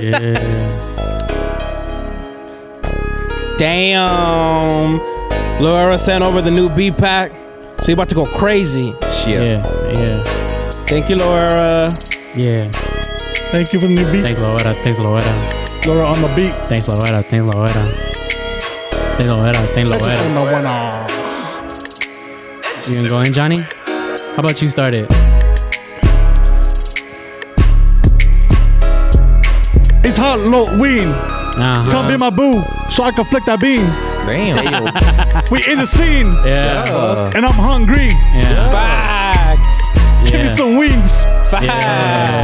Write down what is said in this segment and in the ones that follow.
Yeah. Damn. Loera sent over the new beat pack. So you about to go crazy. Shit. Yeah. Yeah. Thank you, Loera. Yeah. Thank you for the new beats. Thanks, Loera. Thanks, Loera. Loera on the beat. Thanks, Loera. Thanks, Loera. Thanks, Loretta. Thanks, Loretta. No one, uh, You gonna go in, Johnny? How about you start it? It's Halloween. Uh-huh. Come be my boo so I can flick that bean. Damn. We in the scene Yeah. and I'm hungry. Yeah. Facts. Give me some wings. Facts. Yeah.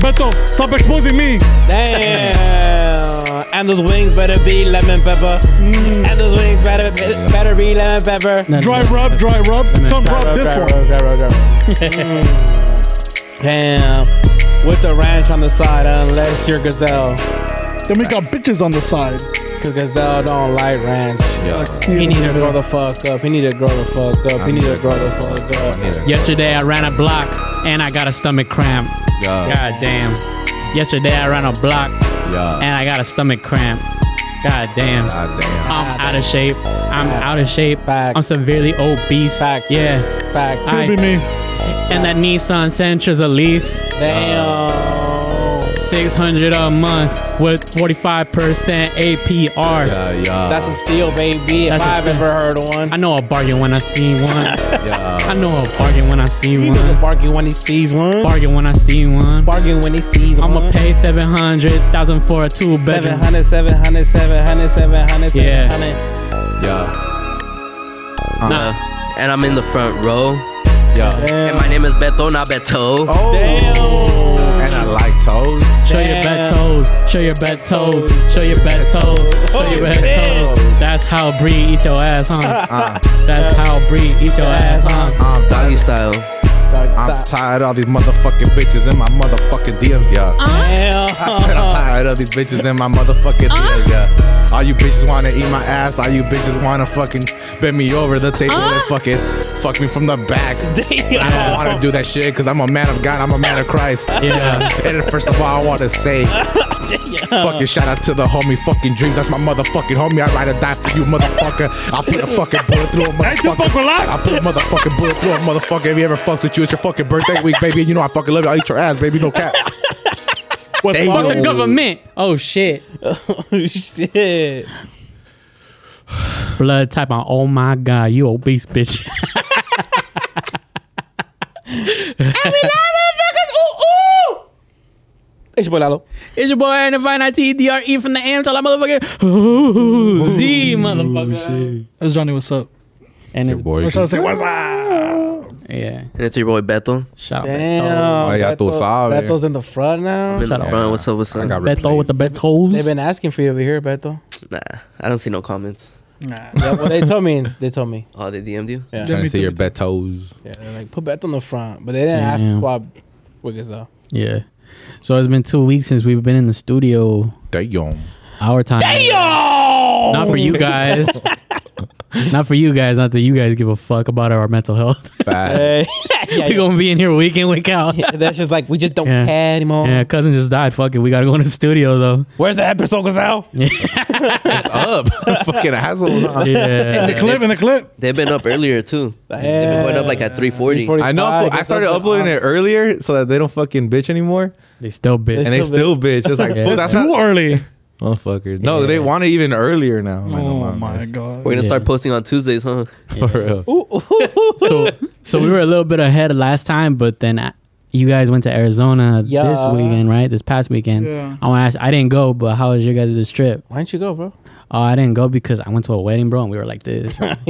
Beto, stop exposing me. Damn. And those wings better be lemon pepper. Mm. And those wings better better be lemon pepper. No, Dry no. rub, dry rub. Come rub this one. Damn. With the ranch on the side, unless you're gazelle. Then we got bitches on the side. Cause gazelle don't like ranch. Yeah. He need to grow the fuck up. He need to grow the fuck up. He need to grow the fuck up. Yesterday I ran a block and I got a stomach cramp. Yeah. God damn. Yesterday I ran a block Yeah. and I got a stomach cramp. God damn. God damn. I'm out of shape. I'm out of shape. Facts. I'm severely obese. Facts. Yeah. Facts. I- Could be me. And that Nissan Sentra's a lease. Damn. 600 a month with 45% APR. Yeah, yeah. That's a steal, baby. If That's a I've steal. ever heard one. I know a bargain when I see one. yeah. I know a bargain when I see He does one. bargain when he sees one. Bargain when I see one. Bargain when he sees one. I'ma pay 700,000 for a two bedroom. 700, 700, 700, 700, Yeah. 700. Yeah. Nah. and I'm in the front row. Yeah. And my name is Beto, not Beto. Oh. Damn. And I like toes. Show your Damn. bad toes. Show your bad toes. Show your bad toes. Show your bad damn. toes. That's how Bree eat your ass, huh? Uh, That's how Bree eat your ass, huh? I'm, Doggy style. I'm tired of all these motherfucking bitches in my motherfucking DMs, yeah. Uh-huh. I said I'm tired of these bitches in my motherfucking uh-huh. DMs, yeah. All you bitches wanna eat my ass. All you bitches wanna fucking bend me over the table uh-huh. and fucking fuck me from the back. I don't wanna do that shit because I'm a man of God. I'm a man of Christ. Yeah. And first of all, I wanna say, fucking shout out to the homie fucking Dreamz. That's my motherfucking homie. I ride or die for you, motherfucker. I'll put a fucking bullet through a motherfucker. I'll put a motherfucking bullet through a motherfucker. If he ever fucks with you, it's your fucking birthday week, baby. And You know I fucking love you. I'll eat your ass, baby. No cap. What's Damn. Fuck the government. Oh shit. Oh, shit. Blood type on. Oh my god, you obese bitch. It's your boy Lalo. It's your boy and the fine ITDRE from the AM to that motherfucker. Z motherfucker. That's Johnny. What's up? And it's boy. We're trying to say what's up. Yeah. And it's your boy Beto. Shout Damn. Ay, ya tú Beto- oh, sabes. Beto's in the front now. I'm in the Shout out. front. What's up? What's I up? got Beto with the replaced. Betos. They've been asking for you over here, Beto. Nah, I don't see no comments. Nah. Yeah, well, they told me. They told me. Oh, they DM'd you? Yeah. Trying me to see your me betos. Yeah, they're like, put Beto in the front. But they didn't ask to swap with Gazelle. Yeah. So it's been two weeks since we've been in the studio. Damn. Our time. Not for you guys. not for you guys. Not that you guys give a fuck about our mental health. Bad. Hey. yeah, we gonna be in here week in week out. yeah. That's just like, we just don't Yeah. care anymore. Yeah, cousin just died. Fuck it. We gotta go in the studio though. Where's the episode, Gazelle? It's up. fucking assholes. huh? Yeah. In the clip in the clip. They've been up earlier too. They've been going up like at 340. 340. I know. I started uploading it earlier so that they don't fucking bitch anymore, they still bitch. They and they still still bitch. It's like, Yeah. that's Too not early. Motherfucker. No, Yeah. they want it even earlier now. Like, Oh no my mames. god. We're gonna Yeah. start posting on Tuesdays, huh? For real. so so we were a little bit ahead last time, but then uh, you guys went to Arizona Yeah. this weekend, right? This past weekend. Yeah. I want to ask. I didn't go, but how was your guys' trip? Why didn't you go, bro? Oh, I didn't go because I went to a wedding, bro, and we were like this.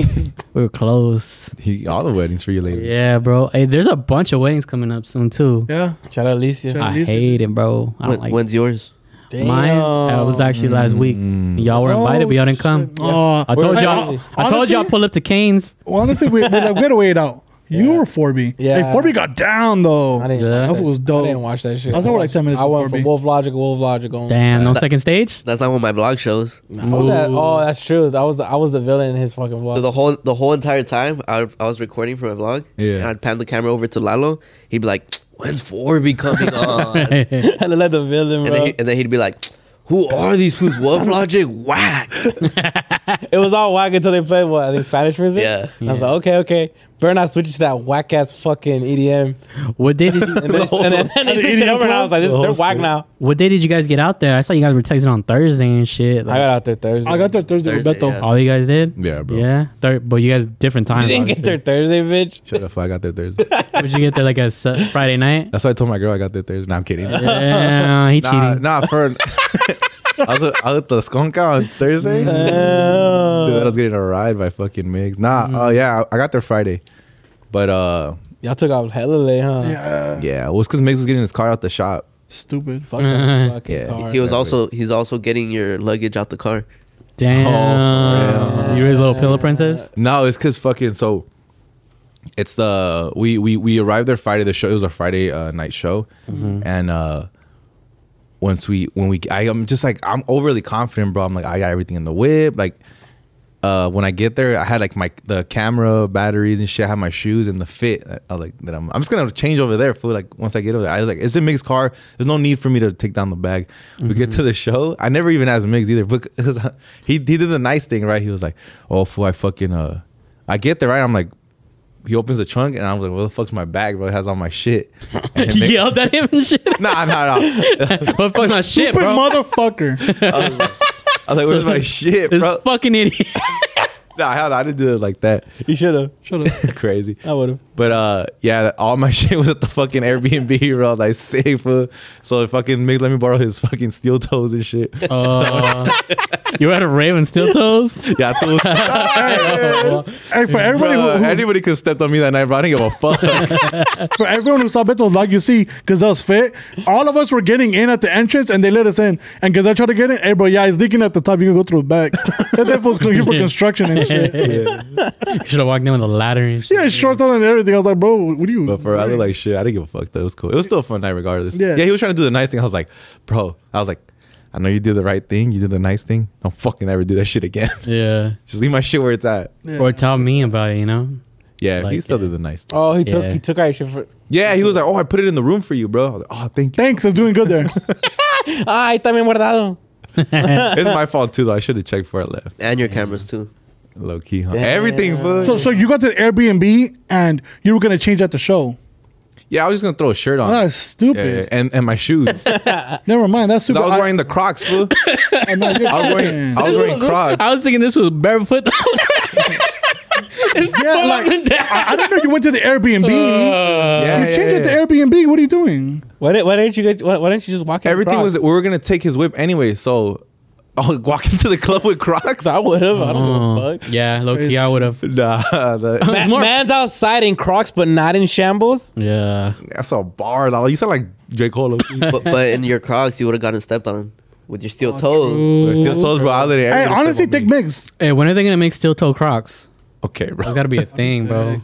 we were close. He, all the weddings for you ladies. Yeah, bro. Hey, there's a bunch of weddings coming up soon too. Yeah. Shout out Alicia. Shout out- I Alicia. hate it, bro. I don't When, like when's yours? Mine. Uh, it was actually last week. Mm. Y'all were Oh, invited, but y'all didn't come. Oh, I told y'all. hon- I told y'all honestly- pull up to Canes. Well, honestly, we, we, like, we had to wait out. You were 4B. Yeah. Hey, 4B got down though. I didn't Yeah. watch That was dope. I dope. didn't watch that shit. I was there for like 10 minutes I went from. Wolf Logic, Wolf Logic on. Damn, no That- second stage. That's not what my vlog shows. I that, oh, that's true. That was the, I was the villain in his fucking vlog. The, the whole the whole entire time I, I was recording for my vlog. Yeah. And I'd pan the camera over to Lalo. He'd be like, When's four becoming on? I look like the villain, and, bro. then he, and then he'd be like, "Who are these fools? Wolf Logic, whack." it was all whack until they played what I think Spanish music. Yeah. I was like, okay, okay. Burn out switching to that whack ass fucking EDM, what day did you? and then, and then, and then they switched over, and I was like, this, they're whack now. What day did you guys get out there? I saw you guys were texting on Thursday and shit. I got out there Thursday. I got there Thursday, with Beto. yeah. all you guys did? Yeah, bro. Yeah, Thir- but you guys different You times. didn't get there Thursday, bitch. Shut up! I got there Thursday. Would you get there like a Su- Friday night? That's why I told my girl I got there Thursday. Nah, I'm kidding. Yeah, he Nah, cheating. nah, for I was, I was at the Skonka on Thursday. Dude, I was getting a ride by fucking Migs. Nah, Mm. uh, yeah, I I got there Friday, but uh, Y'all took off hella late, huh? Yeah, yeah, it was because Migs was getting his car out the shop. stupid. Fuck that fucking Yeah. car. He was also he's also getting your luggage out the car. Damn. you his little pillow princess? No, it's because fucking so. It's the we we we arrived there Friday. The show it was a Friday uh, night show, and uh once we when we I, I'm just like I'm overly confident, bro. I'm like I got everything in the whip. Like uh when I get there, I had like my the camera batteries and shit. I had my shoes and the fit. I was like that I'm I'm just gonna change over there for like once I get over there. I was like, it's a Mig's car. There's no need for me to take down the bag. We get to the show. I never even asked Migs either, because he he did the nice thing, right? He was like, oh fool, I fucking uh I get there, right? I'm like, he opens the trunk and I'm like, where the fuck's my bag, bro? It has all my shit. And You then- yelled at him and shit. nah, nah, nah. What fuck my shit, bro? motherfucker. I was like, where's my shit, This bro? fucking idiot. Nah, hell no, I didn't do it like that. You should have. Shut up. Crazy. I would have. But uh, yeah, all my shit was at the fucking Airbnb, bro. I was like, sick, fool. So fucking Migs let me borrow his fucking steel toes and shit. Uh, you were at a Raven Steel Toes? Yeah, I fool. Hey, for everybody Bro, who, who anybody could step on me that night, bro. I didn't give a fuck. for everyone who saw Beto's vlog, you see because I was fit. All of us were getting in at the entrance, and they let us in. And because I tried to get in. Hey, bro, yeah, he's leaking at the top. You can go through the back. and that was here for construction and shit. You should have walked in with a ladder and shit. Yeah, short on and everything. I was like, bro, what do you? But for I look like shit. I didn't give a fuck. Though. It was cool. It was still a fun night regardless. Yeah. Yeah. he was trying to do the nice thing. I was like, bro. I was like, I know you did the right thing. You did the nice thing. Don't fucking ever do that shit again. Yeah. Just leave my shit where it's at. Or tell me about it, you know? Yeah, he still yeah. did the nice thing. Oh, he took Yeah. he took out your shit for. Yeah, he was like, oh, I put it in the room for you, bro. I was like, oh, thank you. Thanks, it's doing good there. Ah, también guardado. it's my fault too, though. I should have checked before I left. And your cameras too. Low key, huh? Everything, fool. so, so you got the Airbnb, and you were gonna change at the show. yeah, I was just gonna throw a shirt on. Oh, that's stupid. yeah, and and my shoes. Never mind. That's stupid. I was wearing the Crocs, fool. Oh, I, know, I was wearing. I was wearing Crocs. I was thinking this was barefoot. Yeah, like, up and down. I, I don't know. You went to the Airbnb. Uh, yeah, you changed yeah, it to. Airbnb. What are you doing? Why didn't Why didn't you get? Why, why didn't you just walk in? Everything was. We were gonna take his whip anyway, so Oh, I'll walk into the club with Crocs. I would have. I don't Oh, give a mm-hmm. fuck. yeah, low key, I would have. Nah, that, Ma- more- man's outside in Crocs, but not in shambles. Yeah. that's a bar. Dog. You sound like J Cole. but but in your Crocs, you would have gotten stepped on with your steel oh, toes. Still toes, bro. I let. Hey, everybody honestly, step on thick me. mix. Hey, when are they gonna make steel toe Crocs? Okay, That's bro. gotta be a thing, bro.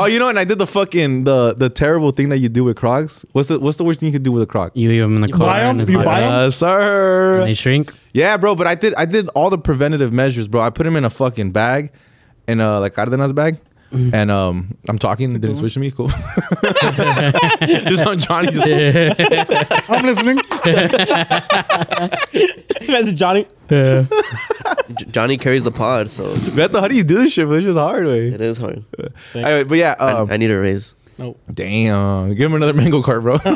oh, you know, and I did the fucking the the terrible thing that you do with Crocs. What's the what's the worst thing you could do with a Croc? You leave them in the car. buy 'em? and it's You hot buy out, 'em? Uh, sir. and they shrink. Yeah, bro. But I did I did all the preventative measures, bro. I put them in a fucking bag, in a like Cardenas bag. Mm-hmm. And um, I'm talking. It didn't switch to me. Cool. just on Johnny. Just, I'm listening. That's Johnny. Yeah. J- Johnny carries the pod, so Beto, how do you do this shit? But it's just hard way. it is hard. Anyway, but yeah. I, Um, I need a raise. Nope. damn. Give him another mango cart, bro. Go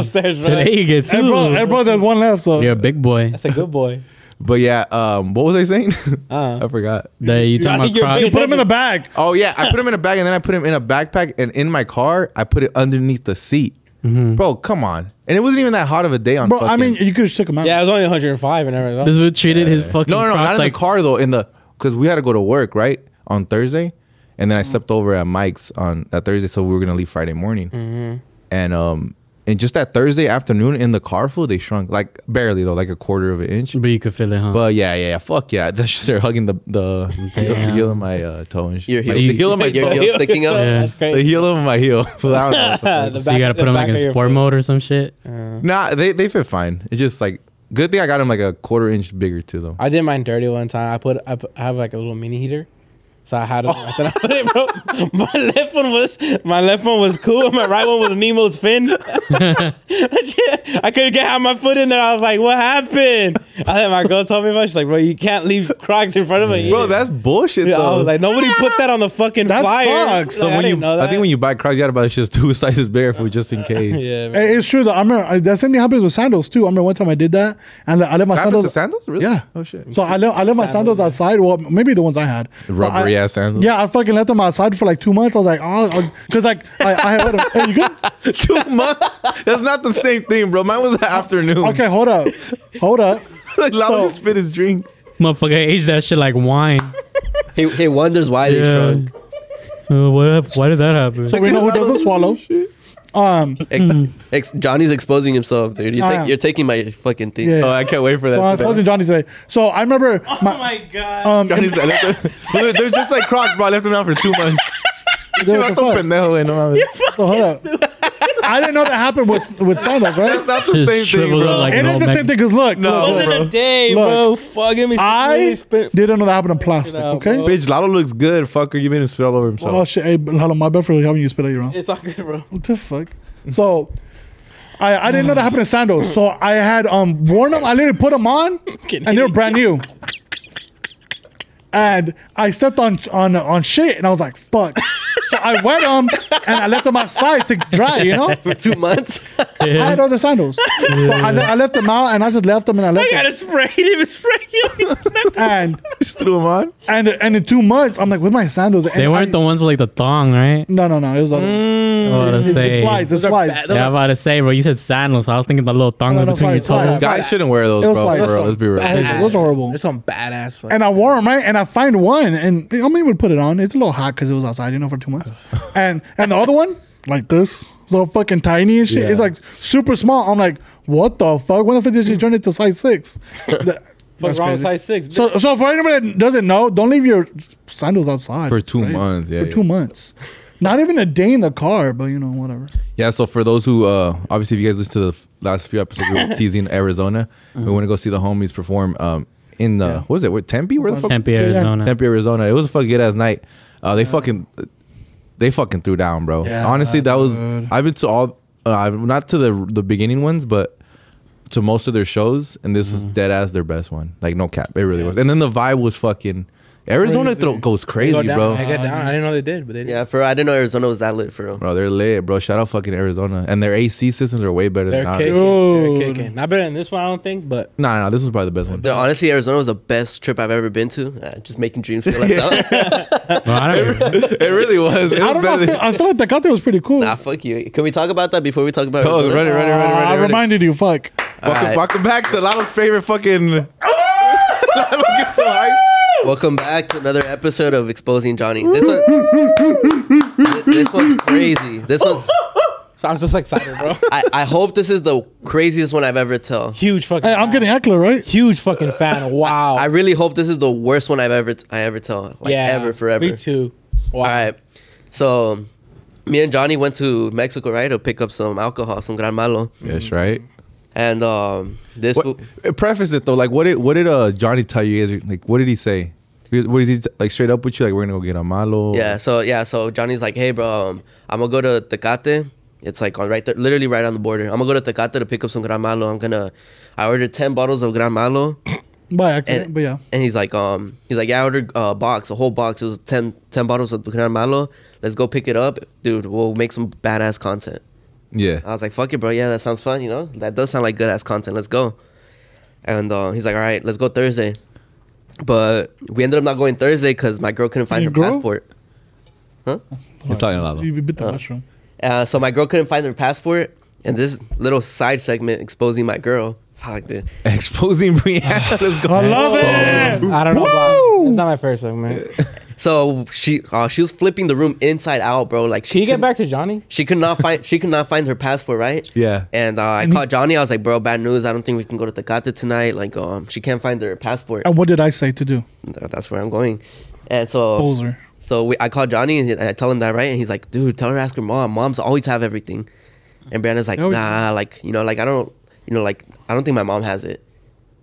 upstairs, bro. Today you get Hey, two. bro, hey, bro, there's one left. So You're a big boy. That's a good boy. But yeah. Um, what was I saying? Uh. I forgot. That you talking think about you're Crocs? big. put him in the bag. Oh yeah, I put him in a bag and then I put him in a backpack and in my car I put it underneath the seat. Bro, come on. And it wasn't even that hot of a day on. Bro, I mean, you could have shook him out. Yeah, it was only 105 and everything. This would treated his fucking no, no, no, Crocs not in like the car though. In the because we had to go to work right on Thursday, and then I slept over at Mike's on that Thursday, so we were gonna leave Friday morning. And um, and just that Thursday afternoon in the car, full they shrunk like barely though, like a quarter of an inch. but you could feel it, huh? But yeah, yeah, yeah, fuck yeah. That's just they're hugging the the, the heel of my uh, toe and shit. Your My- heel, the heel of my your toe. heel sticking up. Yeah. That's The heel of my heel. I don't know what the fuck. The so you gotta the put them like in sport mode or some shit. Nah, they they fit fine. It's just like good thing I got them like a quarter inch bigger too though. I did mine dirty one time. I put I, put, I have like a little mini heater, So I had it. I thought I put it, bro. My left one was my left one was cool. My right one was Nemo's fin. I couldn't get out my foot in there. I was like, "What happened?" I think my girl told me about. it. She's like, "Bro, you can't leave Crocs in front of me." Bro, that's bullshit Yeah, though. I was like, nobody put that on the fucking That flyer. sucks. so Like, I when you, didn't I think when you buy Crocs, you gotta buy just two sizes bigger for just in case. yeah, man. It's true though. I remember that same thing happens with sandals too. I remember one time I did that, and I left my Happens to sandals. sandals, really? Yeah. Oh shit. So I left I left my sandals outside. Well, maybe the ones I had. The rubbery But I- ass sandals. Yeah, I fucking left them outside for like two months. I was like, oh, because like I, I had. Hey, you good? two months. That's not the same thing, bro. Mine was an afternoon. Okay, hold up, hold up. like Lalo So- just spit his drink. Motherfucker aged that shit like wine. He, he wonders why they Yeah. shrunk. Uh, what why did that happen? So we know who doesn't swallow. Um, Ex- ex- Johnny's exposing himself, dude. You're, I take, you're taking my fucking thing. yeah. Oh, I can't wait for that. so I was today. posting Johnny today. So I remember Oh my, my god. um, Johnny's like, left them- they're, they're just like Crocs, bro. I left them out for two months. Dude, what the Vato fuck? pendejo, güey, no mames. So hold up. I didn't know that happened with with sandals, right? That's not the Just same thing, shriveled bro. up like It an is old the Mac- same thing. Cause look, No, look, Those bro. are the day, Look. bro. Fuck give me. some I please, spit- didn't know that happened in plastic. Out, Okay. bro. Bitch, Lalo looks good, fucker. You made him spit all over himself. Oh shit! Hey, hold my bad for having you spit out your own. It's all good, bro. What the fuck? So, I I didn't know that happened in sandals. So I had um worn them. I literally put them on, and they were brand new. And I stepped on on on shit, and I was like, "Fuck!" so I wet them, and I left them outside to dry. You know, For two months. I had other sandals, so I, le- I left them out, and I just left them, and I left. I left gotta them. spray him and spray him. And Just threw him on. and and in two months, I'm like, "With my sandals?" And They weren't I, the ones with like the thong, right? No, no, no. It was other. I mm. Was about to say. it slides. It slides. bad. Yeah, I'm about to say, bro. You said sandals. So I was thinking the little thong No, no, between your toes. sorry. Guys shouldn't wear those, bro. like- for real. Let's be real. Badass. Those are horrible. There's some badass. fuck- and I wore them right, and I find one, and I mean, would put it on. It's a little hot because it was outside, you know, for two months. and and the other one, like this, so fucking tiny and shit. Yeah. It's like super small. I'm like, what the fuck? When the fuck did she turn it to size six? That- Fuck that's wrong crazy. size six. So, so for anybody that doesn't know, don't leave your sandals outside For two crazy. months, yeah, for yeah. two months. Not even a day in the car, but you know, whatever. Yeah, so for those who, uh, obviously, if you guys listen to the last few episodes, we were teasing Arizona. We want to go see the homies perform um, in the, what was it, what, Tempe? Where the fuck? Tempe, Arizona. Tempe, Arizona. It was a fucking good ass night. Uh, they fucking, they fucking threw down, bro. Yeah, Honestly, that was, dude. I've been to all, uh, I've- not to the the beginning ones, but to most of their shows, and this was dead ass their best one. Like, no cap. It really was. And then the vibe was fucking, Arizona Crazy. throw, goes crazy, go bro. I got down. I didn't know they did, but they did. Yeah, for I didn't know Arizona was that lit for real. Bro, they're lit, bro. Shout out fucking Arizona. And their AC systems are way better They're than kicking. Dude. They're kicking. Not better than this one, I don't think, but No, no, no, this was probably the best one. But honestly, Arizona was the best trip I've ever been to. Uh, just making Dreamz feel left out. Well, I don't, it really was. It I was don't know. I feel. I feel like the Tecate was pretty cool. nah, fuck you. Can we talk about that before we talk about Oh, Arizona? ready, ready, ready, ready, I ready. reminded you, fuck. Welcome, right. welcome back to Lalo's favorite fucking. Lalo gets so hyped. Welcome back to another episode of Exposing Johnny. This one, this one's crazy. This one's. so I'm just excited, bro. I, I hope this is the craziest one I've ever tell. Huge fucking. Hey, I'm getting heckler, right? huge fucking fan. Wow. I really hope this is the worst one I've ever I ever tell. Like yeah. ever forever. Me too. Wow. All right. So, me and Johnny went to Mexico, right, to pick up some alcohol, some Gran Malo, Yes, right. And um, this. What, fool- uh, preface it though. Like, what did what did uh Johnny tell you guys? Like, what did he say? What is he like straight up with you? Like, we're gonna go get a malo. Yeah, so yeah, so Johnny's like, hey, bro, um, I'm gonna go to Tecate. It's like on right there, literally right on the border. I'm gonna go to Tecate to pick up some Gran Malo. I'm gonna, I ordered ten bottles of Gran Malo, By accident, and, but yeah. and he's like, um, he's like, yeah, I ordered a box, a whole box. It was 10, 10 bottles of Gran Malo. Let's go pick it up, dude. We'll make some badass content. Yeah. I was like, fuck it, bro. Yeah, that sounds fun. You know, that does sound like good ass content. Let's go. And uh, he's like, all right, let's go Thursday. But we ended up not going Thursday because my girl couldn't find Your her girl? passport. Huh? He's talking Lalo. You bit the Uh, mushroom. Uh, so my girl couldn't find her passport, and this little side segment exposing my girl. Fuck, dude. Exposing Brianna. Let's go. I love it. I don't know about. It's not my first segment. So she, uh, she was flipping the room inside out, bro. Like Can she you get back to Johnny? She could not find. She could not find her passport, right? Yeah. And uh, I called Johnny. I was like, "Bro, bad news. I don't think we can go to Tecate tonight. Like, um, she can't find her passport. And what did I say to do? That's where I'm going." And so, Poser. so we, I called Johnny and I tell him that, right? And he's like, "Dude, tell her to ask her mom. Moms always have everything." And Brianna's like, "Nah, like you know, like I don't, you know, like I don't think my mom has it."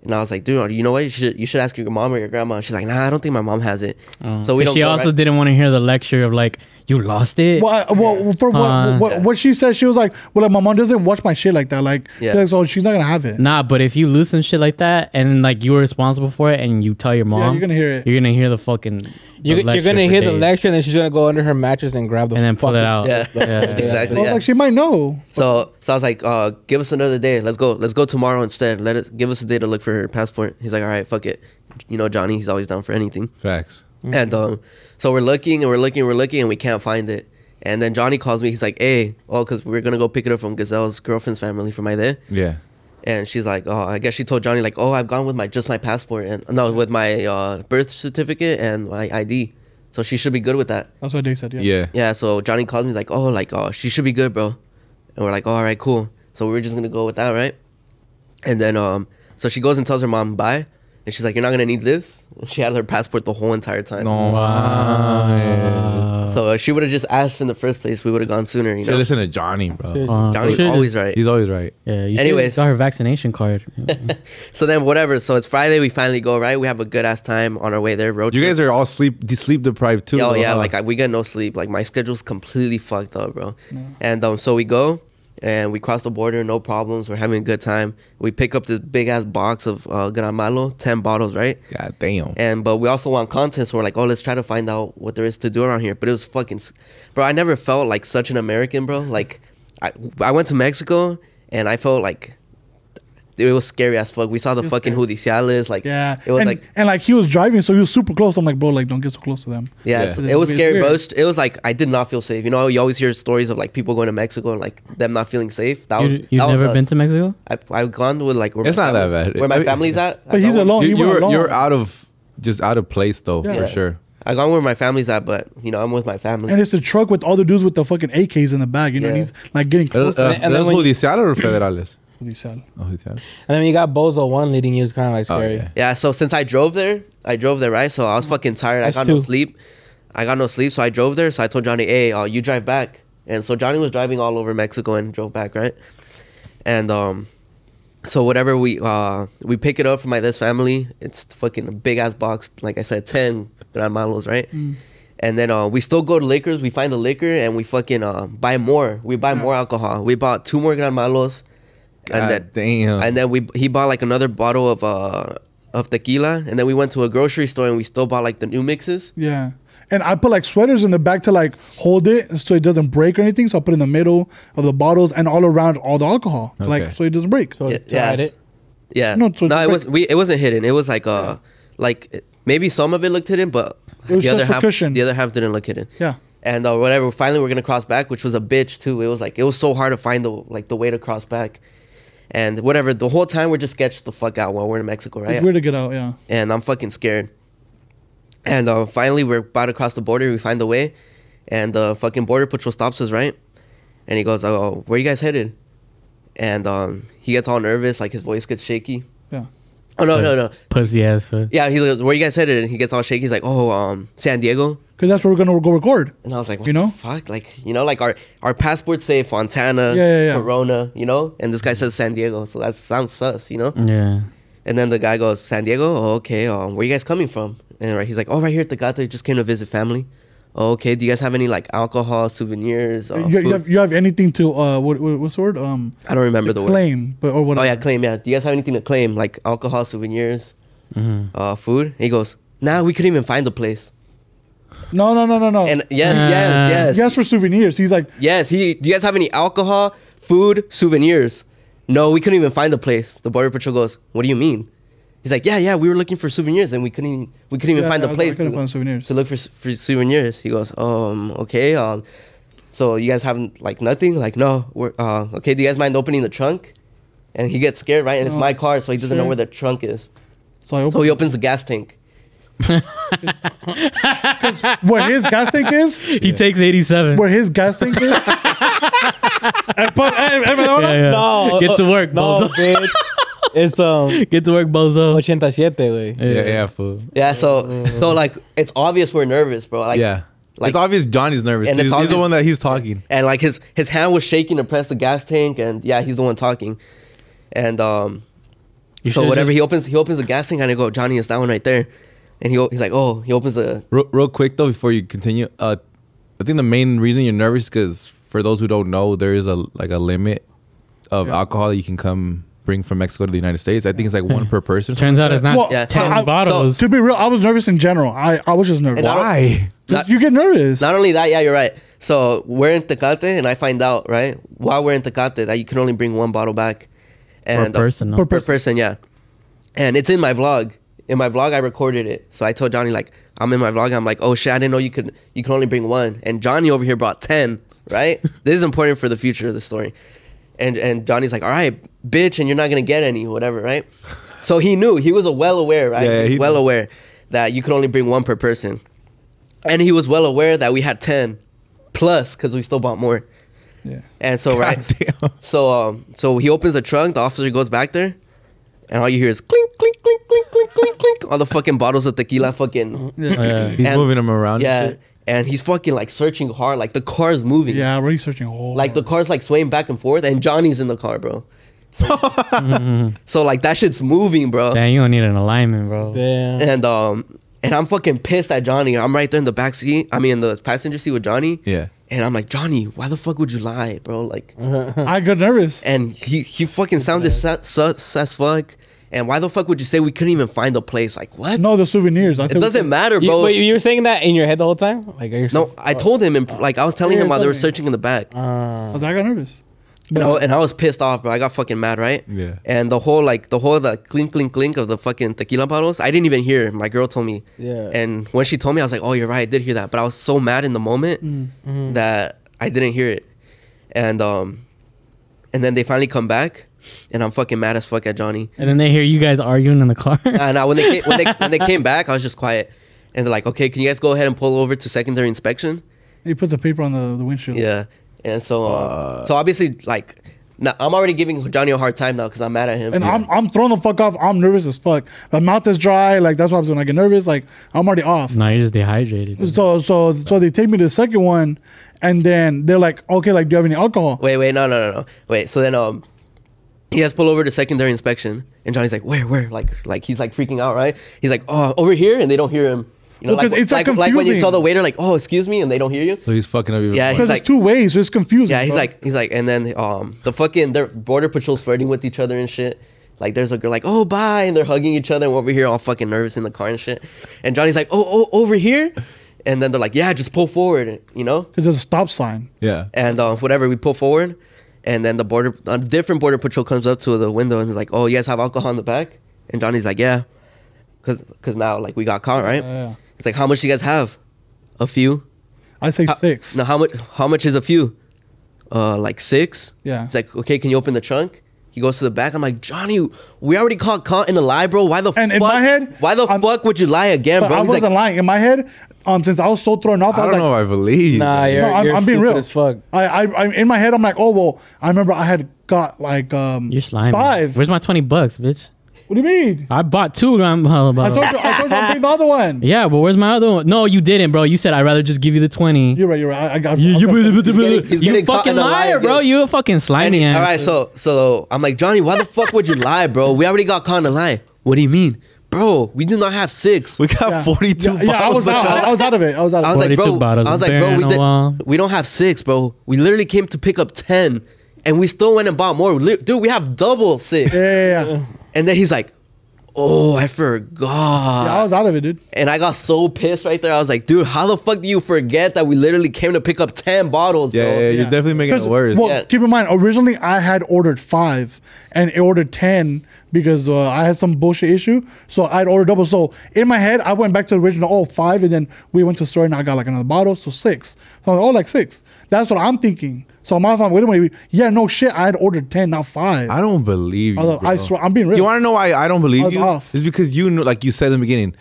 And I was like, dude, you know what? You should you should ask your mom or your grandma. She's like, nah, I don't think my mom has it. Oh. So we don't She also right? didn't want to hear the lecture of like you lost it. Well, I, well, for what, Uh, what, what she said, she was like, "Well, like, my mom doesn't watch my shit like that. Like, Yeah. yeah. so she's not gonna have it. Nah, but if you lose some shit like that and like you were responsible for it and you tell your mom, you're gonna hear it. You're gonna hear the fucking. the You, you're lecture gonna for hear the lecture, and then she's gonna go under her mattress and grab the and then pull it out. Yeah. Exactly. So yeah. like, she might know. So so I was like, uh, give us another day. Let's go. Let's go tomorrow instead. Let us give us a day to look for her passport. He's like, all right, fuck it. You know, Johnny, he's always down for anything. Facts. And um, so we're looking and we're looking and we're looking and we can't find it. And then Johnny calls me. He's like, hey, oh, because we're gonna go pick it up from Gazelle's girlfriend's family from my there. Yeah. And she's like, oh, I guess she told Johnny like, oh, I've gone with my just my passport and no, with my uh, birth certificate and my ID. So she should be good with that. That's what they said. Yeah. Yeah. Yeah, so Johnny calls me like, oh, like, oh, she should be good, bro. And we're like, oh, all right, cool. So we're just gonna go with that, right? And then, um, so she goes and tells her mom bye, and she's like, you're not gonna need this. She had her passport the whole entire time. No. Wow. So uh, she would have just asked in the first place. We would have gone sooner. You know, listen to Johnny, bro. Uh, Johnny's always just- right. He's always right. Yeah. You Anyways. Anyways, got her vaccination card. So then, whatever. So it's Friday. We finally go. Right, we have a good ass time on our way there. Road. You trip. guys are all sleep de- sleep deprived too. Oh though, yeah, like I, we get no sleep. Like my schedule's completely fucked up, bro. And um, so we go and we cross the border, no problems. We're having a good time. We pick up this big ass box of uh, Gran Malo, ten bottles, right? God damn. And but we also want content, so we're like, oh, let's try to find out what there is to do around here. But it was fucking, bro. I never felt like such an American, bro. Like, I I went to Mexico and I felt like it was scary as fuck. We saw the was fucking judiciales, like Yeah. it was and, like and like he was driving, so he was super close. I'm like, bro, like don't get so close to them. Yeah, Yeah. it's- it was scary, bro. It weird. was, it was like I did not feel safe. You know, you always hear stories of like people going to Mexico and like them not feeling safe. That was you, you've that never us. been to Mexico? I, I've gone with like where It's my not that family's- bad. Where my I mean- family's at. But I've he's gone with- alone. You, he you're, alone. you're out of just out of place though Yeah. for Yeah. sure. I gone where my family's at, but you know I'm with my family. And it's the truck with all the dudes with the fucking AKs in the back. You know, and he's like getting close. uh, to and then ¿Los when you- judiciales or federales? Them. Oh, judiciales. And then you got Bozo one leading you. It's kind of like scary. Oh, scary. yeah. yeah, so since I drove there, I drove there right. So I was fucking tired. I Us got no sleep. I got no sleep, so I drove there. So I told Johnny, "Hey, uh, you drive back." And so Johnny was driving all over Mexico and drove back, right? And um, so whatever we uh we pick it up from my this family. It's fucking a big ass box. Like I said, ten gran malos, right? And then uh, we still go to liquors. We find the liquor and we fucking uh, buy more. We buy more alcohol. We bought two more gran malos, and God then damn. and then we he bought like another bottle of uh of tequila, and then we went to a grocery store and we still bought like the new mixes. Yeah. And I put like sweaters in the back to like hold it so it doesn't break or anything. So I put in the middle of the bottles and all around all the alcohol, Okay. like so it doesn't break. So Yeah, to hide it. Yeah. No, No, it was we. It wasn't hidden. It was like uh, like maybe some of it looked hidden, but It was the other half, cushion. the other half didn't look hidden. Yeah. And uh, whatever. Finally, we're gonna cross back, which was a bitch too. It was like it was so hard to find the like the way to cross back, and whatever. The whole time we're just sketched the fuck out while we're in Mexico, right? It's weird to get out. Yeah. and I'm fucking scared. And uh, finally, we're about to cross the border. We find the way, and the fucking border patrol stops us, right? And he goes, "Oh, where you guys headed?" And um, he gets all nervous, like his voice gets shaky. Yeah. Oh no, no, no. Pussy ass. fuck. Yeah, he goes, "Where you guys headed?" And he gets all shaky. He's like, "Oh, um, San Diego." Because that's where we're gonna go record. And I was like, what You know? the fuck, like you know, like our our passports say Fontana, Yeah, yeah, yeah. Corona, you know, and this guy says San Diego, so that sounds sus, you know. Yeah. And then the guy goes, San Diego? Oh, okay. Um, where you guys coming from? And right, he's like, oh, right here at the Gata. Just came to visit family. Oh, okay. Do you guys have any like alcohol, souvenirs? Uh, you, you have you have anything to uh what, what what's the word um I don't remember the word. claim but or Oh whatever. yeah, claim. Yeah. Do you guys have anything to claim, like alcohol, souvenirs, Mhm. uh, food? he goes, Nah, we couldn't even find the place. No no no no no. And yes, Uh, yes, yes, he asked for souvenirs. He's like, yes. He. Do you guys have any alcohol, food, souvenirs? No, we couldn't even find the place. The border patrol goes, What do you mean? He's like, Yeah, yeah. We were looking for souvenirs and we couldn't. We couldn't even yeah, find I the place. To- find souvenirs. to look for, for souvenirs. He goes, um, okay, um, so you guys haven't like nothing? Like, no, we're uh, okay. Do you guys mind opening the trunk? And he gets scared, right? And it's Oh, my car, so he doesn't know where the trunk is. So I So he opens the gas tank. where his gas tank is. He takes 87. Where his gas tank is. Eh, but, eh, eh, Yeah, yeah. No, Get to work, no, bozo. bitch. It's um Get to work, bozo. 87, güey. yeah, yeah, fool. Yeah, so so like it's obvious we're nervous, bro. Like yeah. like- it's obvious Johnny's nervous. And He's, it's he's the one that he's talking. and like his his hand was shaking to press the gas tank and yeah he's the one talking and um You so whatever just- he opens he opens the gas tank and I go Johnny it's that one right there, and he he's like oh he opens the Real, real quick though, before you continue, uh, I think the main reason you're nervous because for those who don't know, there is a like a limit of alcohol that you can come bring from Mexico to the United States. I think it's like one per person. Turns out it's not Well, Yeah. ten I- I- bottles. To be real, I was nervous in general. I, I was just nervous. And I- Why? Not- you get nervous. Not only that, yeah, you're right. So we're in Tecate, and I find out right while we're in Tecate that you can only bring one bottle back, per and uh, person. No? per per person, yeah. And it's in my vlog. In my vlog, I recorded it. So I told Johnny like I'm in my vlog. I'm like, oh shit, I didn't know you could you can only bring one. And Johnny over here brought ten. Right. this is important for the future of the story. And and Johnny's like, all right, bitch, and you're not gonna get any, whatever, right? So he knew he was well aware, right? Yeah, He well knew. aware that you could only bring one per person, and he was well aware that we had ten plus because we still bought more. yeah. And so right, Goddamn. so um, so he opens the trunk. The officer goes back there, and all you hear is clink, clink, clink, clink, clink, clink, clink. All the fucking bottles of tequila, fucking Oh, yeah. He's And- moving them around. and yeah. shit. And he's fucking like searching hard. Like the car's moving. Yeah, researching. Oh, Like the car's like swaying back and forth, and Johnny's in the car, bro. So, so like that shit's moving, bro. Damn, you don't need an alignment, bro. Damn. And um, and I'm fucking pissed at Johnny. I'm right there in the back seat. I mean, in the passenger seat with Johnny. Yeah. And I'm like, Johnny, why the fuck would you lie, bro? Like, I got nervous. and he he fucking sounded sus, sus as fuck. And why the fuck would you say we couldn't even find a place? Like what? no, the souvenirs. I it doesn't matter, You, bro. wait, you were saying that in your head the whole time? Like, are you no, I told him, and like I was telling Yeah, him while they were searching in the back. I was like, I got nervous. And I, and I was pissed off, bro. I got fucking mad, right? Yeah. And the whole like the whole the clink clink clink of the fucking tequila bottles, I didn't even hear. My girl told me. Yeah. And when she told me, I was like, "Oh, you're right. I did hear that." But I was so mad in the moment Mm-hmm. that I didn't hear it. And um, and then they finally come back, and I'm fucking mad as fuck at Johnny. And then they hear you guys arguing in the car. And I, when they came, when they when they came back, I was just quiet. And they're like, "Okay, can you guys go ahead and pull over to secondary inspection?" He puts the paper on the, the windshield. Yeah. And so, uh, so obviously, like, now I'm already giving Johnny a hard time now because I'm mad at him. And I'm I'm thrown the fuck off. I'm nervous as fuck. My mouth is dry. Like that's what I'm doing. I get nervous. Like I'm already off. no, you're just dehydrated. So so so they take me to the second one, and then they're like, okay, like do you have any alcohol? Wait, wait, no, no, no, no. Wait. So then, um, he has pulled over to secondary inspection, and Johnny's like, "Where, where?" Like, like he's like freaking out, right? He's like, "Oh, over here," and they don't hear him. You know, Well, 'cause like, it's, like, like, like when you tell the waiter, like, "Oh, excuse me," and they don't hear you. So he's fucking up even. Yeah, more. Because like- it's two ways. So it's confusing. Yeah, he's bro. like, he's like, and then um, the fucking their border patrol's flirting with each other and shit. Like, there's a girl like, "Oh, bye," and they're hugging each other, and we're over here all fucking nervous in the car and shit. And Johnny's like, "Oh, oh, over here," and then they're like, "Yeah, just pull forward," you know. because there's a stop sign. yeah. And uh, whatever, we pull forward, and then the border, a different border patrol comes up to the window and is like, "Oh, you guys have alcohol in the back?" And Johnny's like, "Yeah," because because now like we got caught, right? Yeah. It's like, how much do you guys have? A few. I say How- six. Now how much? How much is a few? Uh, like six. Yeah. It's like, okay, can you open the trunk? He goes to the back. I'm like, Johnny, we already caught caught in a lie, bro. Why the And fuck? in my head, why the I'm- fuck would you lie again, bro? I He's wasn't like, lying. In my head, um, since I was so thrown off, I, I was don't like, know if I believe. Nah, you're, no, I'm, you're I'm being stupid real. as fuck. I, I, I'm in my head. I'm like, oh well. I remember I had got like um You're slimy. five. Where's my twenty bucks, bitch? What do you mean? I bought two. I'm hella I told you. I told you I'll bring the other one. Yeah, but where's my other one? No, you didn't, bro. You said I'd rather just give you the twenty. You're right. You're right. I, I got. You, you, I getting- you getting fucking in lie liar, bro. again. You a fucking slimy he- ass. all right, so so I'm like, Johnny, why the fuck would you lie, bro? We already got caught in a lie. What do you mean, bro? We do not have six. We got Yeah. 42 yeah, yeah, I was out. I, I was out of it. I was out I of was it. like, 42 bro. bottles I was like, bro, we on the wall. did, we don't have six, bro. We literally came to pick up ten, and we still went and bought more. Dude, we have double six. yeah, yeah, yeah. And then he's like, "Oh, I forgot." Yeah, I was out of it, dude. and I got so pissed right there. I was like, "Dude, how the fuck do you forget that we literally came to pick up ten bottles, Yeah, bro?" yeah, you're definitely making it 'Cause, worse. Well, Yeah. keep in mind, originally I had ordered five, and it ordered ten because uh, I had some bullshit issue. So I'd ordered double. So in my head, I went back to the original. Oh, five, and then we went to the store and I got like another bottle, so six. So I'm like, oh, like six. That's what I'm thinking. So I'm like, wait a minute. Yeah, no shit. I had ordered ten, not five. I don't believe you. Although, I bro. swear, I'm being real. You want to know why I don't I believe was you? off. It's because you know, like you said in the beginning.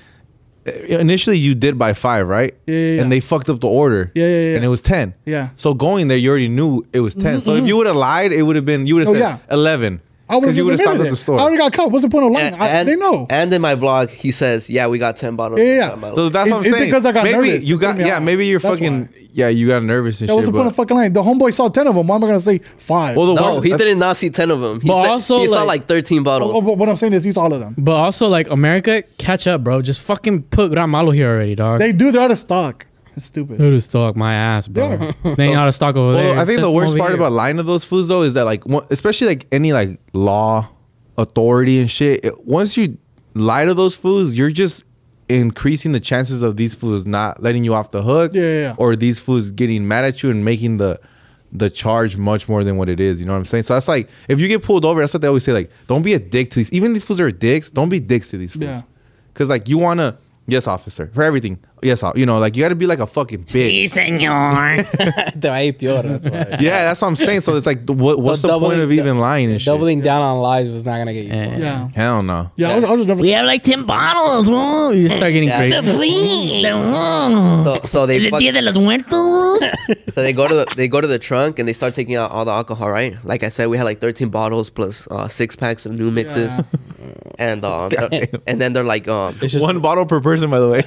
Initially, you did buy five, right? Yeah, yeah, yeah. And they fucked up the order. Yeah, yeah, yeah. And it was ten. Yeah. So going there, you already knew it was 10 So if mm-hmm. you would have lied, it would have been you would have Oh, said yeah. eleven, I would 'Cause you would've stopped at the store. I already got caught. What's the point of lying? And, I, and- they know. And in my vlog, he says, "Yeah, we got ten bottles." Yeah, yeah, 10 yeah. bottles. So that's It's- what I'm it's saying. because I got Maybe nervous. You got yeah. Maybe you're That's fucking why. yeah. You got nervous and That was shit. the point of fucking lying. The homeboy saw ten of them. Why am I gonna say five? well, the no, worst- he did not not see ten of them. He, But said, also, he saw like- like thirteen bottles. Oh, but what I'm saying is, he saw all of them. But also, like America, catch up, bro. Just fucking put Gran Malo here already, dog. They do. They're out of stock. It's stupid. Who to stock my ass, bro? they ain't out of stock over Well, there. I think Send the worst part here. about lying to those foods though is that like, especially like any like law, authority and shit. it- once you lie to those foods, you're just increasing the chances of these foods not letting you off the hook. Yeah, yeah, yeah. Or these foods getting mad at you and making the the charge much more than what it is. You know what I'm saying? So that's like if you get pulled over, that's what they always say. Like, don't be a dick to these. Even these fools are dicks. Don't be dicks to these foods. Yeah. Cause like you wanna. Yes, officer. For everything. Yes, o- you know, like you gotta be like a fucking bitch. Te va a ir peor. That's why. Yeah, that's what I'm saying. So it's like, what, what's the point of even lying and shit? Doubling down on lies was not gonna get you. Far. Yeah. Hell no. Yeah. I was, I was never. We have like 10 bottles, bro. You start getting Yeah. crazy. So, so they fuck, de los Muertos? so they go to the, they go to the trunk and they start taking out all the alcohol. Right, like I said, we had like thirteen bottles plus uh, six packs of new mixes, and um, and then they're like, um, It's just One bottle per person, by the way.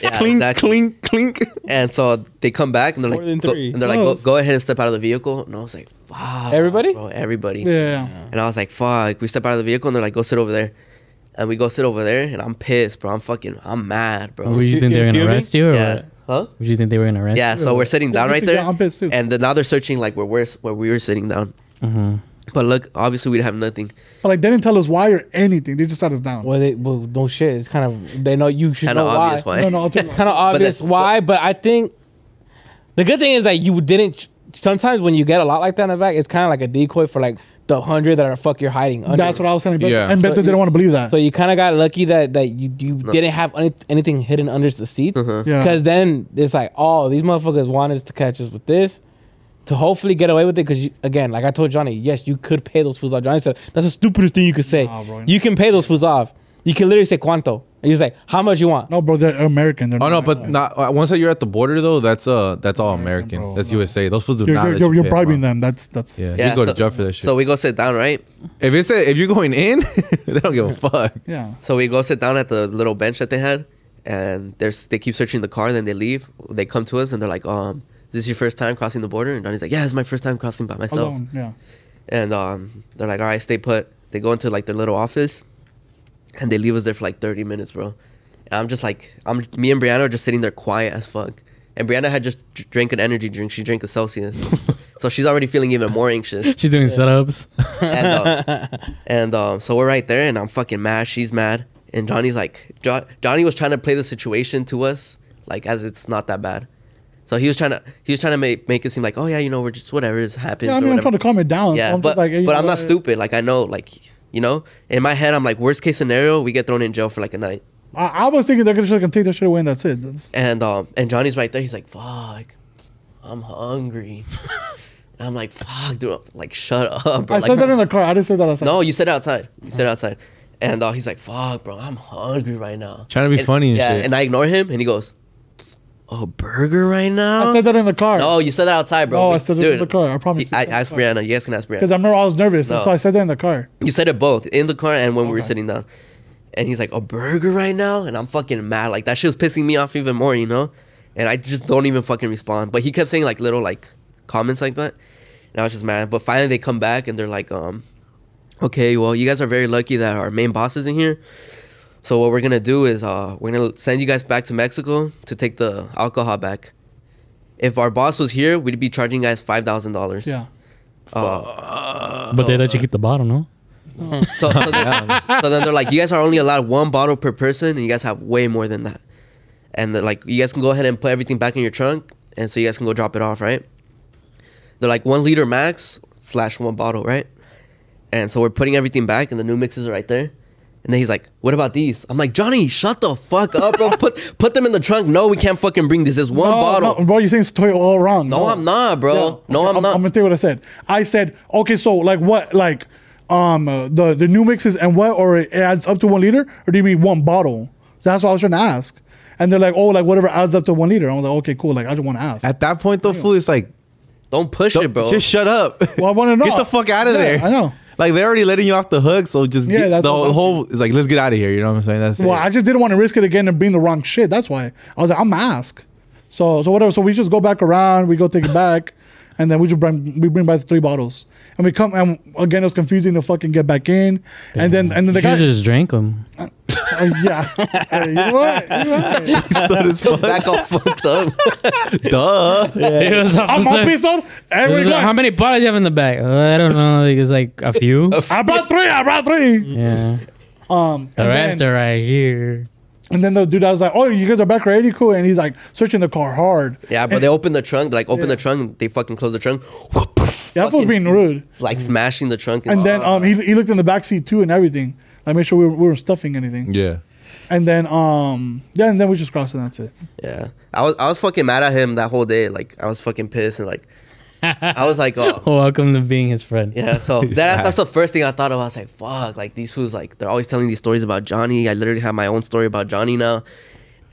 yeah, clink, exactly. clink, clink. And so they come back and they're More like, than go, and they're like, go, go ahead and step out of the vehicle. And I was like, fuck, Everybody? bro, everybody. Yeah. And I was like, fuck. We step out of the vehicle and they're like, go sit over there. And we go sit over there and I'm pissed, bro. I'm fucking, I'm mad, bro. Would you You- think they're going to feel me? arrest you or yeah. what? Huh? Would you think they were going to arrest Yeah, so we're sitting down right there. Yeah, I'm pissed too. And then now they're searching like where we're where we were sitting down. you? But look, obviously we have nothing. But like, they didn't tell us why or anything. They just sat us down. well, they well, no shit. It's kind of they know you should Kind of know obvious why. why. No, no. I'll. Kind of obvious that's- why, but I think the good thing is that you didn't. Sometimes when you get a lot like that in the back, it's kind of like a decoy for like the hundred that are fuck you're hiding. Under. That's what I was saying. Beto. Yeah. And Beto So didn't you- want to believe that. So you kind of got lucky that that you you didn't have any, anything hidden under the seat. Uh-huh. Yeah. Because then it's like, oh, these motherfuckers wanted us to catch us with this, to hopefully get away with it. Because again, like I told Johnny, yes, you could pay those fools off. Johnny said that's the stupidest thing you could say. Nah, bro. You can pay those fools off. You can literally say cuánto. And you say how much you want. no, bro, they're American. They're Oh no, but not uh, once that you're at the border though. That's uh, that's all American. bro, that's no. USA. Those fools do You're, not. you're, you're, you you're bribing off. them. That's that's. Yeah, Yeah, you go to so- jail for that shit. So we go sit down, right? if it's a, if you're going in, they don't give a fuck. Yeah. So we go sit down at the little bench that they had, and there's they keep searching the car. and Then they leave. They come to us and they're like, um, is this your first time crossing the border? And Johnny's like, yeah, it's my first time crossing by myself. Alone. Yeah. And um, they're like, all right, stay put. They go into like their little office, and they leave us there for like 30 minutes, bro. And I'm just like, I'm me and Brianna are just sitting there quiet as fuck. And Brianna had just dr- drank an energy drink. She drank a Celsius, so she's already feeling even more anxious. She's doing setups. And uh, and um, so we're right there, and I'm fucking mad. She's mad, and Johnny's like, jo- Johnny was trying to play the situation to us like as it's not that bad. So he was trying to he was trying to make make it seem like, oh yeah, you know, we're just whatever, it happens. Yeah, I or mean, I'm trying to calm it down. Yeah, I'm but just like, hey, but I'm not stupid. Like I know, like you know, in my head, I'm like, worst case scenario, we get thrown in jail for like a night. I, I was thinking they're gonna just gonna take their shit away and that's it. That's, And um, and Johnny's right there. He's like, fuck, I'm hungry. and I'm like, fuck, dude, like shut up, bro. I Like, said that in the car. I didn't say that outside. no, you said it outside. You said it outside. And uh, he's like, fuck, bro, I'm hungry right now. Trying to be And- funny and yeah, shit. and I ignore him, and he goes, a burger right now. I said that in the car. no, you said that outside, bro. No, I said it in the car. I promise you. I asked Brianna. You guys can ask Brianna. Because. I remember I was nervous, No. so I said that in the car. You said it both in the car and when we were sitting down. And he's like, a burger right now? And I'm fucking mad. Like, that shit was pissing me off even more, you know? And I just don't even fucking respond. But he kept saying, like, little, like, comments like that. And I was just mad. But finally, they come back and they're like, um, okay, well, you guys are very lucky that our main boss isn't here. So what we're gonna do is uh, we're gonna send you guys back to Mexico to take the alcohol back. If our boss was here, we'd be charging you guys five thousand dollars. Yeah. Uh, but they let you keep the bottle, no? so, so, then, so then they're like, you guys are only allowed one bottle per person, and you guys have way more than that. And they're like, you guys can go ahead and put everything back in your trunk, and so you guys can go drop it off, right? They're like one liter max slash one bottle, right? And so we're putting everything back, and the new mixes are right there. And then he's like, "What about these?" I'm like, "Johnny, shut the fuck up, bro. Put put them in the trunk. No, we can't fucking bring this. There's one no, bottle. No, bro, you're saying it's totally all wrong. No, I'm not, bro. Yeah, No, okay, I'm not. I'm gonna tell you what I said. I said, okay, so like what, like, um, uh, the the new mixes and what, or it adds up to one liter, or do you mean one bottle? That's what I was trying to ask. And they're like, oh, like whatever adds up to one liter. I was like, okay, cool. Like I just want to ask. At that point, though, fool, it's like, Don't push don't- it, bro. just shut up. well, I want to know. Get the fuck out of Yeah, there. I know. Like they're already letting you off the hook, so just Yeah, get, that's the whole it's like let's get out of here. You know what I'm saying? That's Well, it. I just didn't want to risk it again and bring the wrong shit. That's why I was like, I'm ask. So so whatever. So we just go back around. We go take it back, and then we just bring we bring back the three bottles, and we come and again it was confusing to fucking get back in, and then and then the you guy just drank them. uh, yeah Hey, you know what You know what? Stood as. Back all fucked up. Duh. It was I'm on pistol. Was like, how many bottles you have in the back? Uh, I don't know. Like, it's like a few. I brought three. I brought three. yeah. Um, The rest then, are right here. And then the dude I was like, "Oh, you guys are back already? Cool." And he's like searching the car hard. Yeah, but they open the trunk, like open the trunk, they fucking close the trunk, Yeah, that was being rude. like smashing the trunk. And then um, he, he looked in the back seat too and everything. Like make sure we, were, we weren't stuffing anything. Yeah. And then um yeah, and then we just crossed and that's it. yeah, I was I was fucking mad at him that whole day. Like I was fucking pissed and like I was like, oh. Welcome to being his friend. Yeah, so that, that's, that's the first thing I thought of. I was like, fuck, like these fools, like they're always telling these stories about Johnny. I literally have my own story about Johnny now,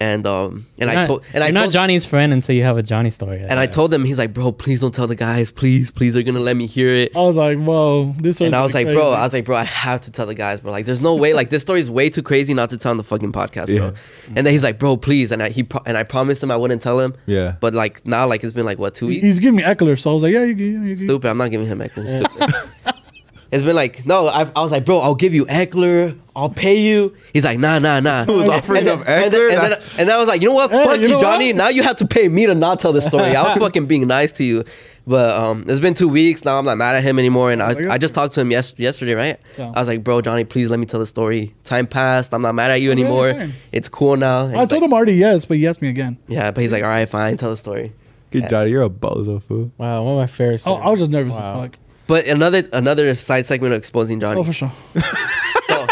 and um, and You're I not, told, and you're I not told, Johnny's friend until you have a Johnny story. and I told him, he's like, bro, please don't tell the guys, please, please, they're gonna let me hear it. I was like, whoa, this And I was like, bro, I was like, bro, I have to tell the guys, bro. Like, there's no way. Like, this story is way too crazy not to tell on the fucking podcast, bro. Yeah. And then he's like, bro, please. And I he pro- and I promised him I wouldn't tell him. Yeah. But like now, like it's been like what two weeks? he's giving me Eckler, so I was like, yeah, you, you, you, Stupid. I'm not giving him Eckler. Stupid. it's been like no. I, I was like, bro, I'll give you Eckler. I'll pay you. He's like, nah, nah, nah. Who was offering and him and, then, Eckler? and, then, and then I was like, you know what? Hey, Fuck you you, Johnny. what? Now you have to pay me to not tell the story. I was fucking being nice to you. But um, it's been two weeks now. I'm not mad at him anymore, and I, I just talked to him yes, yesterday, right? Yeah. I was like, bro, Johnny, please let me tell the story. Time passed. I'm not mad at you yeah, anymore. fine. It's cool now. And I told like, him already yes, but he asked me again. Yeah, but he's like, all right, fine, tell the story. Good Johnny, you're a bozo fool. Wow, one of my favorites. Oh, I was just nervous Wow. as fuck. But another another side segment of exposing Johnny. Oh, for sure. So,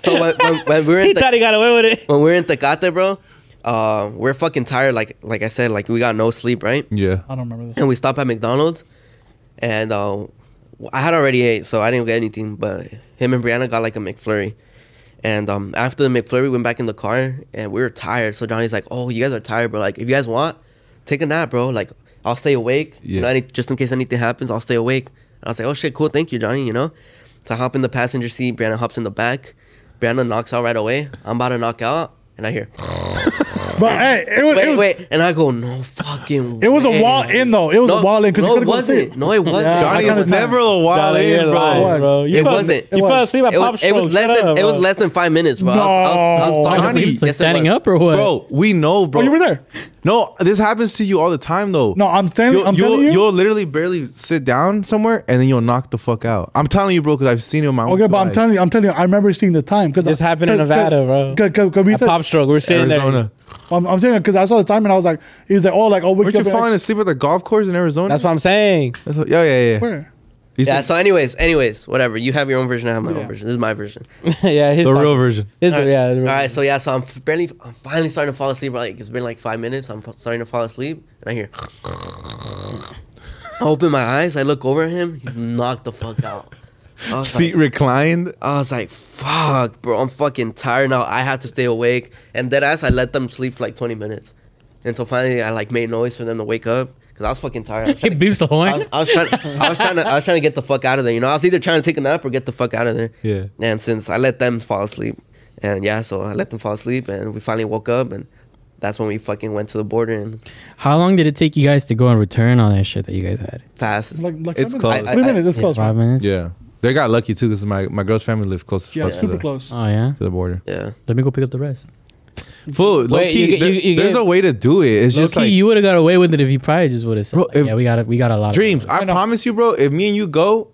so when, when, when we were He in thought the, he got away with it. when we were in Tecate, bro, uh, we're fucking tired. Like like I said, like we got no sleep, right? Yeah. I don't remember this. And we stopped at McDonald's, and uh, I had already ate, so I didn't get anything. But him and Brianna got like a McFlurry. And um, after the McFlurry, we went back in the car, and we were tired. So Johnny's like, "Oh, you guys are tired, bro. Like, if you guys want, take a nap, bro. Like, I'll stay awake. Yeah. You know, any, just in case anything happens, I'll stay awake." And I was like, "Oh shit, cool, thank you, Johnny." You know, so I hop in the passenger seat. Brianna hops in the back. Brianna knocks out right away. I'm about to knock out, and I hear, But hey, it was, "Wait, it was, wait!" And I go, "No fucking." it was a way." wall in though. It was no, a wall in because no, you it couldn't wasn't. sleep. No, it wasn't. Yeah. Johnny I kinda is never a wall Johnny, in, you're bro. lying, was. bro. You It fell- wasn't. You It fell was. asleep at It Pop was, it was less Shut than up, it was less than five minutes, bro. I was, I was, I was No. Johnny. to Like. Yes, standing up or what? Bro, we know, bro. Oh, you were there. No, this happens to you all the time, though. No, I'm telling. You'll, I'm you'll, telling you. you'll literally barely sit down somewhere and then you'll knock the fuck out. I'm telling you, bro, because I've seen it in my own Okay, but I'm eyes. telling you, I'm telling you, I remember seeing the time because This happened in Nevada, bro. Because we At said, PopStroke, we're sitting Arizona. I'm, I'm saying because I saw the time and I was like, he's like, oh, like, oh, we Weren't you falling asleep at the golf course in Arizona? That's what I'm saying. That's what, yeah, yeah, yeah. Where? You Yeah. said So, anyways, anyways, whatever. You have your own version. I have my Yeah. own version. This is my version. yeah, his the talk- real version. His, All right. yeah. the real- All right. So yeah. So I'm f- barely. I'm finally starting to fall asleep. Like it's been like five minutes. I'm p- starting to fall asleep, and I hear. I open my eyes. I look over at him. He's knocked the fuck out. I was Seat like, reclined. I was like, fuck, bro. I'm fucking tired now. I have to stay awake. And then as I let them sleep for like 20 minutes. And so finally, I like made noise for them to wake up because I was fucking tired. I was He trying to- beeps the I horn. was, I was trying. I was trying to. I was trying to get the fuck out of there. You know, I was either trying to take a nap or get the fuck out of there. Yeah. And since I let them fall asleep, and yeah, so I let them fall asleep, and we finally woke up, and that's when we fucking went to the border and How long did it take you guys to go and return all that shit that you guys had? fast. It's like, like It's close. minutes. Three minutes. It's close. Five minutes. Yeah. They got lucky too because my, my girl's family lives close Yeah, fuck to, super the, close. Oh yeah. to the border. yeah. Let me go pick up the rest. Fool, low Wait, key, you get- you- you there's get- a way to do it. It's just key, like you would have got away with it if you probably just would have said, Bro, like, "Yeah, we got a, we got a lot of dreams. I, I promise you, bro. If me and you go,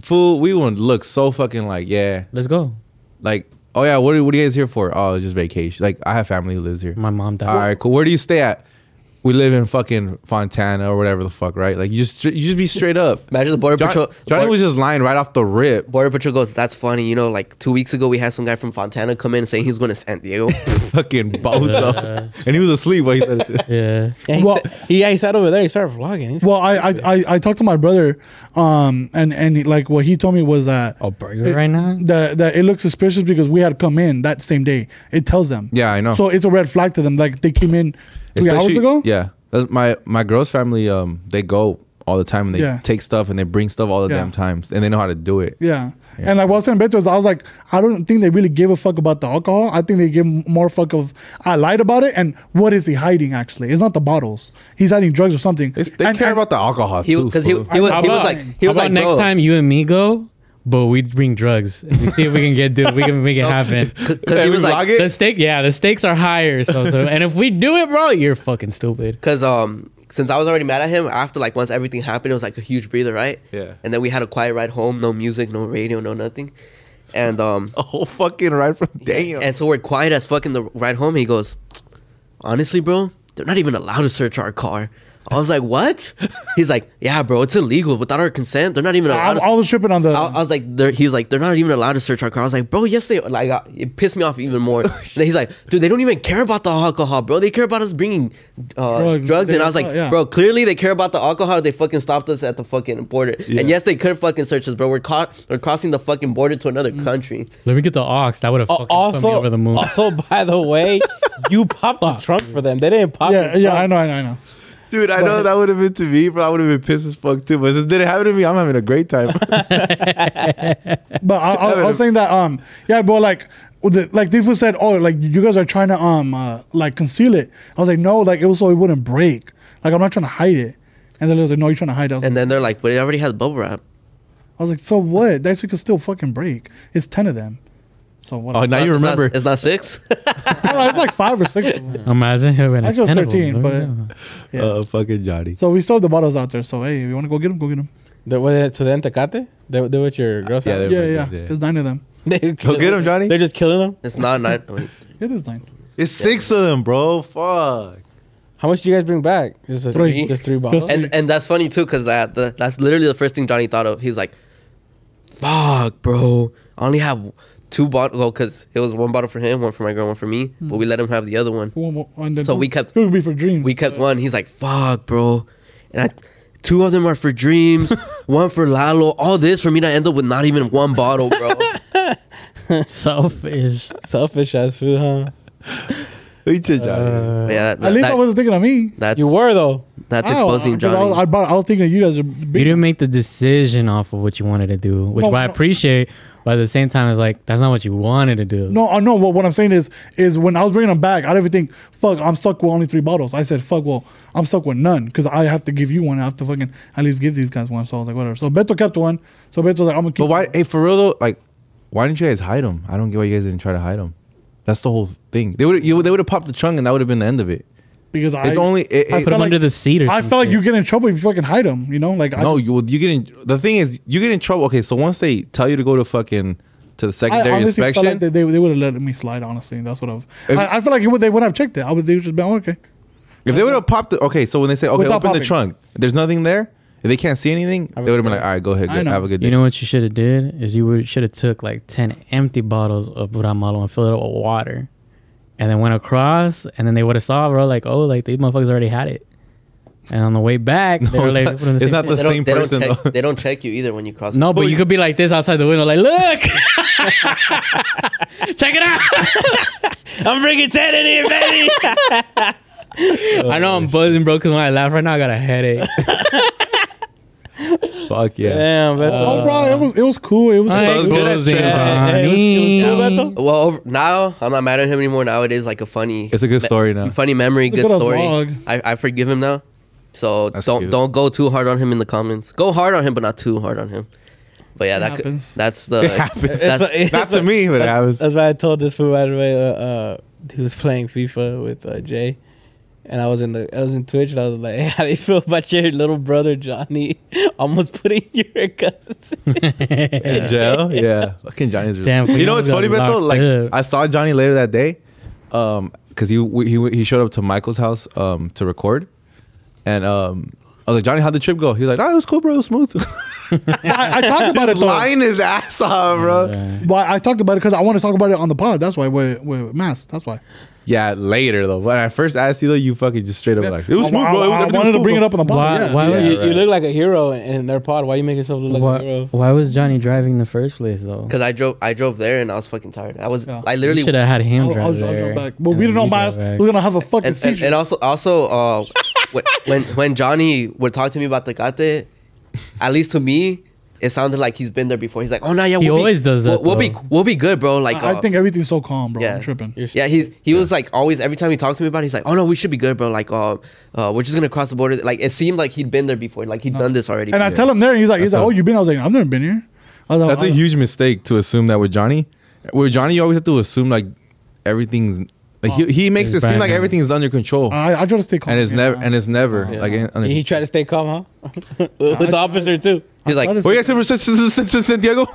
fool, we won't look so fucking like yeah, Let's go. like oh yeah. What are, what are you guys here for? Oh, it's just vacation. Like I have family who lives here. My mom died. All right, cool. Where do you stay at? We live in fucking Fontana or whatever the fuck, right? Like you just you just be straight up. Imagine the border John- patrol. Johnny border, was just lying right off the rip. border patrol goes. That's funny. You know, like two weeks ago, we had some guy from Fontana come in saying he's going to San Diego. fucking bozo. and he was asleep while he said it. Yeah. Yeah, he, Well- sat, he, yeah, he sat over there. He started vlogging. He's- Well, I, I I I talked to my brother, um, and and he- like what he told me was that Oh, burger right now. that that it looks suspicious because we had come in that same day. It tells them. Yeah, I know. So it's a red flag to them. Like they came in three hours Especially- ago. Yeah, my my girl's family, um, they go all the time, and they Yeah. take stuff and they bring stuff all the Yeah. damn times, and they know how to do it. Yeah. And like what I was saying Beto is I was like, I don't think they really give a fuck about the alcohol. I think they give more fuck of I lied about it and what is he hiding actually? It's not the bottles. He's hiding drugs or something. They, they And- care and- about the alcohol He too. because he, he fool. was he was like he was about like next bro, time you and me go, but we bring drugs. We see if we can get do we can make it happen. because he we was like vlog? The stake, yeah, the stakes are higher. So, so and if we do it, bro, you're fucking stupid. Because um, since I was already mad at him, after like once everything happened, it was like a huge breather, right? Yeah. And then we had a quiet ride home, no music, no radio, no nothing. And um, a whole fucking ride from damn. and so we're quiet as fucking the ride home. He goes, honestly, bro, they're not even allowed to search our car. I was like, what? He's like, yeah, bro, it's illegal without our consent. They're not even I, to I was tripping on the I, I was like, they're, he's like, they're not even allowed to search our car. I was like, bro, yes, they like. Uh, it pissed me off even more. and then he's like, dude, they don't even care about the alcohol, bro. They care about us bringing uh, Drugs. drugs. They- And I was like, uh, yeah. bro, clearly they care about the alcohol. They fucking stopped us at the fucking border. And yes, they could fucking search us, bro. We're caught. We're crossing the fucking border to another Mm. country. Let me get the ox. That would have Al- fucking put me also, over the moon. also, by the way, you popped the trunk for them. They didn't pop. Yeah, the yeah. I know, I know, I know. Dude, I know that would have been to me, bro. I would have been pissed as fuck too. But since it didn't happen to me, I'm having a great time. But I, I, I was saying that um yeah, but like with the, like these said, oh like you guys are trying to um uh, like conceal it. I was like no, like it was so it wouldn't break. Like I'm not trying to hide it. And then they was like no, you're trying to hide it. And like, then they're like, but it already has bubble wrap. I was like so what? That shit could still fucking break. It's ten of them. So what? oh, now you It's not- remember. It's not six. I don't know, it's like five or six. Of them. Imagine him when I it's feel 10 of 13, them. but- Yeah. Yeah. Uh, fucking Johnny. So we still have the bottles out there. So hey, you want to go get them? Go get them. They, were they, so then Tecate? They, they with your girl's Yeah, Yeah, yeah. yeah. There's nine of them. They Go them, Johnny. They're just killing them. It's not nine. Wait. It is nine. It's six of them, bro. Fuck. How much do you guys bring back? Just a, Three. Just three bottles. and and that's funny too, cause that the, that's literally the first thing Johnny thought of. He's like, "Fuck, bro, I only have two bottles." Well, cause it was one bottle for him, one for my girl, one for me. But we let him have the other one. One more- and then So two- we kept- It would be for Dreamz. We kept one. He's like, "Fuck, bro," and I. Two of them are for Dreamz, one for Lalo. All this for me to end up with not even one bottle, bro. Selfish. Selfish ass food, huh? Eat your Johnny. Uh, But yeah, At that, least I wasn't thinking of me. that's You were though. that's I don't know, exposing 'cause I was, Johnny. I, bought- I was thinking you guys are you didn't make the decision off of what you wanted to do, which No, why I no. Appreciate. But at the same time, it's like that's not what you wanted to do. No, uh, no. What, what I'm saying is, is when I was bringing them back, I didn't even think, fuck, I'm stuck with only three bottles. I said, fuck, well, I'm stuck with none because I have to give you one. I have to fucking at least give these guys one. So I was like, whatever. So Beto kept one. So Beto's like, I'm gonna keep. But why? Hey, for real though, like, why didn't you guys hide them? I don't get why you guys didn't try to hide them. That's the whole thing. They would you they would have popped the trunk and that would have been the end of it. Because I, It's only it, I it- Put them like- under the seat or I some felt like you get in trouble if you fucking hide them. You know, like I no. just- You you get in. The thing is, you get in trouble. Okay, so once they tell you to go to fucking to the I secondary honestly felt inspection, like they, they, they would have let me slide. Honestly, that's what I've. If- I, I feel like it would, they wouldn't have checked it. I would. They would just been oh, okay. if they would have popped the okay, so when they say okay, Without open the trunk, there's nothing there. If they can't see anything, they would have been like, all right, go ahead, I good, have a good day. You know what you should have did is you would should have took like ten empty bottles of Buramalo and filled it up with water, and then went across, and then they would have saw, bro, like oh, like these motherfuckers already had it, and on the way back, they were it's like, not- put in it's not the they don't, same they don't person, check, they don't check you either when you cross. No, but you could be like this outside the window, like look, check it out. I'm bringing ten in here, baby. I know I'm oh, buzzing, bro, because when I laugh right now, I got a headache. Fuck yeah. Damn, Beto. oh, bro, it was it was cool. It was. I was good at exposing shit. Hey, it was- it was cool, Johnny. Beto. Well, over, now I'm not mad at him anymore. Now it is like a funny. It's a good story now. Funny memory, It's good good story. vlog. I, I forgive him now. So That's don't cute. don't go too hard on him in the comments. Go hard on him, but not too hard on him. But yeah, It that could, that's the It happens. that's, It's- Not to me, but it happens. That's why I told this fool right away. Uh, uh, he was playing FIFA with uh, Jay, and I was in the I was in Twitch, and I was like, hey, "How do you feel about your little brother Johnny almost putting your cousin?" In jail? Yeah. Fucking Johnny's really Damn, You know what's got funny, Beto? locked Like up. I saw Johnny later that day, um, because he he he showed up to Michael's house um to record, and um I was like Johnny, how'd the trip go? He's like, oh, it was cool, bro, it was smooth. I, I talked about it Just though. lying his ass off, bro. Yeah. But I talked about it because I want to talk about it on the pod. That's why with with Mass. That's why. Yeah, later though. When I first asked you though, you fucking just straight up like, it was I, smooth, I- bro. I everything wanted was to bring cool, it up on the pod. Why- yeah. why Yeah, you, right. you look like a hero in, in their pod. Why you make yourself look like a Why, hero? why was Johnny driving in the first place though? because I drove I drove there and I was fucking tired. I was Yeah. I literally should have had him I'll, drive I'll, I'll there. drop back. But we didn't know you Mass drive back. was gonna have a fucking and, and, seizure. and also also uh when, when when Johnny would talk to me about the Tecate, at least to me, it sounded like he's been there before. He's like, "Oh no, yeah, we'll always be, does that, We'll, we'll be we'll be good, bro." Like, I, I uh, think everything's so calm, bro. Yeah. I'm tripping. You're yeah, he's he was like always every time he talked to me about, it, he's like, "Oh no, we should be good, bro." Like, uh, uh, we're just gonna cross the border. Like, it seemed like he'd been there before. Like he'd done this already. And I tell him there, and he's like, he's That's like, oh, you've been? I was like, I've never been here. I was like, That's a I- huge mistake to assume that with Johnny. With Johnny, you always have to assume like everything's like he, he makes It's it seem bad like now. everything's under control, I, I try to stay calm. and it's yeah. never and it's never Yeah. like under, he tried to stay calm, huh? With the officer too. he's like, I just- Where you guys ever since since Santiago?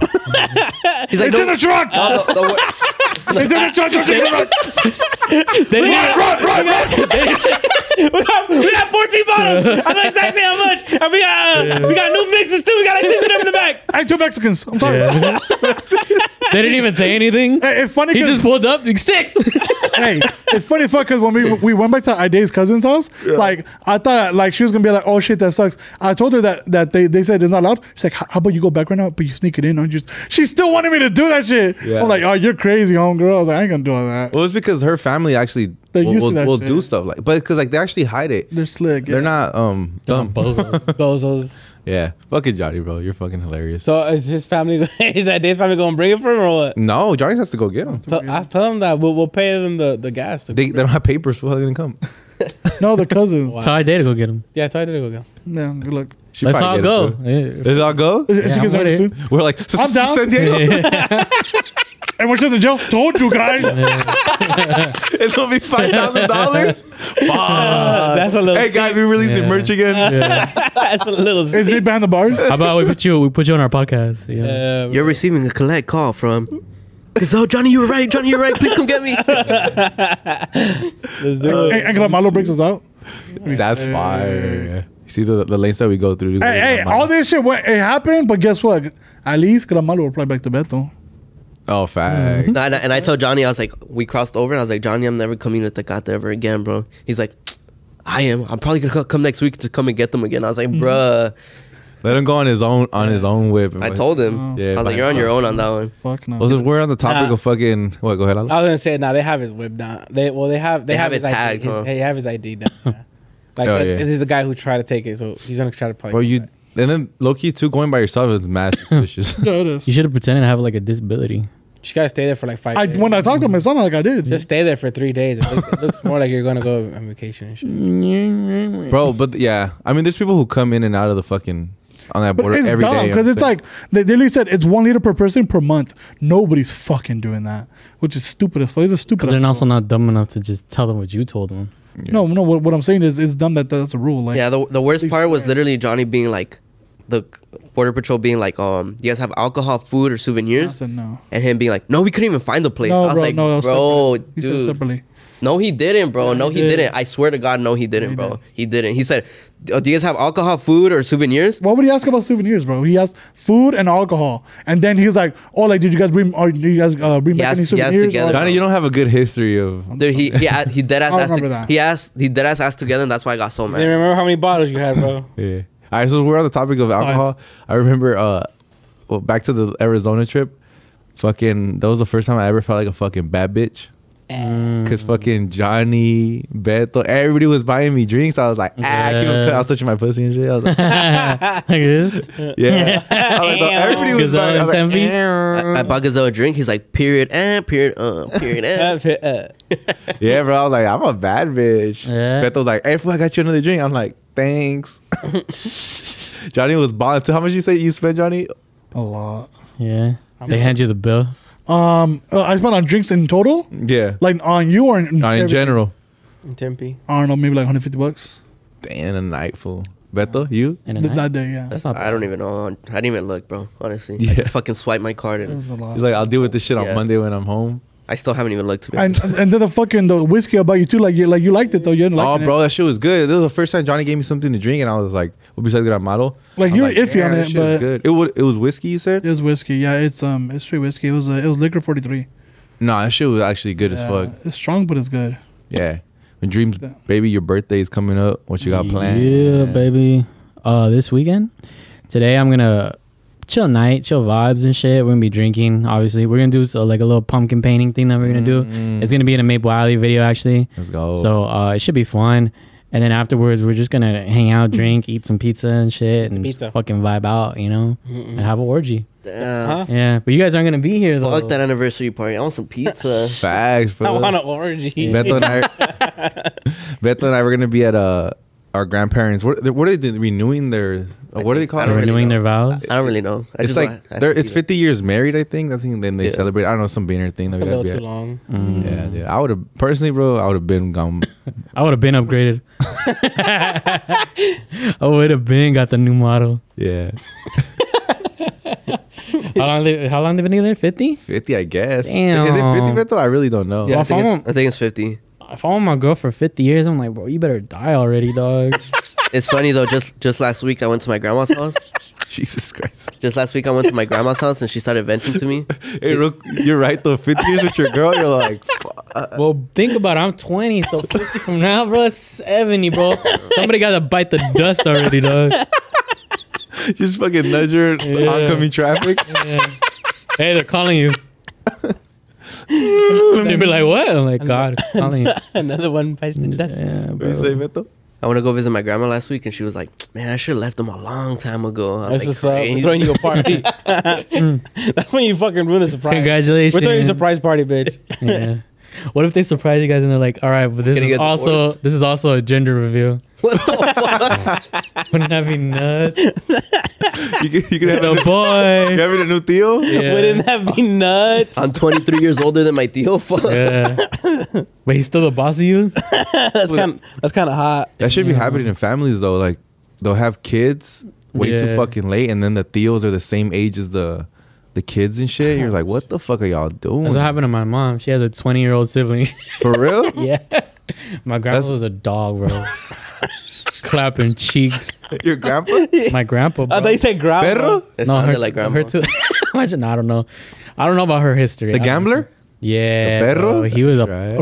he's like, It's in no, the truck. no, the- the- It's in the truck. It's in the truck. They didn't, Run, run, run. we, got, we got 14 bottles. I know exactly how much. And we got uh, we got new mixes too. We got like six of them in the back. I two Mexicans. I'm sorry. Yeah. they didn't even say anything. Hey, it's funny He just pulled up like, six. hey, it's funny fuck because when we we went back to Ide's cousin's house, like I thought like she was gonna be like, oh shit, that sucks. I told her that that they, they said it's not allowed. She's like, how how about you go back right now, but you sneak it in? Don't you just she still wanted me to do that shit. Yeah. I'm like, oh, you're crazy, homegirl. I was like, I ain't gonna do all that. well, it's because her family actually They're will, used to will, that will shit. do stuff like, but because like they actually hide it. They're slick. They're yeah. not um dumb. Bozos. Bozos. Yeah, fucking Johnny, bro. You're fucking hilarious. So is his family? Is that Dave's family gonna bring it for him or what? no, Johnny has to go get him. Tell, I tell him that we'll, we'll pay them the, the gas. To They, they don't have papers for fucking come. No, the cousins. So I did go get him. yeah, tell her to go go. Yeah, good luck. She Let's all go. get it, Yeah. bro. Let's all go. She gets I'm with it. too. We're like, "S- I'm down." San Diego. And we're to the jail. Told you guys. it's gonna be five thousand dollars. That's a little. Hey guys, we releasing Yeah. merch again. Yeah. that's a little. Is Nate behind the bars? How about we put you we put you on our podcast? Yeah. Uh, You're receiving a collect call from. Oh, Johnny, you were right. Johnny, you're right. Please come get me. let's do it. Hey, and Gran Malo brings us out. That's fire. You see the the lanes that we go through. Hey, hey, all this shit went, it happened, but guess what? At least Gran Malo replied back to Beto. Oh, fact. No, and, I- and I told Johnny, I was like, we crossed over, and I was like, Johnny, I'm never coming to Tecate ever again, bro. He's like, I am. I'm probably gonna come next week to come and get them again. I was like, mm-hmm. bruh. Let him go on his own on his own whip. I told him. Oh. Yeah, I was like, you're on your own on that one. Fuck no. Well, since we're on the topic Nah. of fucking what? Go ahead. Lalo. I was gonna say now they have his whip down. They well they have they, They have, have his it tagged, ID. His, huh? They have his ID down. yeah. Like Oh, yeah. this is the guy who tried to take it, so he's gonna try to probably. Bro, go you back. and then low key too going by yourself is mad suspicious. Yeah, it is. You should have pretended to have like a disability. just gotta stay there for like five. I, days. when I talked to him, it sounded like I did. just stay there for three days. It looks, it looks more like you're gonna go on vacation and shit. Bro, but yeah, I mean, there's people who come in and out of the fucking on that But border it's every dumb day. because it's like they they literally said it's one liter per person per month. Nobody's fucking doing that, which is stupid as fuck. It's a stupid. Because they're also not dumb enough to just tell them what you told them. No, no. What, what I'm saying is, it's dumb that that's a rule. Like, Yeah, the, the worst Please part was literally Johnny being like, the border patrol being like, um, you guys have alcohol, food, or I souvenirs, said no. and him being like, no, we couldn't even find the place. No, I was bro, like, no, that was bro, separately. He said dude, separately. no, he didn't, bro. Yeah, no, he he did. didn't. I swear to God, no, he didn't, he bro. did. He didn't. He said, "Uh, do you guys have alcohol, food, or souvenirs? Why would he ask about souvenirs, bro? He asked food and alcohol, and then he's like, "Oh, like, did you guys bring? Or did you guys uh, bring He back any asked- he asked souvenirs?" together. Or- Johnny, you don't have a good history of. Dude, he he a- he dead ass asked. to- He asked he dead ass asked together, and that's why I got so They mad. remember how many bottles you had, bro. Yeah. All right, so we're on the topic of alcohol. I remember, uh, well, back to the Arizona trip. Fucking, that was the first time I ever felt like a fucking bad bitch. Cause fucking Johnny, Beto, everybody was buying me drinks. I was like, ah, I, keep Yeah. I was touching my pussy and shit. I was like, like this. yeah. I was like, everybody was Gazelle buying. I was and like, Tempe? I, I bought Gazelle a drink. He's like, period, and period, uh, period, and. Uh, yeah, bro. I was like, I'm a bad bitch. Yeah. Beto was like, hey, fool, I got you another drink. I'm like, thanks. Johnny was balling too. How much you say you spent, Johnny? a lot. Yeah. They hand you the bill. Um, uh, I spent on drinks in total, Yeah. like on you or in, Not in everything? general. in Tempe. I don't know, maybe like 150 bucks Damn, a night fool. Beto, you? In a Th- night. that day. Yeah, That's not I don't even know. I didn't even look, bro. Honestly, Yeah. I just fucking swiped my card it and was a lot. He's like, I'll deal with this shit on Yeah. Monday when I'm home. I still haven't even looked to be honest. and and then the fucking the whiskey about you too. Like you like you liked it though. You didn't like oh, it. bro, that shit was good. This was the first time Johnny gave me something to drink, and I was like, "Well, besides Gran Malo, Like I'm you were iffy on it, that but good. It was it was whiskey. You said? it was whiskey. Yeah, it's um it's straight whiskey. It was uh, it was Licor 43. No, that shit was actually good as fuck. It's strong, but it's good. Yeah. When Dreamz, baby, your birthday is coming up. What you got planned? Yeah, baby. Uh, this weekend, today I'm gonna chill night, chill vibes and shit. We're gonna be drinking. Obviously, we're gonna do so, like a little pumpkin painting thing that we're gonna do. Mm. It's gonna be in a Maple Alley video actually. Let's go. So uh, it should be fun. And then afterwards we're just gonna hang out, drink, eat some pizza and shit, and pizza. fucking vibe out, you know, and have an orgy. Damn. Huh? Yeah, but you guys aren't gonna be here though. Fuck that anniversary party. I want some pizza. Facts, I bro. want an orgy. Beto and I, Beto and I were gonna be at uh our grandparents. What what are they doing? renewing their? Uh, what are they I called? don't really renewing know. their vows. I don't really know. I It's just like want- I they're, it's 50 years married. I think. I think then they Yeah. celebrate. I don't know some banner thing. It's that a we little gotta too at. long. Mm. Yeah, yeah. I would have personally, bro. I would have been gone. I would have been upgraded. I would have been got the new model. Yeah, How long? They, how long they been together? Fifty. 50, I guess. Damn. Is it 50, Beto? I really don't know. Yeah, Well, I if think, I it's, I think it's 50. If I'm with my girl for fifty years, I'm like, bro, you better die already, dog. It's funny though. Just just last week I went to my grandma's house. Jesus Christ. Just last week I went to my grandma's house and she started venting to me. Hey, real, you're right though. 50 years with your girl, you're like, fuck. well, think about it. I'm 20, so 50 from now, bro, it's 70, bro. Somebody got to bite the dust already, dog. just fucking nudge her Yeah. oncoming traffic. Yeah. Hey, they're calling you. She'd be like, what? I'm like, God, calling you. Another one bites the dust. Yeah, What you say, bro. Beto? I want to go visit my grandma last week and she was like, "Man, I should have left them a long time ago." I was That's like, what's up. We're throwing you a party. That's when you fucking ruin the surprise. Congratulations. We're throwing you a surprise party, bitch. Yeah. What if they surprise you guys and they're like, all right, but this Gonna is also divorced? this is also a gender reveal. What the fuck? Wouldn't that be nuts? You can, you can have the a, boy. you having a new Theo? Yeah. Wouldn't that be nuts? I'm 23 years older than my Theo. Fuck. yeah. But he's still the boss of you? that's kind. That's kind of hot. That should be happening in families though. Like they'll have kids way too fucking late, and then the Theos are the same age as the the kids and shit. You're like, what the fuck are y'all doing? That's what happened to my mom. She has a 20 year old sibling. For real? yeah. My grandpa That's- was a dog, bro. Clapping cheeks. Your grandpa? My grandpa. Oh, bro. I thought you said grandma. Perro? It no, sounded her, like grandma. her too. Imagine, I don't know. I don't know about her history. The gambler? Yeah. The perro? bro, He was a. Right.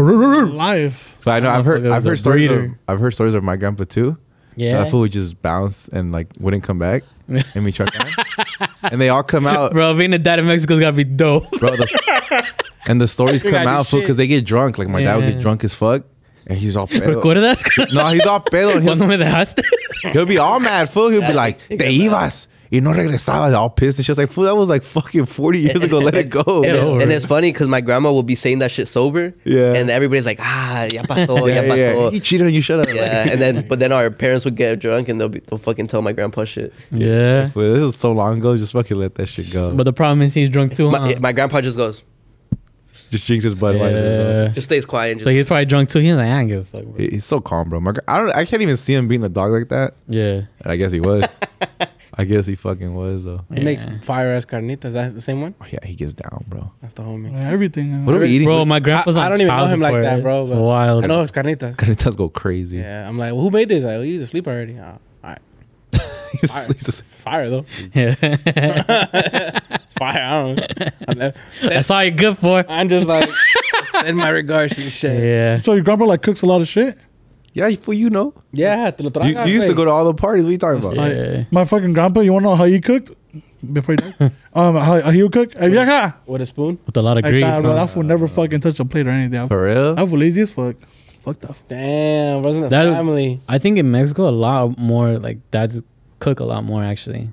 Life. But I know I've heard I've heard stories of. I've heard stories of my grandpa too. Yeah. That fool would just bounce and like wouldn't come back. and we truck down. And they all come out, Bro, being a dad in Mexico's gotta be dope. bro. The, and the stories come out, fool, because they get drunk. Like my dad would get drunk as fuck, and he's all pedo. ¿Recuerdas? No, he's all pedo, and Cuando he'll, me dejaste? he'll be all mad, fool. He'll be like, it- it "Te ibas y no regresabas," all pissed, and she's like, "Fool, that was like fucking forty years ago. Let it go." And, it's, over. and it's funny because my grandma will be saying that shit sober. Yeah. And everybody's like, ah, ya pasó, yeah, ya yeah. pasó. He cheated on you. Shut up. Yeah, and then but then our parents would get drunk and they'll be they'll fucking tell my grandpa shit. yeah. Fool, this was so long ago. Just fucking let that shit go. But the problem is he's drunk too, huh? My, my grandpa just goes, just drinks his Budweiser. Yeah. just stays quiet and So just he's probably drunk too. He's like, I don't give a fuck, bro. He's so calm, bro. My, I don't. I can't even see him being a dog like that. Yeah. And I guess he was. I guess he fucking was though. He makes Yeah. fire ass carnitas. That's the same one. Oh, yeah, he gets down, bro. That's the homie. Yeah, everything. Uh, what are we eating? Bro, my grandpa's I- on I don't even know child him like support. that, bro, It's but wild. I know it's carnitas. Carnitas go crazy. Yeah, I'm like, well, who made this? Like, oh, you just sleep already. Oh, all right, He's Fire. just- fire though. Yeah. It's fire. I don't know. I'm, That's all you're good for. I'm just like, send my regards to the shit. Yeah. So your grandpa like cooks a lot of shit. Yeah, for you know. Yeah, te lo You, tragas, you used to go to all the parties. What are you talking about? Yeah. My fucking grandpa. You wanna know how he cooked before he died? um, how, how he would cook? Hey, vieja. with a spoon. With a lot of Like grief. that, bro. That fool never fucking touch a plate or anything. For real? That fool lazy as fuck. Fuck that. Damn, wasn't the That- family? I think in Mexico, a lot more, like, dads cook a lot more, actually.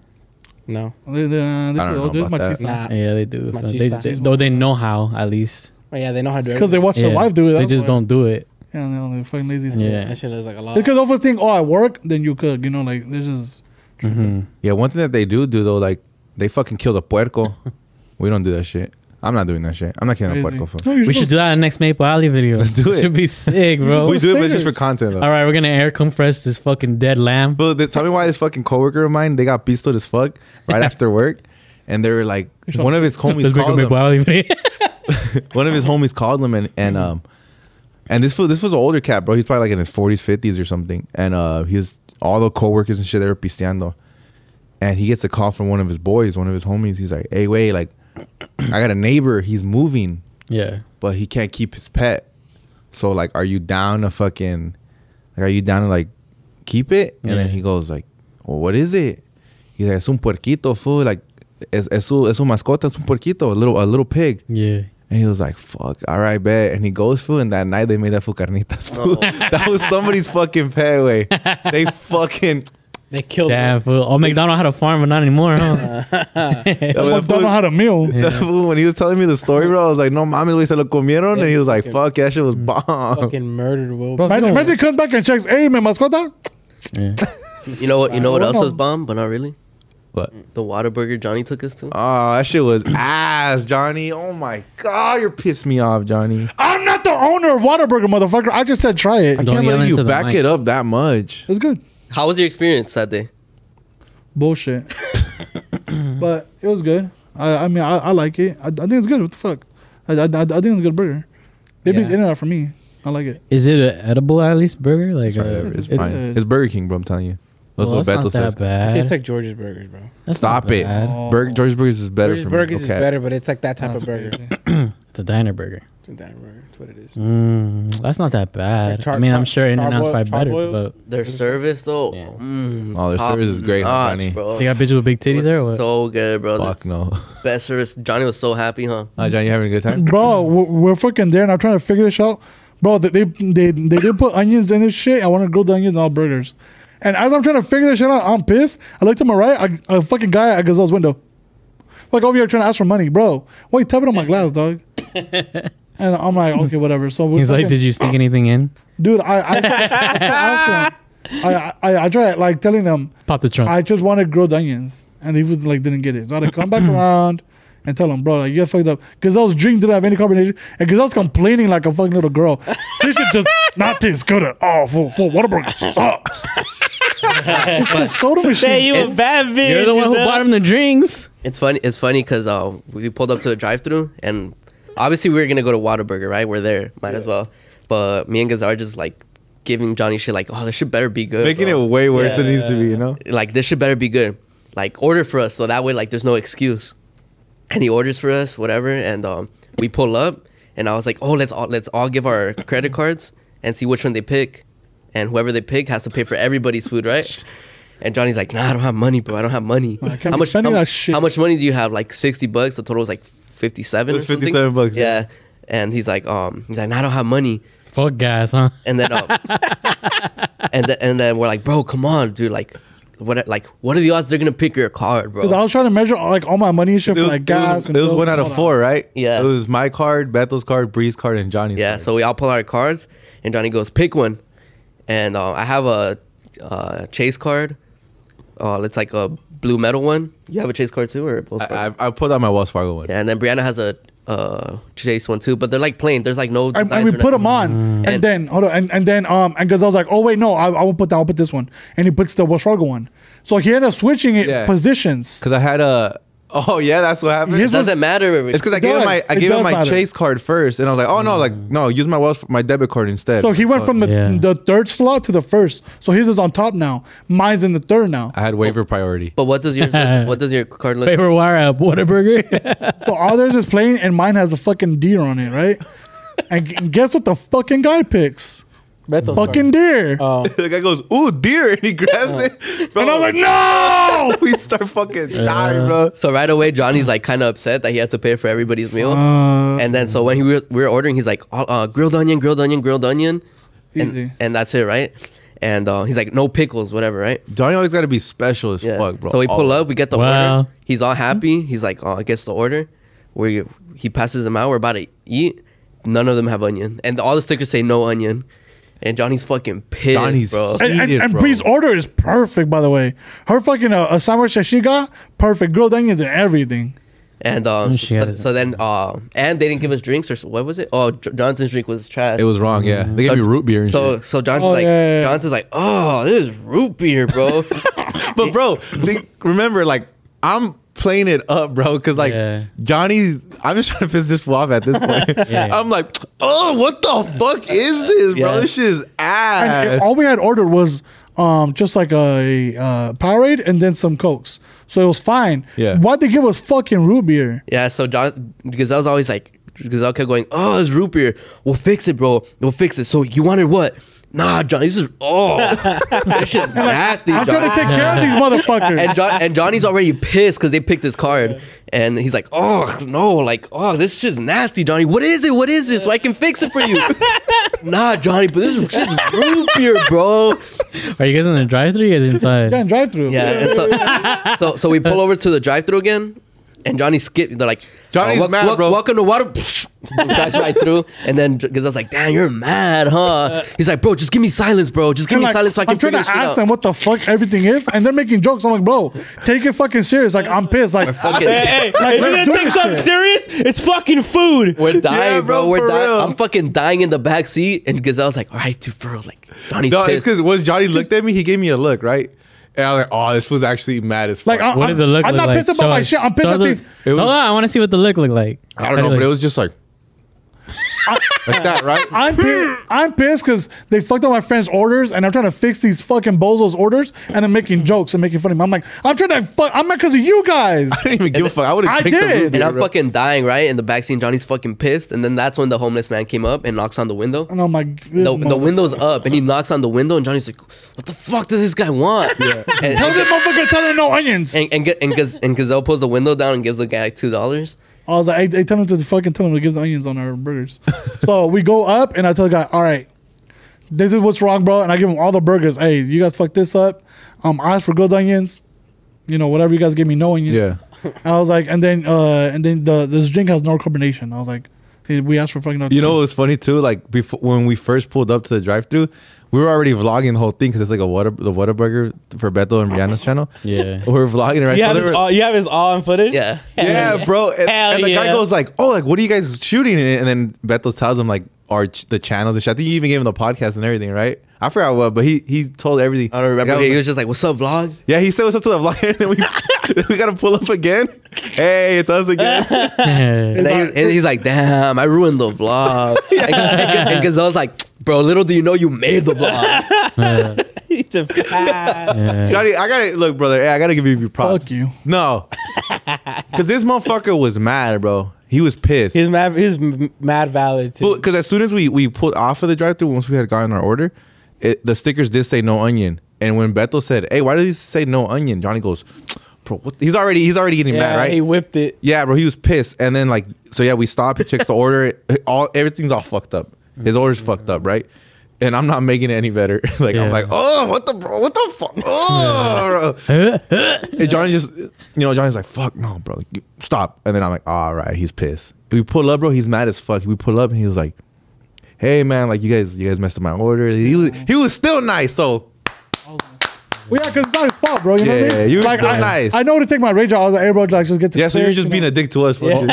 No. They, they, uh, they I don't feel- know they're about that. Nah. Yeah, they do. It's They, they- though they know how, at least. Oh, yeah, they know how to do it. Because they watch their wife do it. They just why. don't do it. Yeah, no, they're fucking lazy. as. Yeah. That shit looks like a lot. Because often think, oh, I work, then you cook. You know, like this is. hmm Yeah, one thing that they do do though, like they fucking kill the puerco. we don't do that shit. I'm not doing that shit. I'm not killing a puerco. Fool. No, We should do that in the next Maple Alley video. Let's do it. Should be sick, bro. we do it, but just for fingers. content though. All right, we're gonna air compress this fucking dead lamb. But they, tell me why this fucking coworker of mine they got pistoled as fuck right after work, and they were like, one of his homies Let's make a called him. One of his homies called him, and and um, and this was this was an older cat, bro. He's probably like in his 40s, 50s or something, and uh, he's all the coworkers and shit they were pisteando, and he gets a call from one of his boys, one of his homies. He's like, hey, wait, like, I got a neighbor. He's moving. yeah. but he can't keep his pet. So like, are you down to fucking? Like, are you down to like keep it? And then he goes like, well, what is it? He's like, es un puerquito, fool. Like, es, es, su, es su mascota, es un puerquito, a little a little pig. Yeah. And And he was like, "Fuck, all right, bet." And he goes, fool. And that night they made that fool carnitas. Fool. Oh. that was somebody's fucking pay way. They fucking. They killed Damn, me. fool. Oh, McDonald had a farm, but not anymore, huh? That Don't fool- know how to meal. that fool, when he was telling me the story, bro, I was like, "No mames, we se lo comieron." And he was like, fucking- "Fuck, yeah, that shit was mm. bomb." Fucking murdered Will. Bro, Imagine, imagine he comes back and checks, hey, man, mascota. Yeah. You know what? You know what else was bomb, but not really. What? The Whataburger Johnny took us to. Oh, that shit was ass, Johnny. Oh my god, you're pissed me off, Johnny. I'm not the owner of Whataburger, motherfucker. I just said try it. I Don't can't yell believe into you the back mic. it up that much. It's good. How was your experience that day? Bullshit. but it was good. I, I mean, I, I like it. I, I think it's good. What the fuck? I, I, I think it's a good burger. Maybe it's Yeah. in and out for me. I like it. Is it an edible at least burger? Like, It's, uh, whatever, it's, it's- fine. it's- It's Burger King, bro. I'm telling you. That's well, what that's Beto not that said. It tastes like George's Burgers, bro. That's Stop it. Oh. Burger, George's Burgers is better George's for me. Burgers is better, but it's like that type of burger. It's a diner burger. It's a diner burger. That's what it is. Mm, that's not that bad. Like char- I mean, I'm char- sure In and Out's charboil- probably better, charboiled? but Their service though. Yeah. Mm, Oh, their service is great, huh, notch, Johnny? bro. they got bitches with big It titties there. Or what? So good, bro. Fuck That's no. Best service. Johnny was so happy, huh? Uh, Johnny, you having a good time? Bro, we're, we're fucking there, and I'm trying to figure this out. Bro, they they they, they did put onions in this shit. I want to grill the onions on all burgers. And as I'm trying to figure this shit out, I'm pissed. I looked to my right, I, a fucking guy at Gazelle's window. Like over here trying to ask for money, bro. Wait, tap it on my glass, dog. and I'm like, okay, whatever. So we're He's like, did you stick anything in? dude, I I, I, asked him. I, I I tried like telling them Pop the trunk. I just wanted grilled onions, and he was like didn't get it. So I had to come back around and tell him, bro, like you got fucked up. Gazelle's drink didn't have any carbonation, and Gazelle's complaining like a fucking little girl. this shit does not taste good at all. For for Whataburger sucks. it's the soda Say machine. you a bad bitch. You're the one who bought him the drinks. It's funny. It's funny because uh, we pulled up to the drive-through, and obviously we were gonna go to Whataburger, right? We're there, might as well. But me and Gazar are just like giving Johnny shit, like, "Oh, this should better be good." Making bro. it way worse Yeah. than it needs to be, you know? like this should better be good. Like order for us, so that way like there's no excuse. And he orders for us, whatever, and um, we pull up, and I was like, "Oh, let's all let's all give our credit cards and see which one they pick, and whoever they pick has to pay for everybody's food, right?" And Johnny's like, "Nah, I don't have money, bro. I don't have money. I can't How much? How, that shit." how much money do you have? Like sixty bucks. The total was like fifty-seven. It was or something? 57 bucks, yeah. Yeah. And he's like, um, he's like, nah, I don't have money. Fuck gas, huh? And then, um, and then, and then we're like, bro, come on, dude. Like, what? Like, what are the odds they're gonna pick your card, bro? Because I was trying to measure like all my money and shit It for was, like it gas. was, and it was one out of that. four, right? Yeah. It was my card, Beto's card, Bree's card, and Johnny's Yeah, card. so we all pull our cards, and Johnny goes, "Pick one," and uh, I have a uh, Chase card. Uh, it's like a blue metal one. You have a Chase card too, or both? I, I, I pulled out my Wells Fargo one. yeah, and then Brianna has a uh, Chase one too, but they're like plain. There's like no. And, and we put them nothing. on, and, And- then hold on, and, and then um, and because i was like, oh wait, no, I, I will put that, I'll put this one, and he puts the Wells Fargo one. So he ended up switching it Yeah. positions. Because I had a. Oh, yeah, that's what happened. His It doesn't matter. It's because I It gave him my. I It gave him my matter. Chase card first, and I was like, oh no, like no, use my Wells my debit card instead. So he went from the, Yeah. the third slot to the first. So his is on top now. Mine's in the third now. I had waiver priority. But what does yours? look, what does your card look? Paper wire at Whataburger. So all theirs is plain, and mine has a fucking deer on it, right? and guess what the fucking guy picks? Beto's Fucking deer. Oh, the guy goes, ooh, deer, and he grabs it. Bro, and I was like, no. we start fucking dying, bro. So right away, Johnny's like kind of upset that he had to pay for everybody's meal. Uh, and then so when he we were, we were ordering, he's like, uh, uh, grilled onion, grilled onion, grilled onion, and, Easy. and that's it, right? And uh, he's like, no pickles, whatever, right? Johnny always got to be special as Yeah. fuck, bro. So we pull up, we get the Wow. order. He's all happy. He's like, oh, gets the order. We he passes them out. We're about to eat. None of them have onion, and all the stickers say no onion. And Johnny's fucking pissed, Johnny's bro. and, and, Eat and. Bree's order is perfect, by the way. Her fucking uh, a sandwich that she got, perfect. Grilled onions and everything. And um, she so, so then uh, and they didn't give us drinks or s- what was it? Oh, J- Jonathan's drink was trash. It was wrong, yeah. They gave So- me root beer and So shit. so Jonathan's Oh, like yeah, yeah, yeah. Jonathan's like, oh, this is root beer, bro. But bro, think, remember, like I'm playing it up, bro, because like Yeah. Johnny's. I'm just trying to piss this fool off at this point. Yeah. I'm like, oh, what the fuck is this, bro? Yeah. This shit is And ass. it- all we had ordered was um just like a uh, Powerade and then some cokes. So it was fine. Yeah. Why'd they give us fucking root beer? yeah, so John because I was always like Gazelle kept going, "Oh, it's root beer. We'll fix it, bro. We'll fix it." So you wanted what? Nah, Johnny, this is oh, this shit's nasty. I'm trying to take care of these motherfuckers. And, John, and Johnny's already pissed because they picked his card, and he's like, "Oh no, like oh, this shit's nasty, Johnny. What is it? What is this? So I can fix it for you." nah, Johnny, but this shit's root beer, bro. Are you guys in the drive-through? You guys inside? yeah, and drive through. Yeah, and so, so so we pull over to the drive-through again, and Johnny skipped. They're like, Johnny's oh, wel- mad, wel- bro. Welcome to water. Drives right through, and then because I was like, "Damn, you're mad, huh?" He's like, "Bro, just give me silence, bro. Just give And me like, silence so I can I'm trying figure to this shit ask out." them what the fuck everything is, and they're making jokes. I'm like, bro, take it fucking serious. Like, I'm pissed. Like, Fucking- Hey, hey, Like, if you're let's gonna do take this something shit. serious, it's fucking food. We're dying, Yeah, bro. bro, We're for dying. real. I'm fucking dying in the back seat, and Gazelle's like, "All right, dude, for real, like Johnny's No, it's pissed." because once Johnny looked at me, he gave me a look, right? And I was like, oh, this was actually mad as fuck. like I, What did the look I'm look not like? pissed about Show my us. shit. I'm pissed Show at us these. the- It was- Hold on, I want to see what the look looked like. I don't know, but it was just like, like that, right? I'm pissed. I'm pissed because they fucked up my friend's orders, and I'm trying to fix these fucking bozos orders, and they're making jokes and making fun of me. I'm like, I'm trying to fuck. I'm not because of you guys. I didn't even give a fuck. I would I have kicked the did. and I'm bro. fucking dying, right? In the back seat, Johnny's fucking pissed, and then that's when the homeless man came up and knocks on the window. And I'm like, The, the window's up, and he knocks on the window, and Johnny's like, "What the fuck does this guy want?" Yeah. And, Tell and, that motherfucker, tell him no onions. and, and, and, Gaz- and Gazelle pulls the window down and gives the guy two dollars. I was like, hey, hey, tell him to fucking tell him to give the onions on our burgers. so we go up, and I tell the guy, all right, this is what's wrong, bro. And I give him all the burgers. Hey, you guys fucked this up. Um, I asked for good onions. You know, whatever you guys give me, no onions. Yeah. I was like, and then uh, and then the this drink has no carbonation. I was like, we asked for fucking. no- You know what was funny too? Like before when we first pulled up to the drive-through, we were already vlogging the whole thing because it's like a water the Whataburger for Beto and Brianna's channel. Yeah. we are vlogging it right. You have, his all, you have his all on footage? Yeah. yeah, bro. And, Hell and the guy goes like, "Oh, like what are you guys shooting?" And then Beto tells him like our ch- the channels and shit. I think he even gave him the podcast and everything, right? I forgot what, but he he told everything. I don't remember. The guy he was was just like, "What's up, vlog?" yeah, he said what's up to the vlog, and then we we gotta pull up again. Hey, it's us again. And, then he and he's like, "Damn, I ruined the vlog." and, and, and Gazelle's like, "Bro, little do you know you made the vlog." He's a Yeah. Johnny, I gotta look, brother. Hey, I gotta give you your props. Fuck you. No, because this motherfucker was mad, bro. He was pissed. he's mad. He's mad valid too. Because as soon as we we pulled off of the drive-through, once we had gotten our order, it, the stickers did say no onion. And when Beto said, "Hey, why did he say no onion?" Johnny goes, "Bro, what? he's already he's already getting yeah, mad, right?" he whipped it. yeah, bro, he was pissed. And then like, so yeah, we stop. He checks the order. All everything's all fucked up. His mm. order's fucked up, right? And I'm not making it any better. like Yeah. I'm like, oh, what the bro? What the fuck? Oh, bro. And Johnny just, you know, Johnny's like, fuck no, bro, You- stop. And then I'm like, all right, he's pissed. We pull up, bro. He's mad as fuck. We pull up and he was like, hey man, like you guys, you guys messed up my order. He was, he was still nice. So Well, yeah, because it's not his fault, bro. You know what I Yeah, mean? you were like, still I, nice. I know to take my rage out. I was like, hey, bro, like, just get to yeah, so you're just being a dick to us. For Well,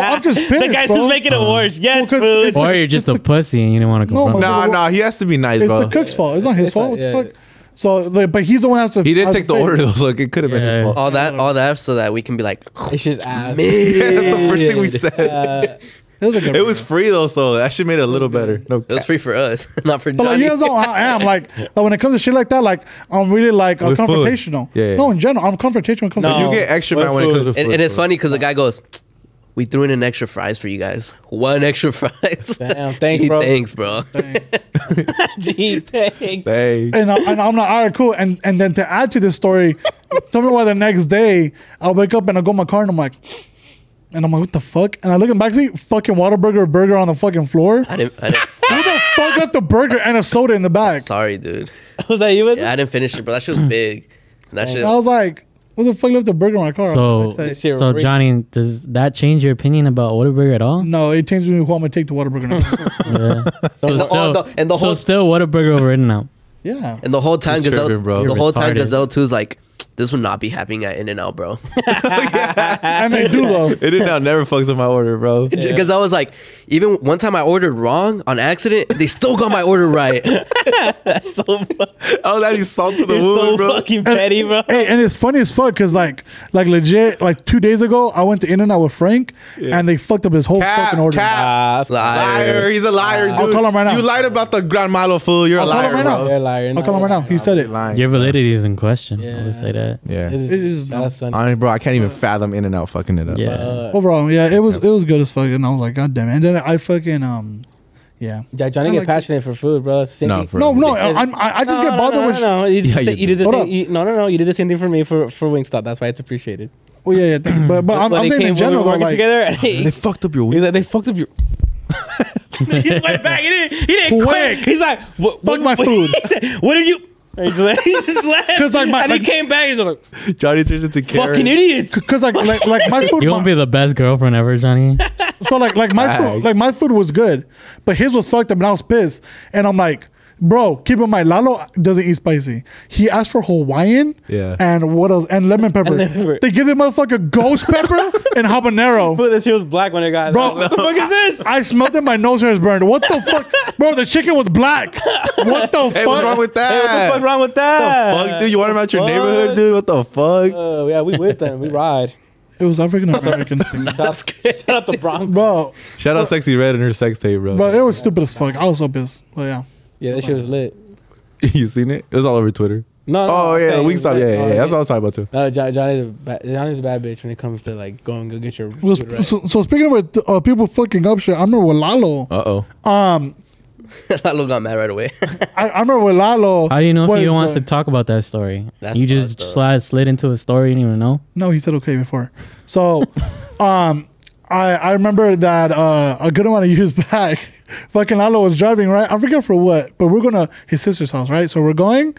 I'm just pissed, The guy's bro. just making it uh-huh. worse. Yes, 'cause food. it's oh, Or you're just a pussy and you didn't want to complain. No, confront. but- him. Nah, nah, he has to be nice, bro. It's bro. the cook's fault. It's not his fault. what the fuck? So, like, but he's the one that has to. He did has take to the fix order it. though, so it could have been Yeah. his fault. all that, all that, so that we can be like, It's just ass. man. That's the first thing we said. Uh, It was, a good it was free though, so that should made it a little better. No, It was free for us, not for But like, you guys know how I am. Like, like, when it comes to shit like that, like I'm really like I'm With confrontational. Yeah, yeah. No, in general, I'm confrontational when it comes No. to you get extra What man when it comes to food. and, and it's bro. funny because the guy goes, "We threw in an extra fries for you guys. One extra fries." Damn, thanks, He bro. Thanks, bro. Gee, thanks. Hey. and, I, and I'm like, all right, cool. And and then to add to this story, tell me why the next day I'll wake up and I go in my car and I'm like, and I'm like, what the fuck? And I look in the backseat, fucking Whataburger burger on the fucking floor. I didn't. I didn't Who the fuck left the burger and a soda in the back? sorry, dude. Was that you Yeah, I didn't finish it, bro. That shit was big. And That shit. I was like, what the fuck left the burger in my car? So, I say, Shit, so re- Johnny, does that change your opinion about Whataburger at all? no, it changed me who I'm gonna take to Whataburger now. Yeah. So And the- still, oh, the- and the so still Whataburger over In and Out. yeah. And the whole time, He's Gazelle, tripping, bro. the You're whole time, retarded. Gazelle too is like, this would not be happening at In and Out, bro. And they do though. It did not never fucks with my order, bro. Because I was like, even one time I ordered wrong on accident, they still got my order right. That's so fu- I was adding salt to the you're wound, so bro. fucking petty, bro. Hey, and it's funny as fuck because like, like legit, like two days ago, I went to In and Out with Frank, and they fucked up his whole Cap, fucking order. cap. Ah, that's Liar. He's a liar, dude. I'll call him right now. You lied about the Gran Malo food. You're I'll a call liar, him right bro. now. You're a liar. I'll call him right now. He said it. Lying. Your validity is in question. Yeah. I would say that. That. Yeah. It is, It is Sunday. I mean, bro, I can't even fathom In and Out fucking it up. Yeah. Uh, Overall, yeah, it was it was good as fuck, and I was like, God damn it! And then I fucking um, yeah. Yeah, Johnny I get like- passionate for food, bro. Same No, for No, no. I, I'm, I I just No, get no, bothered no, with. no, no. You, Yeah, you, you you did the same, you, no, no, no. You did the same thing for me for for Wingstop. That's why it's appreciated. Oh yeah, yeah. Thank you. But but I'm, I'm saying came in when we general, were though, working like, together, and he, They fucked up your he's like, they fucked up your. he went back. He didn't. He didn't Quick. quit. He's like, what, what, my what- food. what did you? And He's like, he just left. 'Cause, like, my- and like- he came back. He's like, Johnny turns into Karen. fucking idiots. Cause like like like my food, You won't be the best girlfriend ever, Johnny. so like like my food, Facts. like my food was good, but his was fucked up, and I was pissed. And I'm like, bro, keep in mind, Lalo doesn't eat spicy. He asked for Hawaiian, Yeah. and what else? And lemon pepper. And lemon pepper. They give the motherfucker ghost pepper and habanero. But this shit was black when it got. Bro, what the fuck is this? I smelled it. My nose hairs burned. What the fuck, bro? The chicken was black. What the Hey, fuck? what's wrong with that? Hey, what the fuck's wrong with that? What the Fuck, dude, you want him out your What? neighborhood, dude? What the fuck? Oh yeah, we with them. We ride. It was African American, Shout out, shout out the Bronx. bro. Shout out Sexyy Red and her sex tape, bro. Bro, it was stupid as fuck. I was so pissed. But yeah. Yeah, that shit was lit. you seen it? It was all over Twitter. No, no. Oh I'm yeah, we Wingstop. Yeah, yeah, oh, yeah. That's what I was talking about too. No, Jo- Johnny's a bad, Johnny's a bad bitch when it comes to like going go get your Well, food right. so, so speaking of uh, people fucking up shit, I remember with Lalo. Uh oh. Um, Lalo got mad right away. I, I remember with Lalo. How do you know if he wants uh, to talk about that story? That's you just fucked slid slid into a story you didn't even know. No, he said okay before. So, um, I I remember that uh, a good amount of years back, fucking Lalo was driving right. I forget for what, but we're going to his sister's house, right? So we're going,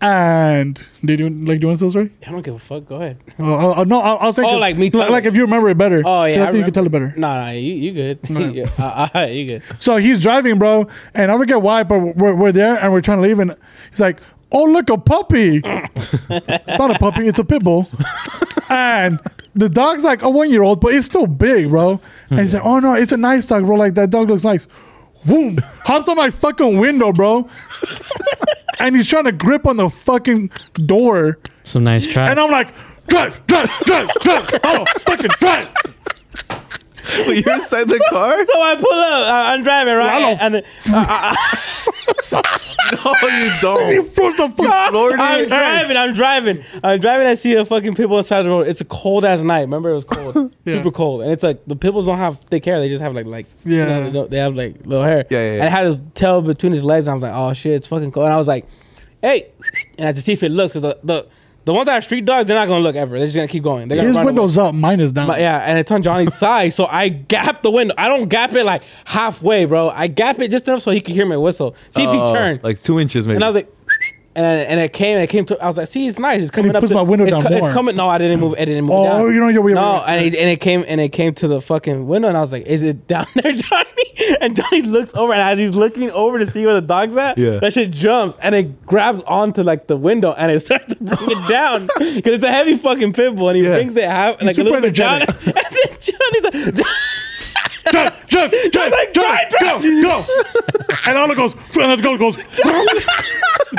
and did you like? Do you want to tell the story? I don't give a fuck. Go ahead. Uh, uh, no, I, I was saying. Oh, 'cause- like me Like, like if you remember it better. Oh yeah, I think you can tell it better. No, no, you you good. uh, uh, you good. So he's driving, bro, and I forget why, but we're, we're there and we're trying to leave, and he's like, "Oh, look, a puppy!" it's not a puppy; it's a pit bull. and the dog's like a one year old, but it's still big, bro. And hmm. he's like, "Oh no, it's a nice dog, bro. Like that dog looks nice." Boom! Hops on my fucking window, bro. and he's trying to grip on the fucking door, Some nice try. and I'm like, "Drive, drive, drive, drive! Oh, fucking drive!" Wait, you're inside the car? So I pull up. I, I'm driving right, don't- and then, no, you don't. froze the fuck. Florida. I'm driving. I'm driving. I'm driving. I see a fucking pit bull on the side of the road. It's a cold ass night. Remember, it was cold, Yeah. super cold, and it's like the pit bulls don't have thick hair. They just have like like you Yeah. know, they, they have like little hair. Yeah, yeah, yeah. And it had his tail between his legs. And I was like, oh shit, it's fucking cold. And I was like, hey, and I had to see if it looks because the, the the ones that are street dogs, they're not gonna look ever. They're just gonna keep going. They're gonna His run away. window's up, mine is down. But yeah, and it's on Johnny's side, so I gap the window. I don't gap it like halfway, bro. I gap it just enough so he could hear my whistle. See if he Oh, turned. Like two inches, maybe. and I was like, and and it came and it came to. I was like, see, it's nice. It's coming he up. puts to, my window it's, down It's more. coming. No, I didn't move. It didn't move. Oh, down. you know, you're- you're- No, and it, and it came and it came to the fucking window, and I was like, is it down there, Johnny? And Johnny looks over, and as he's looking over to see where the dog's at, Yeah. that shit jumps and it grabs onto like the window, and it starts to bring it down because it's a heavy fucking pit bull, and he Yeah. brings it half like a super little bit down, and energetic. then Johnny's like. Drive, drive, drive, like, drive, drive, go, go. And all it goes, and it goes, goes.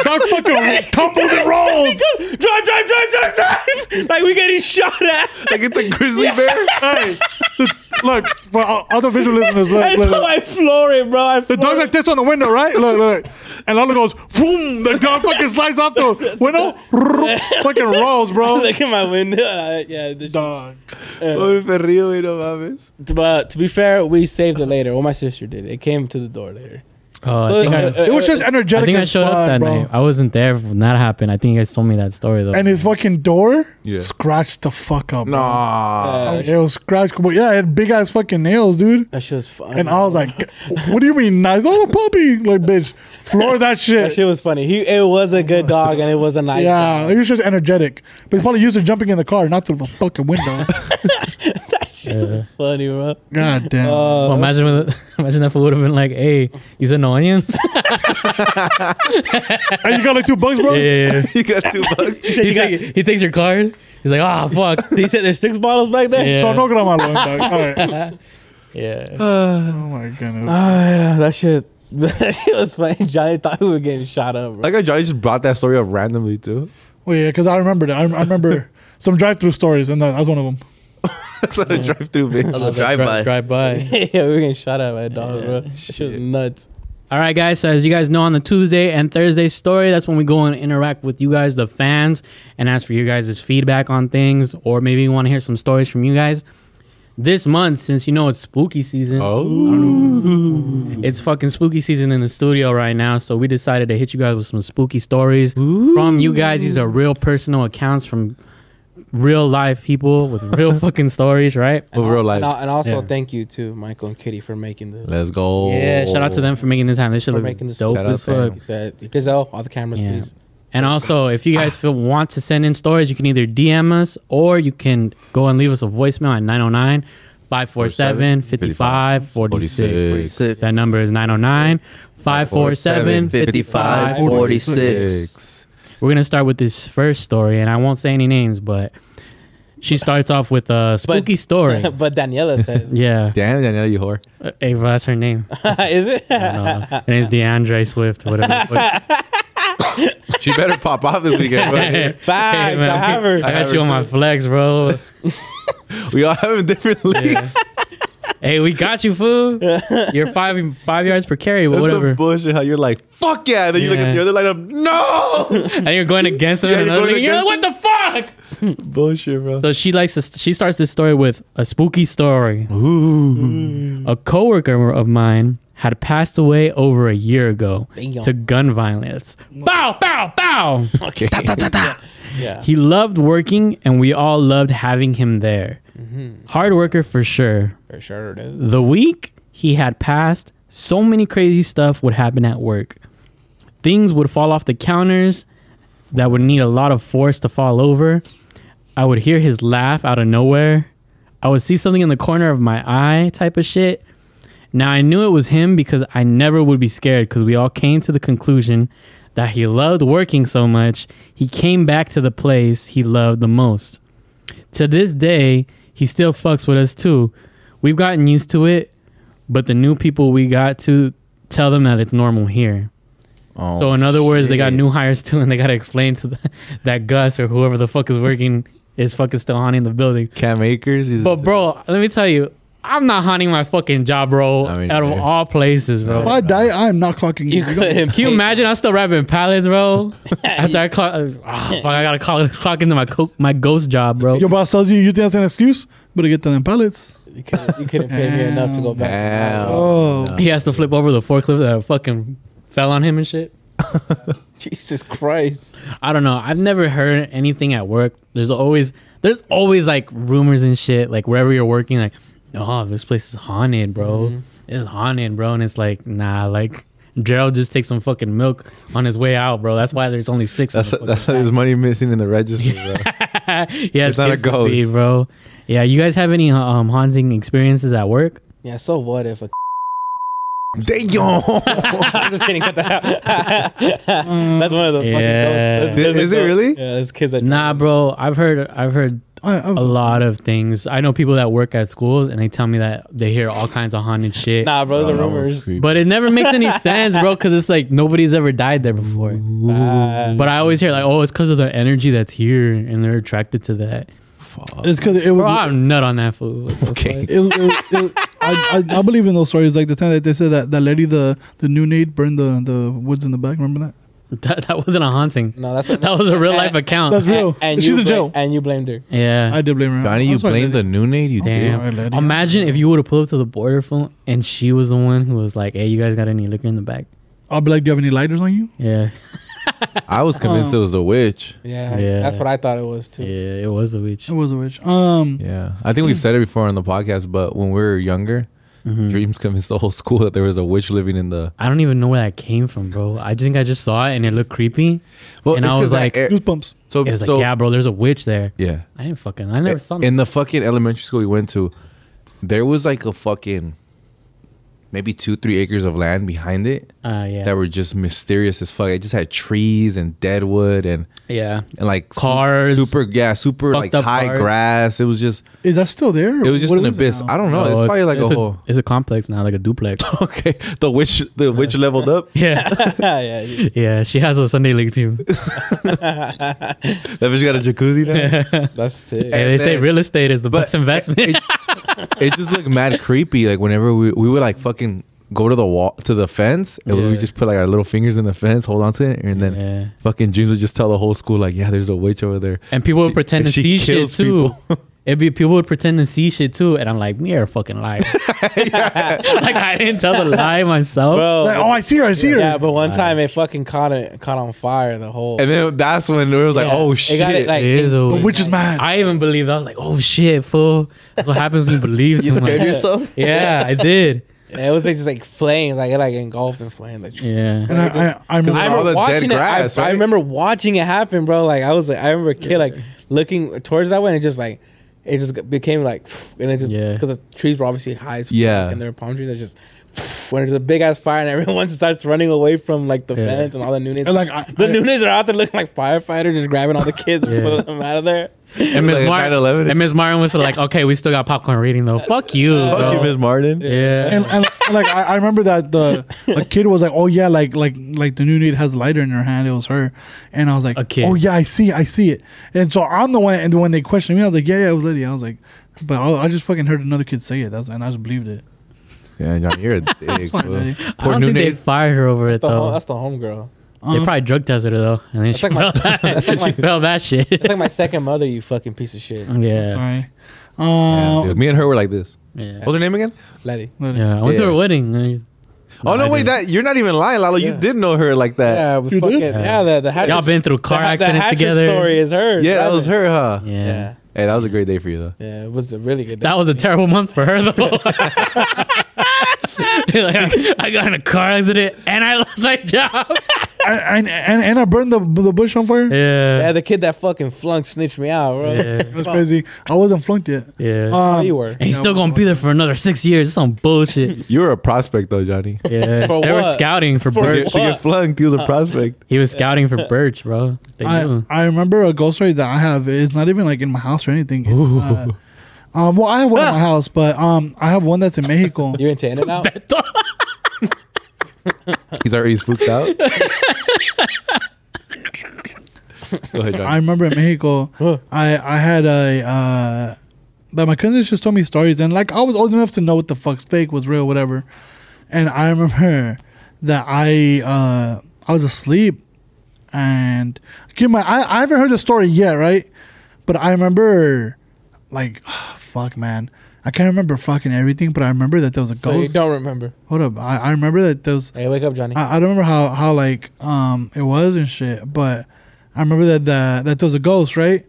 Dog fucking tumbles and rolls. drive, drive, drive, drive, drive. Like we getting shot at. like it's a grizzly bear. Hey, the- look for o- other visual listeners. Look, And look, so. I floor it, bro. I The floor dog's it. like this on the window, right? Look, look. And Lalo goes, boom. The dog fucking slides off the window, fucking rolls, bro. Look at my window. I- uh, yeah, this Dog. Pobre perrillo, güey, no mames. But to be fair, we saved it later. Well, my sister did. It came to the door later. Oh, I So, think, I, uh, It was just energetic. I energetic think I showed fuck, up that bro. night. I wasn't there when that happened. I think you guys told me that story though. And his fucking door Yeah. scratched the fuck up. bro. Nah. Uh, It was scratched. But yeah, it had big ass fucking nails, dude. that shit was fun. And I was like, "What do you mean nice? Oh, a puppy! Like, bitch, floor that shit." that shit." shit was funny. He it was a good dog and it was a nice. yeah, dog. he was just energetic, but he's probably used to jumping in the car, not through the fucking window. Yeah. funny, bro. God damn. Uh, Well, imagine when, imagine if it would have been like, "Hey, you said no onions." and you got like two bugs, bro. yeah, yeah, yeah. you got two bucks. he, take, he takes your card. He's like, "Ah, fuck." he said there's six bottles back there. Yeah. So no grama dog. All right. Yeah. Oh my goodness. Oh yeah, that shit. That shit was funny. Johnny thought we were getting shot up, bro. Like guy Johnny just brought that story up randomly too. Well, yeah, because I remember it. I, I remember some drive-through stories, and that, was one of them. That's not a drive-through bitch. On the drive by. Drive by. yeah, we were getting shot at by a dog, bro. That shit was nuts. All right, guys. So as you guys know, on the Tuesday and Thursday story, that's when we go and interact with you guys, the fans, and ask for you guys' feedback on things, or maybe you want to hear some stories from you guys. This month, since you know it's spooky season, Oh, it's fucking spooky season in the studio right now. So we decided to hit you guys with some spooky stories from you guys. These are real personal accounts from real life people with real fucking stories, right? With real life. And, al- and also, Yeah. thank you to Michael and Kitty for making the Let's go. Yeah, shout out to them for making this time. This should for look making this dope Shout as out to them. fuck. He said, Gazelle, all the cameras, Yeah. please. And also, if you guys feel want to send in stories, you can either DM us or you can go and leave us a voicemail at 909 547 5546. That number is 909 547 5546. We're going to start with this first story, and I won't say any names, but she starts off with a spooky story. but Daniela says, Yeah. Damn, Danielle, you whore. Uh, Ava, that's her name. is it? I don't. Her name's D'Andre Swift, whatever. She better pop off this weekend. bro. Facts, man, I have her. I have got you her on my too. flex, bro. we all have different leagues. Hey, we got you, fool. You're five five yards per carry, but That's whatever. some bullshit. How you're like, fuck yeah. Then you look at the other lineup. No. and you're going against them. Yeah, and you're going league, you're like, what the fuck? bullshit, bro. So she likes to. She starts this story with a spooky story. Ooh. A coworker of mine had passed away over a year ago Damn. to gun violence. Bow, bow, bow. Okay. Yeah. He loved working, and we all loved having him there. Mm-hmm. Hard worker for sure. For sure, dude. The week he had passed, so many crazy stuff would happen at work. Things would fall off the counters that would need a lot of force to fall over. I would hear his laugh out of nowhere. I would see something in the corner of my eye, type of shit. Now I knew it was him because I never would be scared because we all came to the conclusion that he loved working so much, he came back to the place he loved the most. To this day, he still fucks with us too. We've gotten used to it, but the new people we got to tell them that it's normal here. Oh, so in other words, they got new hires too, and they gotta explain to the, that Gus or whoever the fuck is working is fucking still haunting the building. Cam Akers. But bro, let me tell you, I'm not hunting my fucking job, bro. I mean, out of yeah. all places, bro. If I die, I am not clocking You you. couldn't. Can you imagine? I'm still rapping pallets, bro. After I clock, uh, ah, fuck, I gotta clock, clock into my co- my ghost job, bro. Your boss tells you you think that's an excuse, but to get to them pallets. You couldn't, you couldn't pay me enough to go back Damn. to Oh, He has to flip over the forklift that fucking fell on him and shit. Jesus Christ. I don't know. I've never heard anything at work. There's always there's always like rumors and shit. Like wherever you're working, like, oh, this place is haunted, bro. Mm-hmm. It's haunted, bro. And it's like, nah, like Gerald just takes some fucking milk on his way out, bro. That's why there's only six. That's the that's why there's money missing in the register, bro. fucking- he It's not a kids to feed, ghost. bro. Yeah, you guys have any um haunting experiences at work? Yeah, so what if a. Damn. I'm just kidding. Cut that out. That's one of the fucking Yeah. ghosts. There's- there's Is a it really? Yeah, there's kids that. Nah, bro. I've heard I've heard I, I, a lot of things. I know people that work at schools and they tell me that they hear all kinds of haunted shit. Nah, bro, those are rumors. But it never makes any sense, bro, because it's like nobody's ever died there before. Uh, But I always hear like, oh, it's because of the energy that's here, and they're attracted to that. it's because it was. Bro, I'm nut on that fool. Okay. it was, it was, it was I, I, I believe in those stories. Like the time that they said that that lady, the the new Nate, burned the the woods in the back. Remember that? That, that wasn't a haunting. no, that's what. That was a real life account. That's real. And She's you a bla- Joe. And you blamed her. yeah. I did blame her. Johnny, I'm you blamed the lady. new Nate. You Damn. Sorry. Imagine if you would have pulled up to the border phone and she was the one who was like, "Hey, you guys got any liquor in the back?" I'll be like, do you have any lighters on you? Yeah, I was convinced it was the witch. Yeah, Yeah. that's what I thought it was too. yeah, it was a witch. It was a witch. Um, Yeah, I think we've said it before on the podcast, but when we were younger, Mhm. Dreamz convinced the whole school that there was a witch living in the. I don't even know where that came from, bro. I just think I just saw it and it looked creepy. Well, And it's I was 'cause that like- air- goosebumps. so It was so like, yeah, bro, there's a witch there. yeah. I didn't fucking, I never saw in the fucking elementary school we went to, there was like a fucking maybe two, three acres of land behind it Uh, yeah, that were just mysterious as fuck. It just had trees and dead wood and yeah. and like Cars. super yeah, super like high cars. grass. It was just Is that still there? it was just What an abyss. I don't know. Oh, it's probably like it's a whole It's a complex now, like a duplex. okay. The witch the witch leveled up. yeah, yeah, you- yeah. She has a Sunday league team. That bitch got a jacuzzi now. that's sick. and they say real estate is the best investment. it, it just looked mad creepy. Like whenever we we would like fucking go to the wall to the fence, and we Yeah. would just put like our little fingers in the fence, hold on to it, and then Yeah. fucking James would just tell the whole school like, "Yeah, there's a witch over there." And people would She- pretend to she see shit too. people. It'd be people would pretend to see shit too, and I'm like, you're a fucking liar. like I didn't tell the lie myself. Bro, Like, oh, I see her. I see her. yeah, but one time it fucking caught it caught on fire. The whole And then that's when it was like, Yeah. "Oh It shit!" got it, like- It is a The witch is mad. I even believed. I was like, oh shit, fool. That's what happens when you believe. You too much. scared yourself? Yeah, I did. it was like just like flames, like it like engulfed in flames. Like, Yeah. And I, I, I remember. I all remember the dead watching grass, it. I, I remember watching it happen, bro. Like I was like, I remember a kid like looking towards that way, and just like, it just became like, and it just Yeah. because the trees were obviously high as Yeah. and there were palm trees. It just when there's a big ass fire and everyone starts running away from like the Yeah. fence and all the Nunes. And, like, I- the I- Nunes are out there looking like firefighters, just grabbing all the kids and Yeah. pulling them out of there. And Miss Like Martin, 9/11. and Miss Martin was like, okay, we still got popcorn reading though. Fuck you, Fuck bro. you, Miss Martin. Yeah. and, and, and, like I, I remember that the a kid was like, oh yeah, like like like the new need has a lighter in her hand. It was her, and I was like, A kid. oh yeah, I see, I see it. And so I'm the one. And when they questioned me, I was like, yeah, yeah, it was Lydia. I was like, but I, I just fucking heard another kid say it. That's and I just believed it. Yeah, Johnny, you're a dick. fine, fool. Lydia. I Poor don't think they Nune. fired her over it The home, though. that's the homegirl. They probably drug tested her though, and then she like my- felt that. that's like she felt that shit. It's like my second mother, you fucking piece of shit. yeah. Sorry. Yeah, Uh, dude. Me and her were like this. Yeah. What's her name again? Letty. Yeah. I went to Yeah. her wedding. I- Oh no, I wait, didn't. that you're not even lying, Lalo. You Yeah. did know her like that. Yeah, we You fucking, did? yeah. The the Hatcher- Y'all been through car the, Ha- accidents the together. story is her. Yeah, that was her, huh? Yeah. Yeah. Hey, that was a great day for you though. Yeah, it was a really good. Day. That was a terrible month for her though. like, I got in a car accident and I lost my job. I, I, and and I burned the the bush on fire. Yeah. Yeah, the kid that fucking flunked snitched me out, bro. Yeah. That's crazy. I wasn't flunked yet. Yeah. Oh, Um, you were. and he's still gonna be there for another six years. It's some bullshit. You were a prospect though, Johnny. Yeah. For they were scouting for, For Birch. to get flunked, he was a prospect. He was scouting for Birch, bro. They I, knew. I remember a ghost story that I have. It's not even like in my house or anything. It's, um, well, I have one in my house, but um, I have one that's in Mexico. You into In and Out? He's already spooked out. Go ahead, I Johnny. remember in Mexico, I I had a uh, that my cousins just told me stories, and like I was old enough to know what the fuck's fake, was real, whatever. And I remember that I uh, I was asleep, and keep in mind, I I haven't heard the story yet, right? But I remember, like, fuck, man. I can't remember fucking everything, but I remember that there was a So you ghost. don't remember? Hold up, I, I remember that there was Hey, wake up, Johnny. I, I don't remember how how like um it was and shit, but I remember that the, that there was a ghost, right?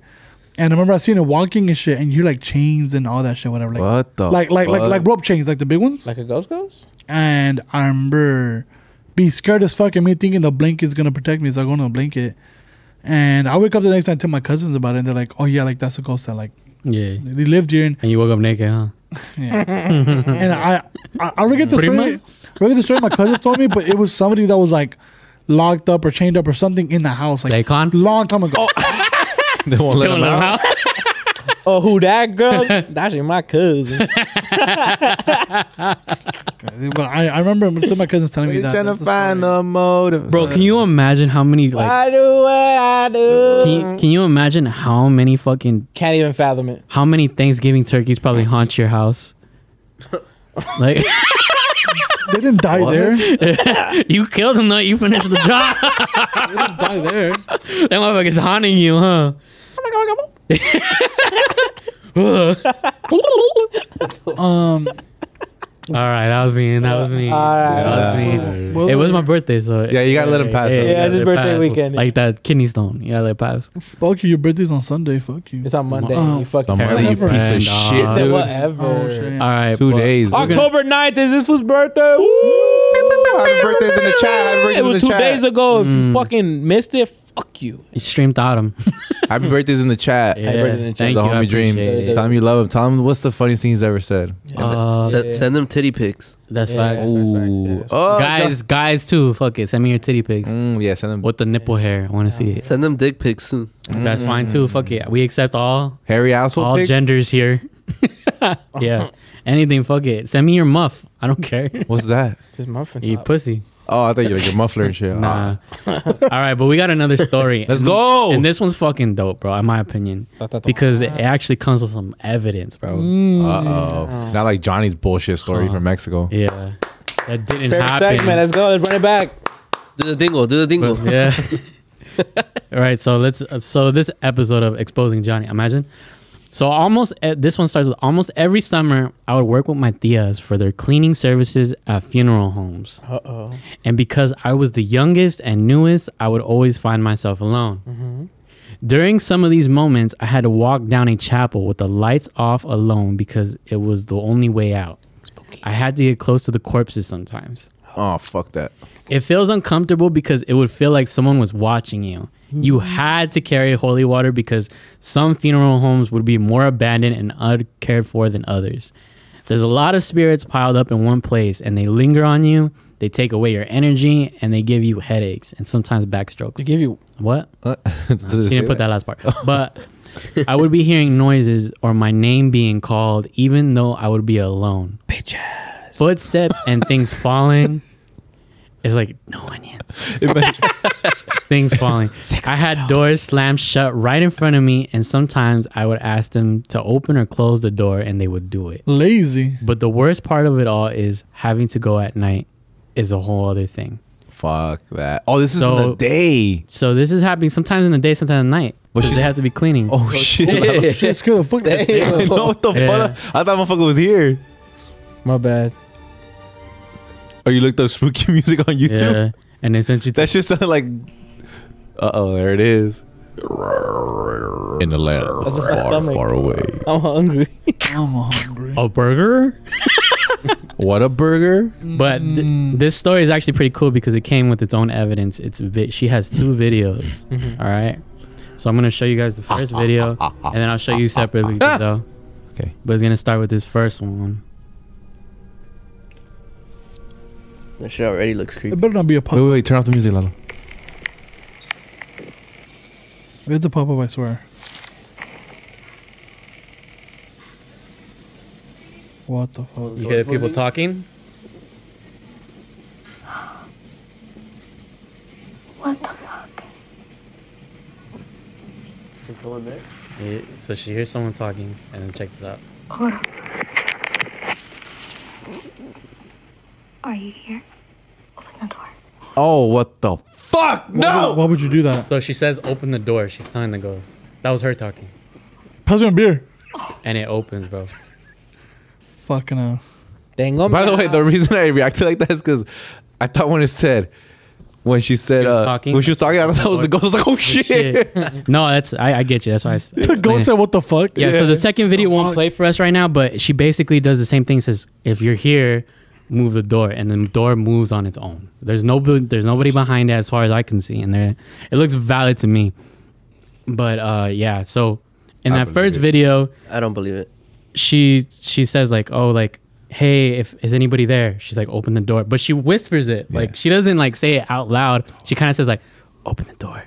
And I remember I seen it walking and shit, and you like chains and all that shit, whatever. Like, What the Like like like fuck? like rope chains, like the big ones. like a ghost ghost? and I remember be scared as fuck and me thinking the blanket's gonna protect me, so I go on the blanket. And I wake up the next night and tell my cousins about it, and they're like, "Oh yeah, like that's a ghost that like Yeah. they lived here." And And you woke up naked, huh? yeah. and I, I, I forget the story. much. Forget the story my cousins told me, but it was somebody that was like locked up or chained up or something in the house, like Daycon? long time ago. Oh. They won't let You him don't know out. Oh, who that girl? That's actually my cousin. But I, I remember my cousins telling me He's that. trying to find the motive. Bro, can you imagine how many like I do what I do. can you, can you imagine how many fucking Can't even fathom it. how many Thanksgiving turkeys probably haunt your house? Like They didn't die there. You killed them though, you finished the job. they didn't die there. that motherfucker's haunting you, huh? Um, All right, that was me. That was me. All right. That was me. Well, it was my birthday, so Yeah, you gotta let him pass, bro. you Yeah, it's his birthday pass. weekend. Like that kidney stone. You gotta let it pass. fuck you. Your birthday's on Sunday. Fuck you. It's on Monday. Oh. you fucking The you Terrible piece of shit, Said dude. whatever. Oh shit. All right, Two but- days. October 9th is this fool's birthday. Woo! Happy birthdays in the chat. Happy birthdays It in was the two chat. days ago. If Mm. you fucking missed it, fuck you. You streamed out him. Happy birthdays in the chat. Yeah, birthday in the chat. thank the you. I homie Dreamz. appreciate it. Tell him you love him. Tell him what's the funniest thing he's ever said. Uh, Send, send them titty pics. that's Yeah. facts. Ooh. Oh, guys, guys too. Fuck it. Send me your titty pics Mm, yeah, send him with the nipple hair. I want to see it. Send them dick pics too. That's fine too. Fuck it. We accept all hairy asshole all pics? genders here. yeah. Anything. Fuck it. Send me your muff. I don't care. What's that? Just muffin you pussy. Oh, I thought you were like your muffler and shit. Nah. all right, but we got another story. Let's And- go. And this one's fucking dope, bro. In my opinion, because it actually comes with some evidence, bro. Uh oh. Not like Johnny's bullshit story Huh. from Mexico. Yeah. that didn't Favorite happen. segment. Let's go. Let's run it back. Do the dingle. Do the dingle. But, yeah. All right. So let's. uh, So this episode of exposing Johnny. Imagine. So almost uh, this one starts with almost every summer I would work with my tias for their cleaning services at funeral homes. Uh oh. And because I was the youngest and newest, I would always find myself alone. During some of these moments, I had to walk down a chapel with the lights off alone because it was the only way out. I had to get close to the corpses sometimes. Oh fuck that. It feels uncomfortable because it would feel like someone was watching you. You hmm. had to carry holy water because some funeral homes would be more abandoned and uncared for than others. There's a lot of spirits piled up in one place and they linger on you, they take away your energy, and they give you headaches and sometimes backstrokes. They give you. What? Uh, what? You didn't put that last part. But I would be hearing noises or my name being called even though I would be alone. Bitches. Footsteps and things falling. It's like no onions. things falling. I had doors slammed shut right in front of me, and sometimes I would ask them to open or close the door, and they would do it. Lazy. But the worst part of it all is having to go at night is a whole other thing. Fuck that. Oh, this is in the day. So this is happening sometimes in the day, sometimes at night. But But they have to be cleaning. Oh, oh shit. Yeah. Shit, scared the fuck out. I know what the Yeah. fuck. I thought motherfucker was here. My bad. Oh, you looked up spooky music on YouTube? yeah, and they sent you. To, That shit sounded like. Uh oh, there it is. In the land That's just my away. I'm hungry. I'm hungry. a burger. What a burger! But th- this story is actually pretty cool because it came with its own evidence. It's vi- she has two videos. all right, so I'm gonna show you guys the first video, and then I'll show you separately. So, Okay. but it's gonna start with this first one. That shit already looks It creepy. better not be a Wait, pop. wait, wait. Turn off the music, Lalo. It's a pop up, I swear. What the fuck? You hear the people talking? What the fuck? Yeah, so she hears someone talking, and then check this out. Hold on. Are you here? Open the door. Oh, what the fuck? Why would, why would you do that? So she says, "Open the door." She's telling the ghost. That was her talking, Pass me a beer. and it opens, bro. Fucking uh. Tengo By the way, miedo. the reason I reacted like that is because I thought when it said, when she said, She uh, talking? when she was talking, I thought that was the ghost. I was like, oh shit. Shit. no, that's I, I get you. That's why I. s- The explained ghost said, "What the fuck?" Yeah, so the second video The won't fuck? play for us right now, but she basically does the same thing. Says if you're here, move the door, and the door moves on its own. There's no there's nobody behind it as far as I can see, and there it looks valid to me. But uh, yeah, so in I that first it. video, I don't believe it. she she says like, oh, like hey, if is anybody there? She's like, open the door, but she whispers it. Like she doesn't like say it out loud. She kind of says like, open the door,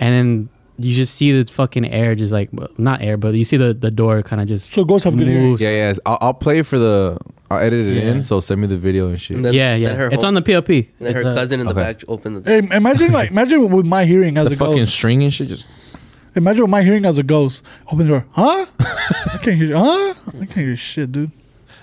and then. You just see the fucking air, just like well, not air, but you see the, the door kind of just So ghosts have good hearing. moves. Yeah, yeah. I'll, I'll play for the. I'll edit it Yeah. in. So send me the video and shit. And then- yeah, then yeah. her It's home- on the POP. Then It's, her uh, cousin in the okay. back opened the door. Hey, imagine like imagine with my hearing as The a fucking ghost. string and shit. Just Imagine with my hearing as a ghost. Open the door. Huh? I can't hear. Huh? I can't hear shit, dude.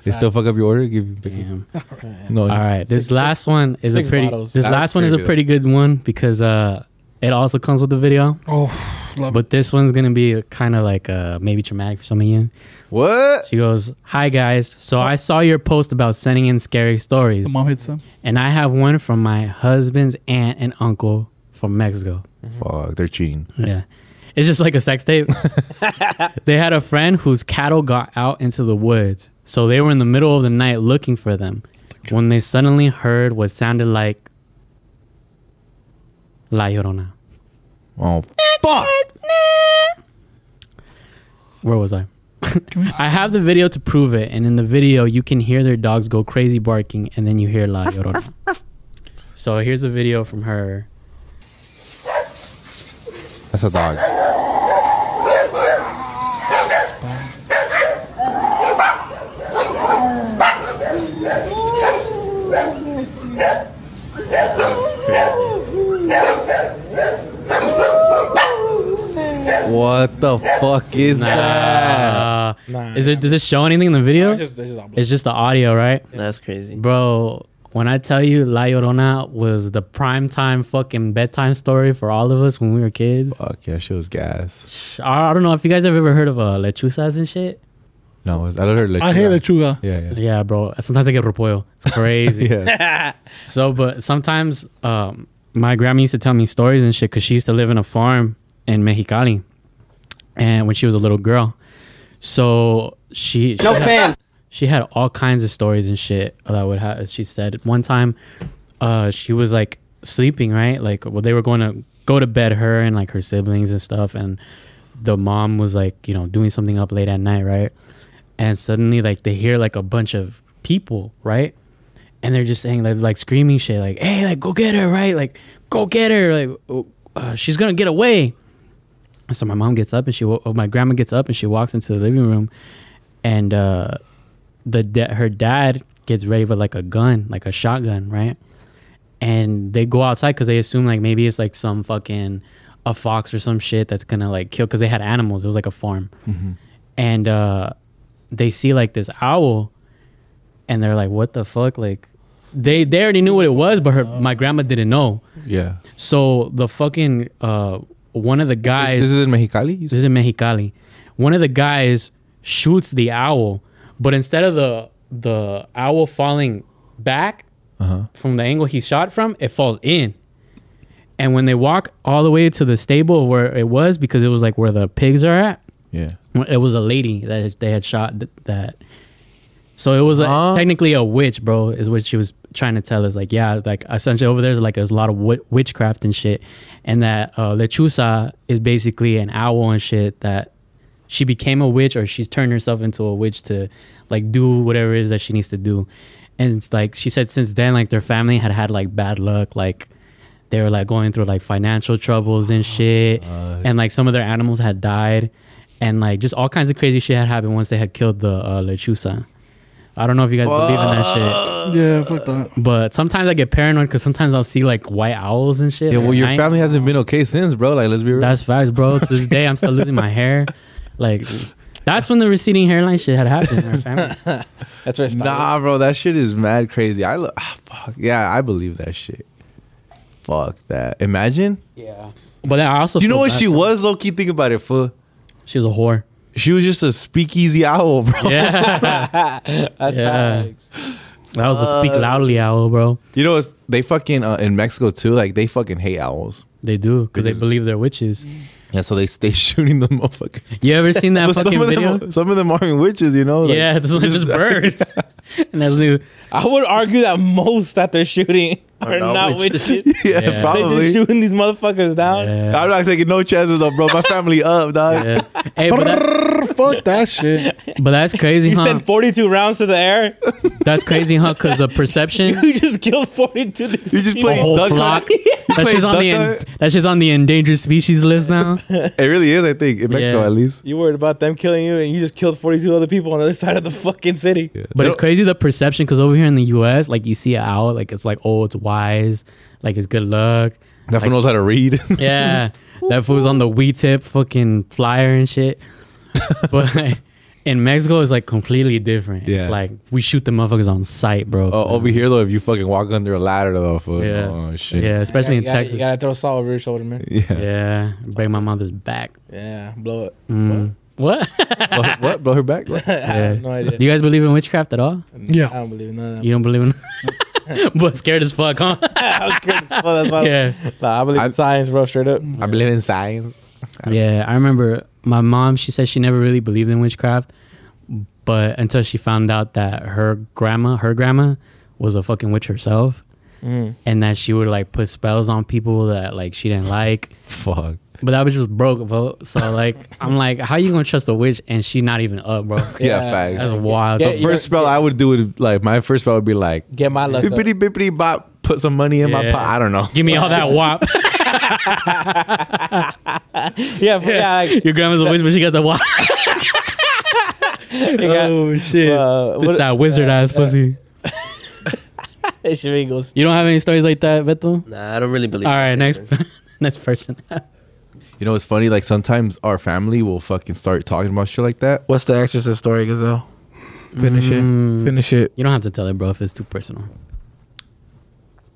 they still fuck up your order. Give you Damn. no. All right, this last one is a six pretty. bottles. This That last was one is a pretty pretty good one because uh, it also comes with the video. Oh, love But this one's gonna be kind of like uh, maybe traumatic for some of you. What? She goes, "Hi guys, so I saw your post about sending in scary stories, The mom hits them. and I have one from my husband's aunt and uncle from Mexico. Mm-hmm. Fuck, they're cheating. Yeah. It's just like a sex tape. they had a friend whose cattle got out into the woods. So they were in the middle of the night looking for them when they suddenly heard what sounded like La Llorona. Oh fuck! Where was I? I have the video to prove it. And in the video, you can hear their dogs go crazy barking and then you hear La Llorona. So here's the video from her. That's a dog. What the fuck is that? Nah. Nah. Is it, does it show anything in the video? It's just, it's just It's just the audio, right? That's crazy. Bro, when I tell you La Llorona was the prime time fucking bedtime story for all of us when we were kids. Fuck yeah, she was gas. I, I don't know if you guys have ever heard of uh, lechuzas and shit. No, it was, I heard lechuga. I hate lechuga. Yeah, yeah. Yeah, bro. Sometimes I get repollo. It's crazy. yeah. So, but sometimes um, my grandma used to tell me stories and shit because she used to live in a farm in Mexicali, and when she was a little girl, so she no fans. She had all kinds of stories and shit that would have. She said. One time, uh, she was like sleeping right, like well they were going to go to bed, her and like her siblings and stuff, and the mom was like you know doing something up late at night, right, and suddenly like they hear like a bunch of people, right? And they're just saying like like screaming shit like hey like go get her right? Like go get her like oh, uh, she's gonna get away so my mom gets up and she oh, my grandma gets up and she walks into the living room and uh the her dad gets ready with like a gun like a shotgun right? And they go outside because they assume like maybe it's like some fucking a fox or some shit that's gonna like kill because they had animals. It was like a farm. And uh they see like this owl and they're like what the fuck? Like they they already knew what it was but her my grandma didn't know. Yeah. so the fucking uh one of the guys This is in Mexicali? this is in Mexicali. One of the guys shoots the owl, but instead of the the owl falling back Uh-huh. from the angle he shot from, it falls in. And when they walk all the way to the stable where it was, because it was like where the pigs are at, Yeah. it was a lady that they had shot th- that. So it was a, Huh? technically a witch, bro, is what she was trying to tell us. Like, yeah, like essentially over there's like there's a lot of wi- witchcraft and shit, and that uh, lechuza is basically an owl and shit that she became a witch or she's turned herself into a witch to like do whatever it is that she needs to do. And it's like she said since then, like their family had had like bad luck, like they were like going through like financial troubles and shit, and like some of their animals had died, and like just all kinds of crazy shit had happened once they had killed the uh, lechuza. I don't know if you guys believe in that shit, Yeah, fuck that. but sometimes I get paranoid because sometimes I'll see like white owls and shit. Yeah, like, well, your night. family hasn't been okay since, bro. Like, let's be real. That's facts, bro. To this day, I'm still losing my hair. Like, that's when the receding hairline shit had happened in our family. That's right. Nah, bro, that shit is mad crazy. I look, ah, fuck, yeah, I believe that shit. Fuck that. Imagine. Yeah. But then I also Do you know what she was, low key? Think about it, fool. She was a whore. She was just a speakeasy owl, bro. Yeah. That's Yeah. facts. That was a speak loudly owl, bro. You know, it's, they fucking uh, in Mexico too. Like they fucking hate owls. They do because they Because- believe they're witches. Yeah, so they stay shooting the motherfuckers. You ever seen that fucking some video? them, some of them aren't witches, you know. Like, yeah, this is just birds. and that's new. I would argue that most that they're shooting oh, are, not not witches. witches. yeah, Yeah. They're probably. just shooting these motherfuckers down. Yeah. I'm not taking no chances though, bro. My family up, dog. yeah. Hey, but, that, fuck that shit. but that's crazy, You huh? sent 42 rounds to the air. That's crazy, huh? Because the perception, You just killed 42 different You just people. a whole duck flock. hunt. That's play just on the en- hunt? that's just on the endangered species list now. It really is, I think, in Mexico Yeah. at least. You worried about them killing you, and you just killed 42 other people on the other side of the fucking city. But it's crazy the perception because over here in the U.S., like you see an owl, like it's like oh, it's wise, like it's good luck. That fool knows how to read. Yeah, that fool's on the wheat tip fucking flyer and shit. But in Mexico, it's like completely different. Yeah. It's like we shoot the motherfuckers on sight, bro. oh, over here though, if you fucking walk under a ladder though, fool. yeah, Oh shit. yeah, especially you in gotta, Texas. You gotta throw salt over your shoulder, man. Yeah. yeah, break my mother's back. Yeah, blow it. Mm. What? Blow, what? Blow her back? What? I Yeah. have no idea. Do you guys believe in witchcraft at all? Yeah. I don't believe in none of that. You don't believe in? but scared as fuck, huh? I was scared as fuck, that's why- yeah. Nah, I believe I- in science, bro, straight up. I believe in science. Yeah, I remember my mom. She said she never really believed in witchcraft, but until she found out that her grandma, her grandma, was a fucking witch herself, Mm. and that she would like put spells on people that like she didn't like. Fuck. But that was just broke, bro. So like, I'm like, how you gonna trust a witch and she not even up, bro? Yeah, Yeah. facts. That's wild. Yeah, the you're- first spell I would do would like my first spell would be like Get my luck. up. bippity bippity bop, put some money in my pot. I don't know. Give me all that wop. Yeah, but yeah. like, Your grandma's a witch, but she got the wop. got- oh shit! uh, it's what- that wizard ass pussy. it should be goes. You don't have any stories like that, Beto? Nah, I don't really believe. All right, that next next person. You know, it's funny. Like sometimes our family will fucking start talking about shit like that. What's the Exorcist story, Gazelle? Finish Mm. it. Finish it. You don't have to tell it, bro, if it's too personal.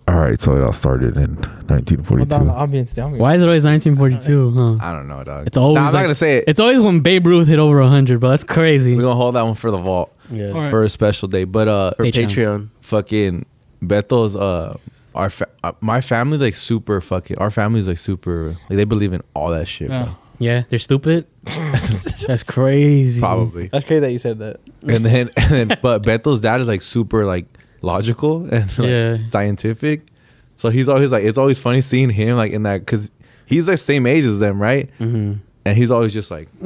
All right, so it all started in 1942. the ambience, the ambience. Why is it always 1942? Huh? I don't know, dog. It's always. Nah, I'm not gonna say it. It's always when Babe Ruth hit over 100, bro. That's crazy. We're gonna hold that one for the vault Yeah. All right. for a special day. But uh, For Patreon. Patreon. fucking Beto's uh, our fa- uh, my family's like super fucking. Our family's like super. Like they believe in all that shit, Yeah. bro. Yeah, they're stupid. That's crazy. Probably. That's crazy that you said that. and then and then but Beto's dad is like super like logical and like, Yeah. scientific. So he's always like it's always funny seeing him like in that because he's the same age as them, right? hmm And he's always just like.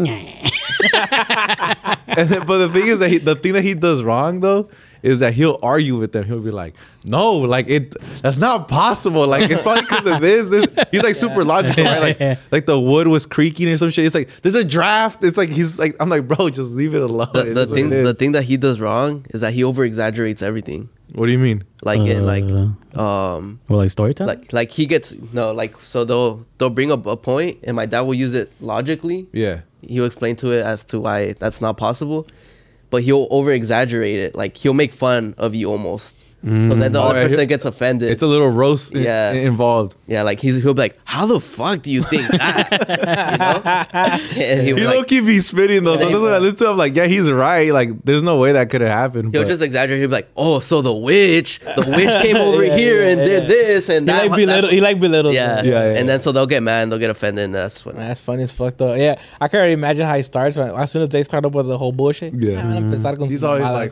and then, but the thing is that he, the thing that he does wrong though is that he'll argue with them. He'll be like, "No, like it, that's not possible. Like it's probably because of this, this." He's like super logical, right? Like, Yeah. like the wood was creaking or some shit. It's like there's a draft. It's like he's like, I'm like, bro, just leave it alone. The, the thing the thing that he does wrong is that he over exaggerates everything. What do you mean? Like it like Uh, um well, like story time. like like he gets no like so they'll they'll bring up a point and my dad will use it logically. Yeah. He'll explain to it as to why that's not possible. But he'll over exaggerate it. Like he'll make fun of you almost. So then the Oh, other yeah, person gets offended. It's a little roast in- Yeah. involved. yeah, like he's he'll be like, How the fuck do you think that? you know? And he'll He be like, key be spitting though. So Yeah. that's what I listen to. I'm like, yeah, he's right. Like, there's no way that could have happened. He'll but- just exaggerate. He'll be like, "Oh, so the witch, the witch came over Yeah, here yeah, and did this and He that." like belittle. that- He like belittle. yeah. Yeah, yeah, and then so they'll get mad and they'll get offended, and that's when. That's funny as fuck though. Yeah, I can already imagine how he starts. When, as soon as they start up with the whole bullshit. Yeah. "Ah, van a empezar con he's always like,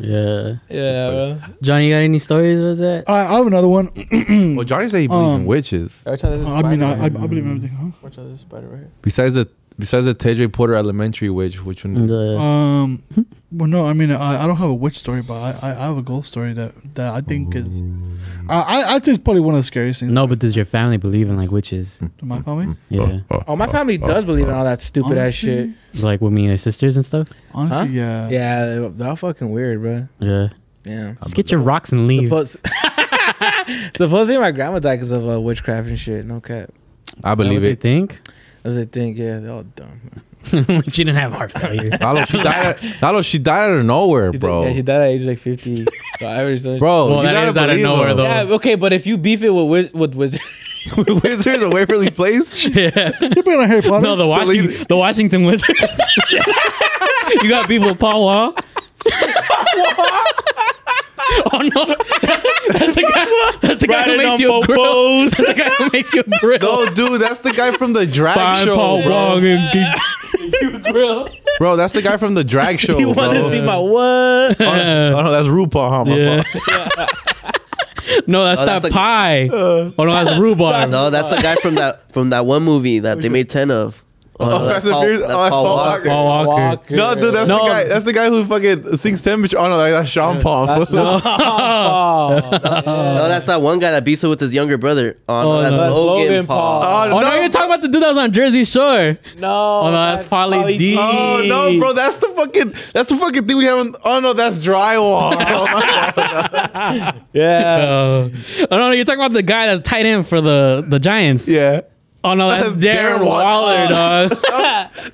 yeah. yeah. Johnny, you got any stories with that? I, I have another one. well, Johnny said he believes in Um, witches. Which one is this I mean, I, I, I right believe in everything. Huh? Which one is this spider right here? Besides the besides the Tedre Porter Elementary witch, which one? The- Um, well, no, I mean, I, I don't have a witch story, but I, I, I have a ghost story that, that I think is, I, I, I'd it's probably one of the scariest things. no, but does your family believe in like witches? to my family. Yeah, Oh, my family does believe in all that stupid ass shit. Honestly, like with me and my sisters and stuff. Honestly, Huh? yeah. Yeah, they- they're all fucking weird, bro. Yeah, Yeah. just get your rocks and leave. Suppose- Supposedly my grandma died because of uh, witchcraft and shit. No cap. I believe They it. think As they think, yeah, they're all dumb. she didn't have heart failure. Lalo, she died. Lalo, she died out of nowhere, She did- bro. yeah, she died at age like 50. So I Bro, Well, you that gotta is out of nowhere, though. Yeah, okay, but if you beef it with with wizard, Wizards of Waverly Place. yeah. You been on Harry Potter? No, the Washington, the Washington Wizards. you got beef with Paul Wall. Oh no, that's the guy. That's the guy who makes on you a grill. popos. That's the guy who makes you a grill. No, dude, that's the guy from the drag Find show, Paul bro. Wall and get you grill. Bro, that's the guy from the drag show, you want to bro. see my what? Oh, oh, no, that's RuPaul, huh? My Yeah. fault. no, that's Oh, that that's like- pie. oh no, that's rhubarb. No, that's the guy from that from that one movie that they made ten of. Oh, Oh, that's Fast and Paul, Furious? that's Oh, that's Paul Paul Walker. Paul Walker. No, dude, that's No. the guy. That's the guy who fucking sings temperature. Oh no, that's Sean Paul. Oh, No, that's that one guy that beats it with his younger brother. Oh, no, Oh, that's no. That's Logan, Logan Paul. Paul. Oh, Oh no, you're talking about the dude that was on Jersey Shore. no. Oh, no, that's Pauly D. Oh no, bro, that's the fucking that's the fucking thing we haven't. Oh no, that's drywall. Yeah. Oh. oh no, you're talking about the guy that's tight end for the the Giants. yeah. Oh no, that's That's Darren, Darren Waller, dog.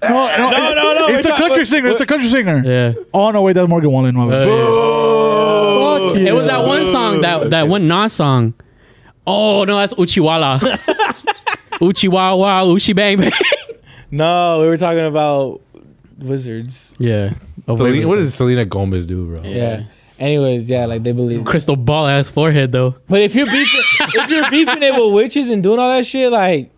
no, no, No, no, no. It's a country talking- singer. It's a country singer. yeah. Oh no, wait, that's Morgan Wallen. My bad. Oh, yeah. Oh, Fuck It was that one song that that one Nas song. Oh no, that's Uchiwala. Uchiwawa, Uchi Bang Bang. No, we were talking about wizards. Yeah. Oh, Selena, wait, what does Selena Gomez do, bro? Yeah. Anyways, yeah, like they believe. Crystal ball ass forehead though. But if you're beefing, if you're beefing it with witches and doing all that shit, like,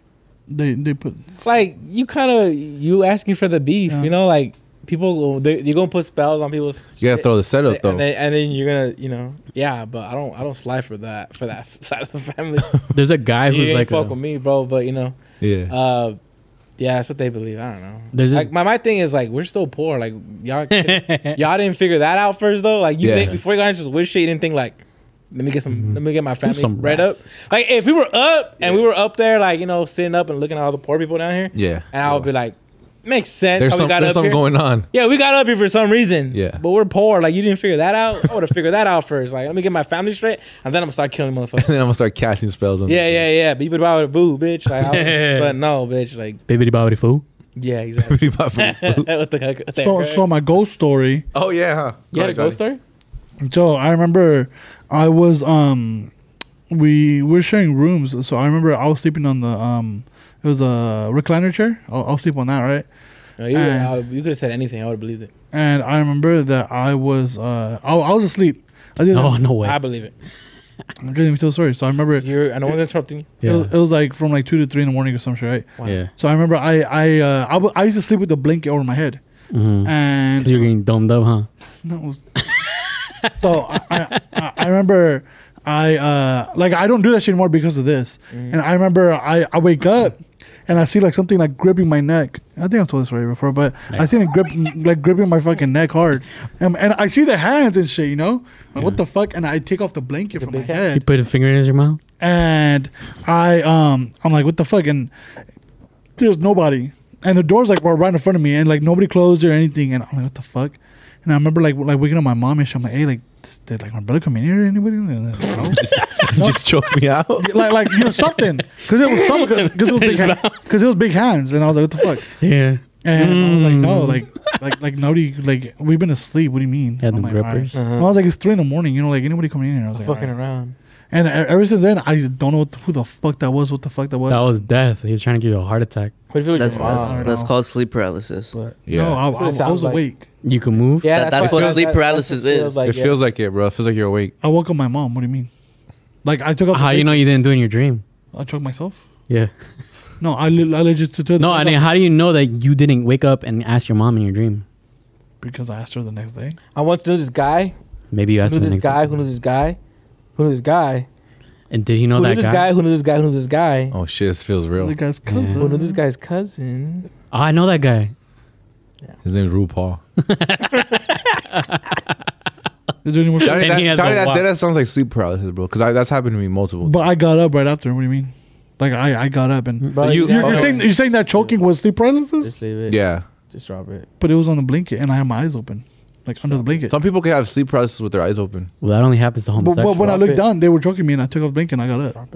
They they put like you kind of you asking for the beef, Yeah. you know, like people they, you're gonna put spells on people's. You gotta throw the setup though. and then, and then you're gonna, you know, yeah. But I don't, I don't slide for that, for that side of the family. There's a guy who's ain't like fuck a- with me, bro. But you know, yeah. uh, yeah, that's what they believe. I don't know. There's like my, my thing is like we're still poor. Like y'all, y'all didn't figure that out first though. Like you Yeah. think before you guys just wish shit, you didn't think like. Let me get some. Mm-hmm. Let me get my family some right up. Like if we were up and we were up there, like you know, sitting up and looking at all the poor people down here, yeah. and I would be like, makes sense. There's how some, we got there's up something here. going on. Yeah, we got up here for some reason. Yeah. but we're poor. Like you didn't figure that out. I would have figured that out first. Like let me get my family straight, and then I'm gonna start killing motherfuckers. And then I'm gonna start casting spells on. yeah, yeah, yeah. Beep it about boo, bitch. Like, I would- but no, bitch. Like, Bibbidi bobbidi foo. yeah, exactly. yeah. what the heck? What the so so my ghost story. oh yeah, huh? You had a ahead, ghost story? So I remember I was um we were sharing rooms. So I remember I was sleeping on the um, it was a recliner chair. I'll, I'll sleep on that, right? No, you, Uh, uh, you could have said anything. I would have believed it. And I remember that I was uh, I, I was asleep. I didn't. Oh no way. I believe it. I'm getting to the story. So I remember You're. I know I'm interrupting you. it, Yeah. was, it was like from like two to three in the morning or some shit, right? Wow. Yeah. So I remember I I uh, I, w- I used to sleep with the blanket over my head, Mm-hmm. and Cause you're getting domed up, huh? No, it was- so I, I, I- I remember I uh like I don't do that shit anymore because of this. Mm. And I remember I, I wake up and I see like something like gripping my neck. I think I've told this story before, but I seen it grip like gripping my fucking neck hard. And, and I see the hands and shit, you know? Like, what the fuck? And I take off the blanket from my big head You put a finger in your mouth. and I um I'm like, what the fuck? And there's nobody, and the doors like were right in front of me, and like nobody closed or anything, and I'm like, what the fuck? And I remember like like waking up my mom and she, I'm like, hey, like did like my brother come in here? Or anybody? And, uh, no. just choke me out. like like you know something because it was something because it was big because it was big hands, and I was like, what the fuck? Yeah. And I was like, no, like like like nobody like we've been asleep. What do you mean? Had I'm them like, "Alright." grippers. And I was like, it's three in the morning. You know, like anybody coming in here? I was like, Fucking "Alright." around. And ever since then, I don't know what the, who the fuck that was. What the fuck that was? That was death. He was trying to give you a heart attack. What if it was That's your I that's, that's called sleep paralysis. But Yeah, No, I, That's I, I was sounds like. awake. You can move. yeah, That- that's what feels- sleep paralysis that's what feels is. Like, it yeah. feels like it, bro. It feels like you're awake. I woke up my mom. What do you mean? Like I took off. the How you know you didn't do it in your dream? I choked myself. Yeah. No, I, li- I legit took the No, I mean, how do you know that you didn't wake up and ask your mom in your dream? because I asked her the next day. I want to know this guy. Maybe you asked knew him. the this next guy? Who knew this guy? Who knew this guy? And did he know Who knew that this guy? guy? Who knew this guy? Who knew this guy? Oh shit, this feels real. The guy's cousin. Who knew this guy's cousin? Oh, I know that guy. His name's RuPaul. Is there any more? Johnny, that, he has Johnny, the that, wa- that sounds like sleep paralysis, bro. Because that's happened to me multiple. But I got up right after. What do you mean? Like I, I got up and Bro, you- you're, you're saying you're saying that choking was sleep Just paralysis, leave it. Yeah, Just drop it. but it was on the blanket and I had my eyes open, like under the blanket. some people can have sleep paralysis with their eyes open. Well, that only happens to But, homosexuals. but when I looked it. down, they were choking me and I took off the blanket and I got up.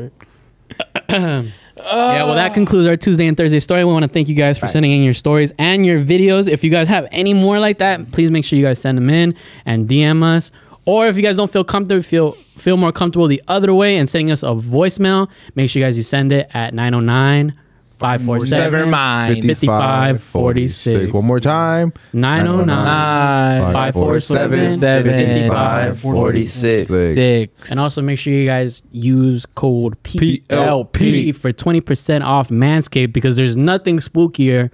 Yeah, well, that uh. concludes our Tuesday and Thursday story. We want to thank you guys for sending in your stories and your videos. If you guys have any more like that, please make sure you guys send them in and DM us. Or if you guys don't feel comfortable, feel feel more comfortable the other way and sending us a voicemail, make sure you guys you send it at 909 547 Never mind. 5546. One more time. 909 Nine. 547 Seven. 5546. Six. Six. And also make sure you guys use code PLP PLP. for 20% off Manscaped because there's nothing spookier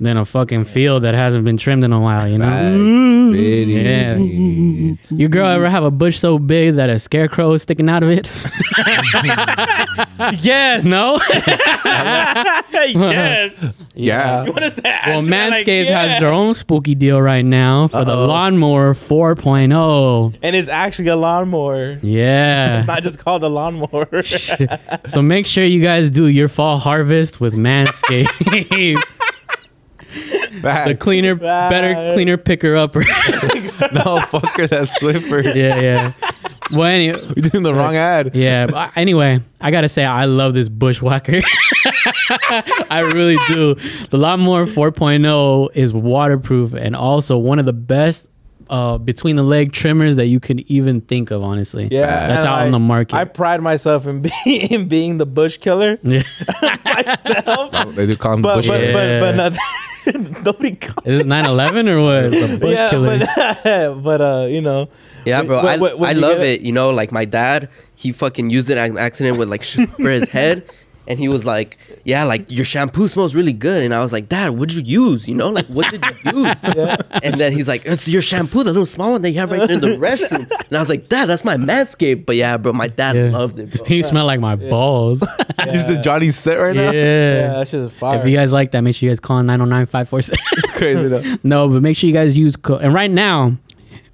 than a fucking field that hasn't been trimmed in a while, you know? Mm-hmm. Yeah. Your girl ever have a bush so big that a scarecrow is sticking out of it? yes. no? yes. Yeah. What is that? Well, She went like, Manscaped yeah. has their own spooky deal right now for the Uh-oh. lawnmower 4.0. and it's actually a lawnmower. Yeah. It's not just called a lawnmower. so make sure you guys do your fall harvest with Manscaped. The Back. cleaner, better, cleaner picker upper. no, fucker, that Swiffer. yeah, yeah. Well, anyway, You're doing the wrong ad. yeah. But anyway, I gotta say I love this bushwhacker. I really do. The Lawnmower 4.0 is waterproof and also one of the best uh, between the leg trimmers that you can even think of. Honestly, Yeah, that's out I- on the market. I pride myself in being in being the bush killer yeah. myself. They do call him but, Bush. but, Yeah. but but nothing. Nobody. Calls Is it 9/11 or what? The bush yeah, killer. but but uh, you know. Yeah, bro. wait, I, wait, when I love get it. You know, like my dad, he fucking used it an accident with like for his head. And he was like, "Yeah, like your shampoo smells really good." And I was like, "Dad, what'd you use? You know, like what did you use?" And then he's like, "It's your shampoo, the little small one that you have right there in the restroom." And I was like, "Dad, that's my Manscaped." But yeah, bro, my dad Yeah. loved it, bro. You smell like my balls. Just the Johnny set right yeah. now. Yeah, that shit is fire. If you guys like that, make sure you guys call 909 546. Crazy though. No, but make sure you guys use code. And right now,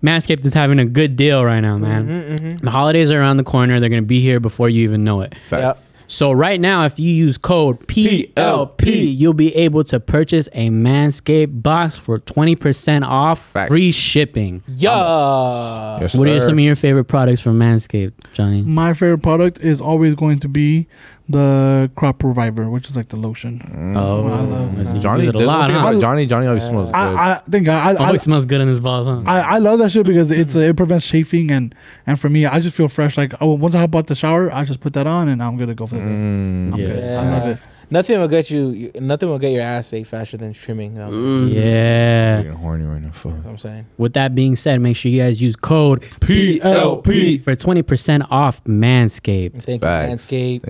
Manscaped is having a good deal right now, man. Mm-hmm, The holidays are around the corner. They're going to be here before you even know it. Facts. So right now, if you use code PLP, you'll be able to purchase a Manscaped box for 20% off Facts. free shipping. Yeah. Um, yes, What are sir. some of your favorite products from Manscaped, Johnny? My favorite product is always going to be the crop reviver, which is like the lotion. Oh, I love I see Johnny, use it a lot, thing huh? about Johnny. Johnny always smells good. I, I think I, I, Oh, I, smells good in his balls, huh? I, I love that shit because it's uh, it prevents chafing and and for me I just feel fresh like oh once I hop out the shower I just put that on and I'm gonna go for the day. Mm. I'm Yeah. good. I love it. Nothing will get you. you- Nothing will get your ass ate faster than trimming. Um, Mm. yeah. Getting horny right now. Fuck. What I'm saying. With that being said, make sure you guys use code PLP for 20% off Manscaped. Thank Facts. you, Manscaped.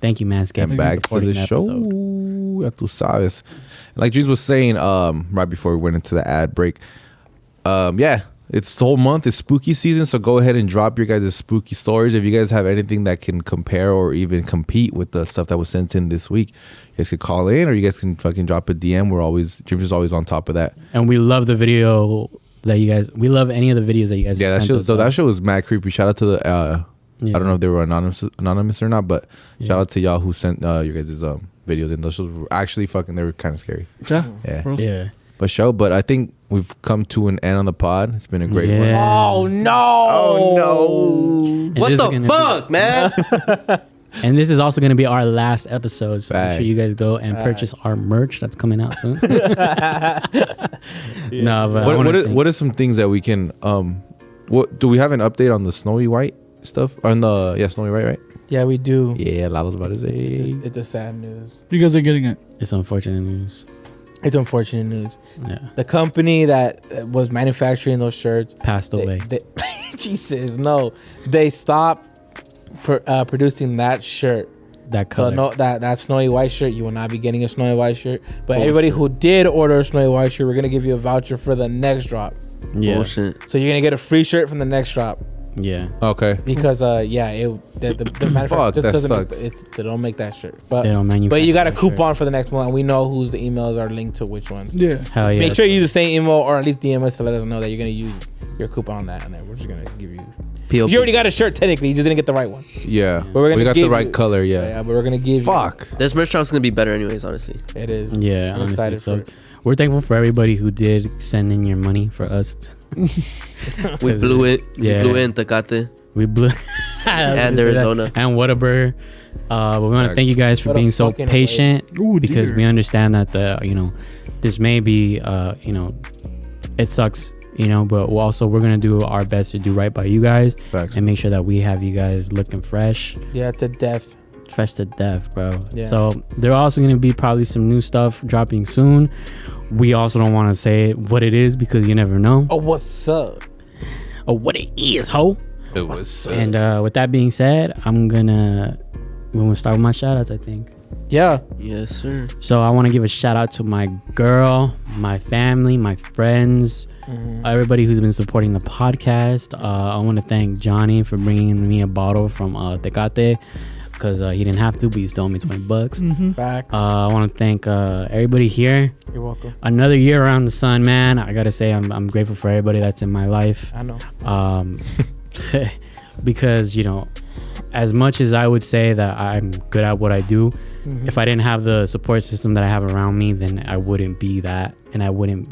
Thank you, Manscaped. And for back to supporting the show. Ya tú sabes. Like Jeez was saying, um, right before we went into the ad break, um, yeah, it's the whole month. It's spooky season, so go ahead and drop your guys' spooky stories. If you guys have anything that can compare or even compete with the stuff that was sent in this week, you guys could call in or you guys can fucking drop a DM. We're always Dreamz is always on top of that. And we love the video that you guys, we love any of the videos that you guys Yeah, that show, so- that show was mad creepy. Shout out to the. Uh, Yeah. I don't know if they were anonymous anonymous or not, but Yeah. shout out to y'all who sent uh, you guys' um, videos and those shows were actually fucking. They were kind of scary. Yeah. Yeah. Yeah. But show, but I think we've come to an end on the pod. It's been a great one. Yeah. Oh no! Oh no! And What the gonna fuck, man? And this is also going to be our last episode. So make sure you guys go and purchase our merch that's coming out soon. No, but I What what, are, what are some things that we can um, what do we have an update on the Snowy White stuff on the yeah Snowy White right? Yeah, we do. Yeah, Lala's about to say. It's, a, it's a sad news. You guys are getting it. It's unfortunate news. It's unfortunate news. Yeah. The company that uh, was manufacturing those shirts Passed they- away. they- Jesus, no, they stopped pr- uh, producing that shirt. that So color. no, that that snowy white shirt, you will not be getting a snowy white shirt. But everybody who did order a snowy white shirt, we're gonna give you a voucher for the next drop. yeah. Bullshit. So you're gonna get a free shirt from the next drop Yeah. Okay. because uh yeah, it the, the, the manufacturer Fuck, just that doesn't make sucks. the, it's, they don't make that shirt. But They don't manufacture. but you got a that shirt. coupon for the next one, and we know whose the emails are linked to which ones. Yeah. Hell yeah. Make sure you use the same email or at least DM us to let us know that you're gonna use your coupon on that, and then we're just gonna give you. PLP. You already got a shirt technically, you just didn't get the right one. Yeah. But we're gonna we got the right you- color. Yeah. Yeah, but we're gonna give Fuck. This merch shop's gonna be better, anyways. Honestly. It is. Yeah, I'm honestly. excited So for it. We're thankful for everybody who did send in your money for us. t- We 'Cause blew it. yeah. We blew it in Tecate. We blew. And Arizona. And Whataburger. Uh, but we want to thank you guys for What being so patient Ooh, because we understand that the you know this may be uh you know it sucks you know but we'll also we're gonna do our best to do right by you guys Facts. and make sure that we have you guys looking fresh Yeah, to death. Fresh to death bro Yeah. so there are also gonna be probably some new stuff dropping soon we also don't want to say what it is because you never know Oh, what's up? Oh, what it is ho It was. and uh with that being said i'm gonna we're gonna start with my shout outs i think Yeah. Yes, sir. So I want to give a shout out to my girl, my family, my friends, everybody who's been supporting the podcast. Uh, I want to thank Johnny for bringing me a bottle from uh, Tecate because uh, he didn't have to, but he still owed me 20 bucks. Facts. Uh, I want to thank uh, everybody here. You're welcome. Another year around the sun, man. I got to say, I'm, I'm grateful for everybody that's in my life I know. um, because you know as much as i would say that i'm good at what i do if i didn't have the support system that i have around me then i wouldn't be that and i wouldn't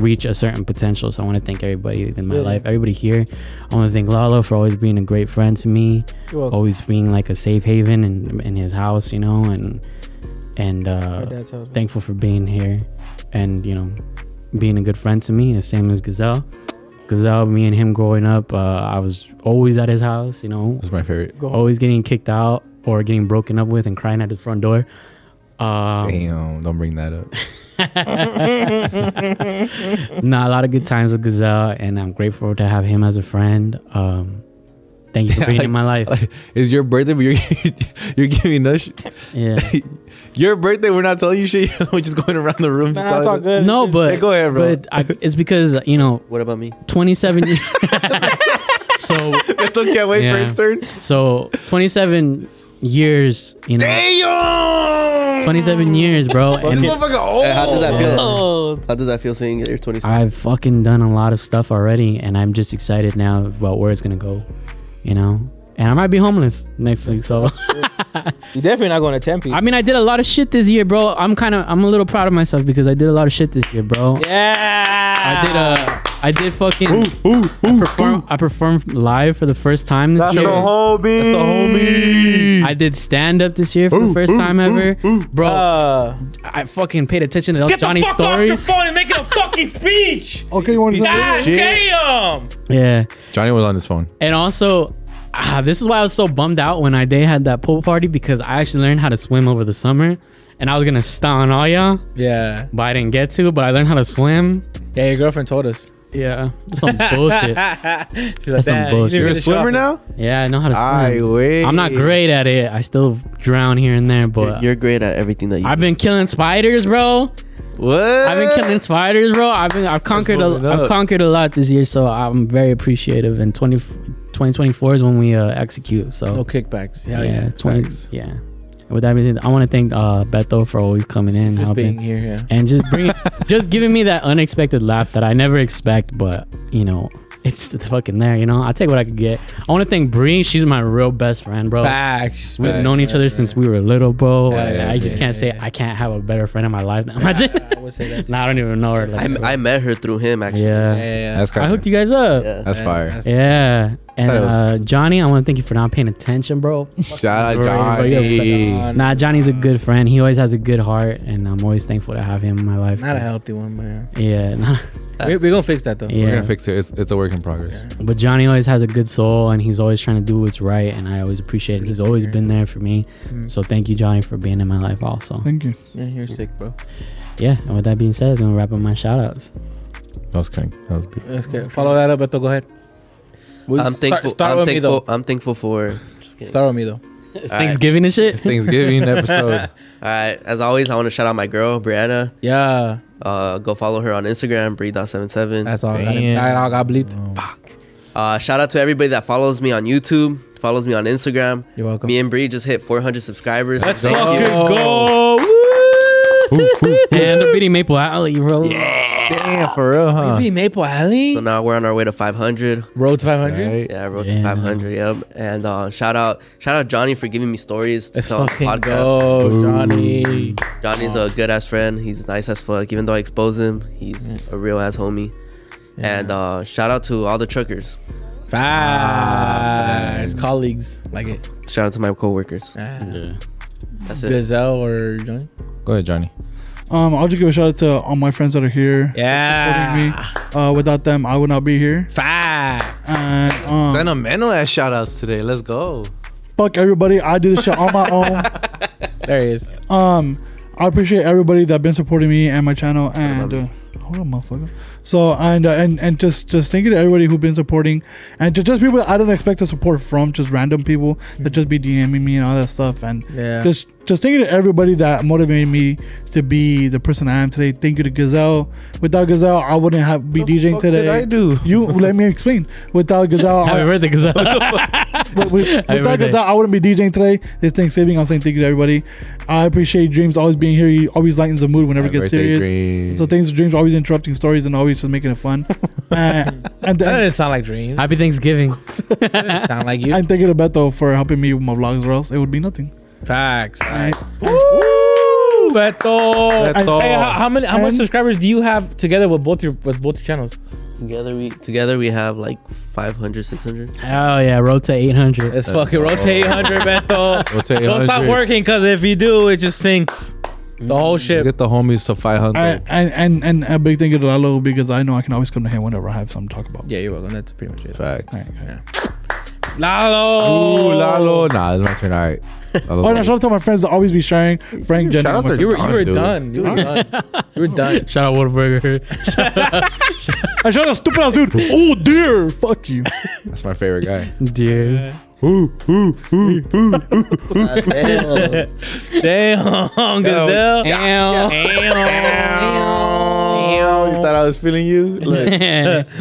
reach a certain potential. So i want to thank everybody in my Really? life everybody here. I want to thank lalo for always being a great friend to me always being like a safe haven in, in his house you know and and uh dad tells me. thankful for being here and you know being a good friend to me the same as gazelle gazelle me and him growing up uh, i was always at his house you know That's my favorite. Go always getting kicked out or getting broken up with and crying at his front door um, Damn, don't bring that up. nah, a lot of good times with gazelle and i'm grateful to have him as a friend um, thank you for being in my life Like, it's your birthday, but you're you're giving us sh- yeah your birthday. We're not telling you shit. We're just going around the room. just Nah, it's all good. no but Hey, go ahead, bro. but I, it's because you know What about me? 27 years so I still can't wait for Yeah. his turn. So 27 years, you know, Damn. 27 years, bro. This And motherfucker old. Hey, how does that feel? How does that feel saying that you're 27? I've fucking done a lot of stuff already, and I'm just excited now about where it's gonna go, you know. And I might be homeless next week, so you're definitely not going to Tempe. I mean, I did a lot of shit this year, bro. I'm kind of, I'm a little proud of myself because I did a lot of shit this year, bro. yeah. I did uh I did fucking I performed I performed live for the first time this That's the year. homie. That's the homie. I did stand up this year for the first time ever. Bro, Uh, I fucking paid attention to those get Johnny the fuck off your stories. phone and make it a fucking speech. Okay, you want to God Shit. damn. Yeah. Johnny was on his phone. And also ah, this is why I was so bummed out when I day had that pool party because I actually learned how to swim over the summer. And I was gonna stun all y'all, Yeah. but I didn't get to. But I learned how to swim. Yeah, your girlfriend told us. Yeah, some bullshit. She's like, That's some bullshit. you You're a need to show swimmer now? Yeah, I know how to swim. I swim. wait. I'm not great at it. I still drown here and there, but You're great at everything that you. I've been killing spiders, bro. What? I've been killing spiders, bro. I've been I've conquered moving a, I've conquered a lot this year, so I'm very appreciative. And 20, 2024 is when we uh, execute. So No kickbacks. Hell yeah, yeah. 20, yeah. With that being said, I want to thank uh, Beto for always coming in, and Just being here, yeah. and just bringing, just giving me that unexpected laugh that I never expect, but you know. It's fucking there, you know. I take what I can get. I want to thank Bree. She's my real best friend, bro. Facts. We've Facts. known each other since we were little, bro. Yeah, yeah, I just yeah, can't yeah, say yeah. I can't have a better friend in my life. Imagine. I would say that. nah, I don't even know her. Like, I, I met her through him actually. yeah. Yeah, yeah, yeah. That's I hooked you guys up. Yeah. That's Yeah, fire. Yeah. And Thought it was- uh, Johnny, I want to thank you for not paying attention, bro. Shout out Johnny. Nah, Johnny's a good friend. He always has a good heart, and I'm always thankful to have him in my life. Not a healthy one, man. Yeah, nah, We're we gonna fix that though. Yeah. We're gonna fix it. It's, it's a work in progress. but Johnny always has a good soul, and he's always trying to do what's right, and I always appreciate it. He's always been there for me. Mm. So thank you, Johnny, for being in my life also. Thank you. Yeah, you're sick, bro. Yeah, and with that being said, I'm gonna wrap up my shout outs. That was crank. That was big. Let's get follow that up, Beto. Go ahead. We- I'm thankful. Start, I'm with me though. I'm thankful for. Just kidding. Start with me though. It's All right. Thanksgiving and shit. It's Thanksgiving episode. All right. As always, I want to shout out my girl Brianna. Yeah, Uh, go follow her on Instagram, Bree.77. that's all. I got, Damn. that all got bleeped. Fuck. Uh, shout out to everybody that follows me on YouTube, follows me on Instagram. You're welcome. Me and Bree just hit 400 subscribers. Let's Thank fucking you. go. Damn, they're beating Maple Alley, bro. Damn, for real, huh? Maybe Maple Alley. So now we're on our way to 500. Road to 500. Right. Yeah, road Yeah. to 500. Yep. And uh, shout out, shout out Johnny for giving me stories to Let's tell on the podcast. go, Boo. Johnny. Johnny's a good ass friend. He's nice as fuck. Even though I expose him, he's a real ass homie. And uh, shout out to all the truckers. Facts. Colleagues like it. Shout out to my coworkers. Ah. That's it. Gazelle or Johnny? Go ahead, Johnny. Um, I'll just give a shout out to all my friends that are here. Yeah. supporting me. Uh, without them, I would not be here. Facts. And um, Sentimental ass shout outs today. Let's go. fuck everybody. I did this shit on my own. There he is. Um, I appreciate everybody that been supporting me and my channel. And uh, hold on, motherfucker. So and uh, and and just just thank you to everybody who've been supporting, and to just people I don't expect to support from, just random people that just be DMing me and all that stuff. And Yeah. just just thank you to everybody that motivated me to be the person I am today. Thank you to Gazelle. Without Gazelle, I wouldn't have be DJing fuck today. did I do? You let me explain. Without Gazelle, Happy I, birthday, Gazelle. with, with, without. Gazelle, I wouldn't be DJing today. This Thanksgiving, I'm saying thank you to everybody. I appreciate Dreamz always being here. He always lightens the mood whenever it gets birthday, serious. Dreamz. So thanks to Dreamz for always interrupting stories and always just making it fun. uh, and That then doesn't sound like Dreamz. Happy Thanksgiving. That doesn't sound like you. and thank you to Beto for helping me with my vlogs, or else it would be nothing. Facts. Alright. Woo, Beto. Beto. Hey, how, how many? How much subscribers do you have together with both your with both your channels? Together we together we have like 500, 600. Oh yeah, road to 800. Let's fucking rotate 800, Beto. Rotate Don't stop working, cause if you do, it just sinks. The mm. whole shit. Get the homies to 500. I, and, and and a big thank you to Lalo because I know I can always come to him whenever I have something to talk about. Yeah, you're welcome. That's pretty much it. Facts. Lalo. Ooh, Lalo. Nah, it's my turn. All right. Oh, and I shout out to my friends that always be sharing. Frank, Jenny. Shout out to You were, you were done. You were done. You were done. Shout out Whataburger. I shout out stupid ass dude. Oh dear, fuck you. That's my favorite guy. Dude. Damn, Gazelle. Damn. You thought I was feeling you? Look.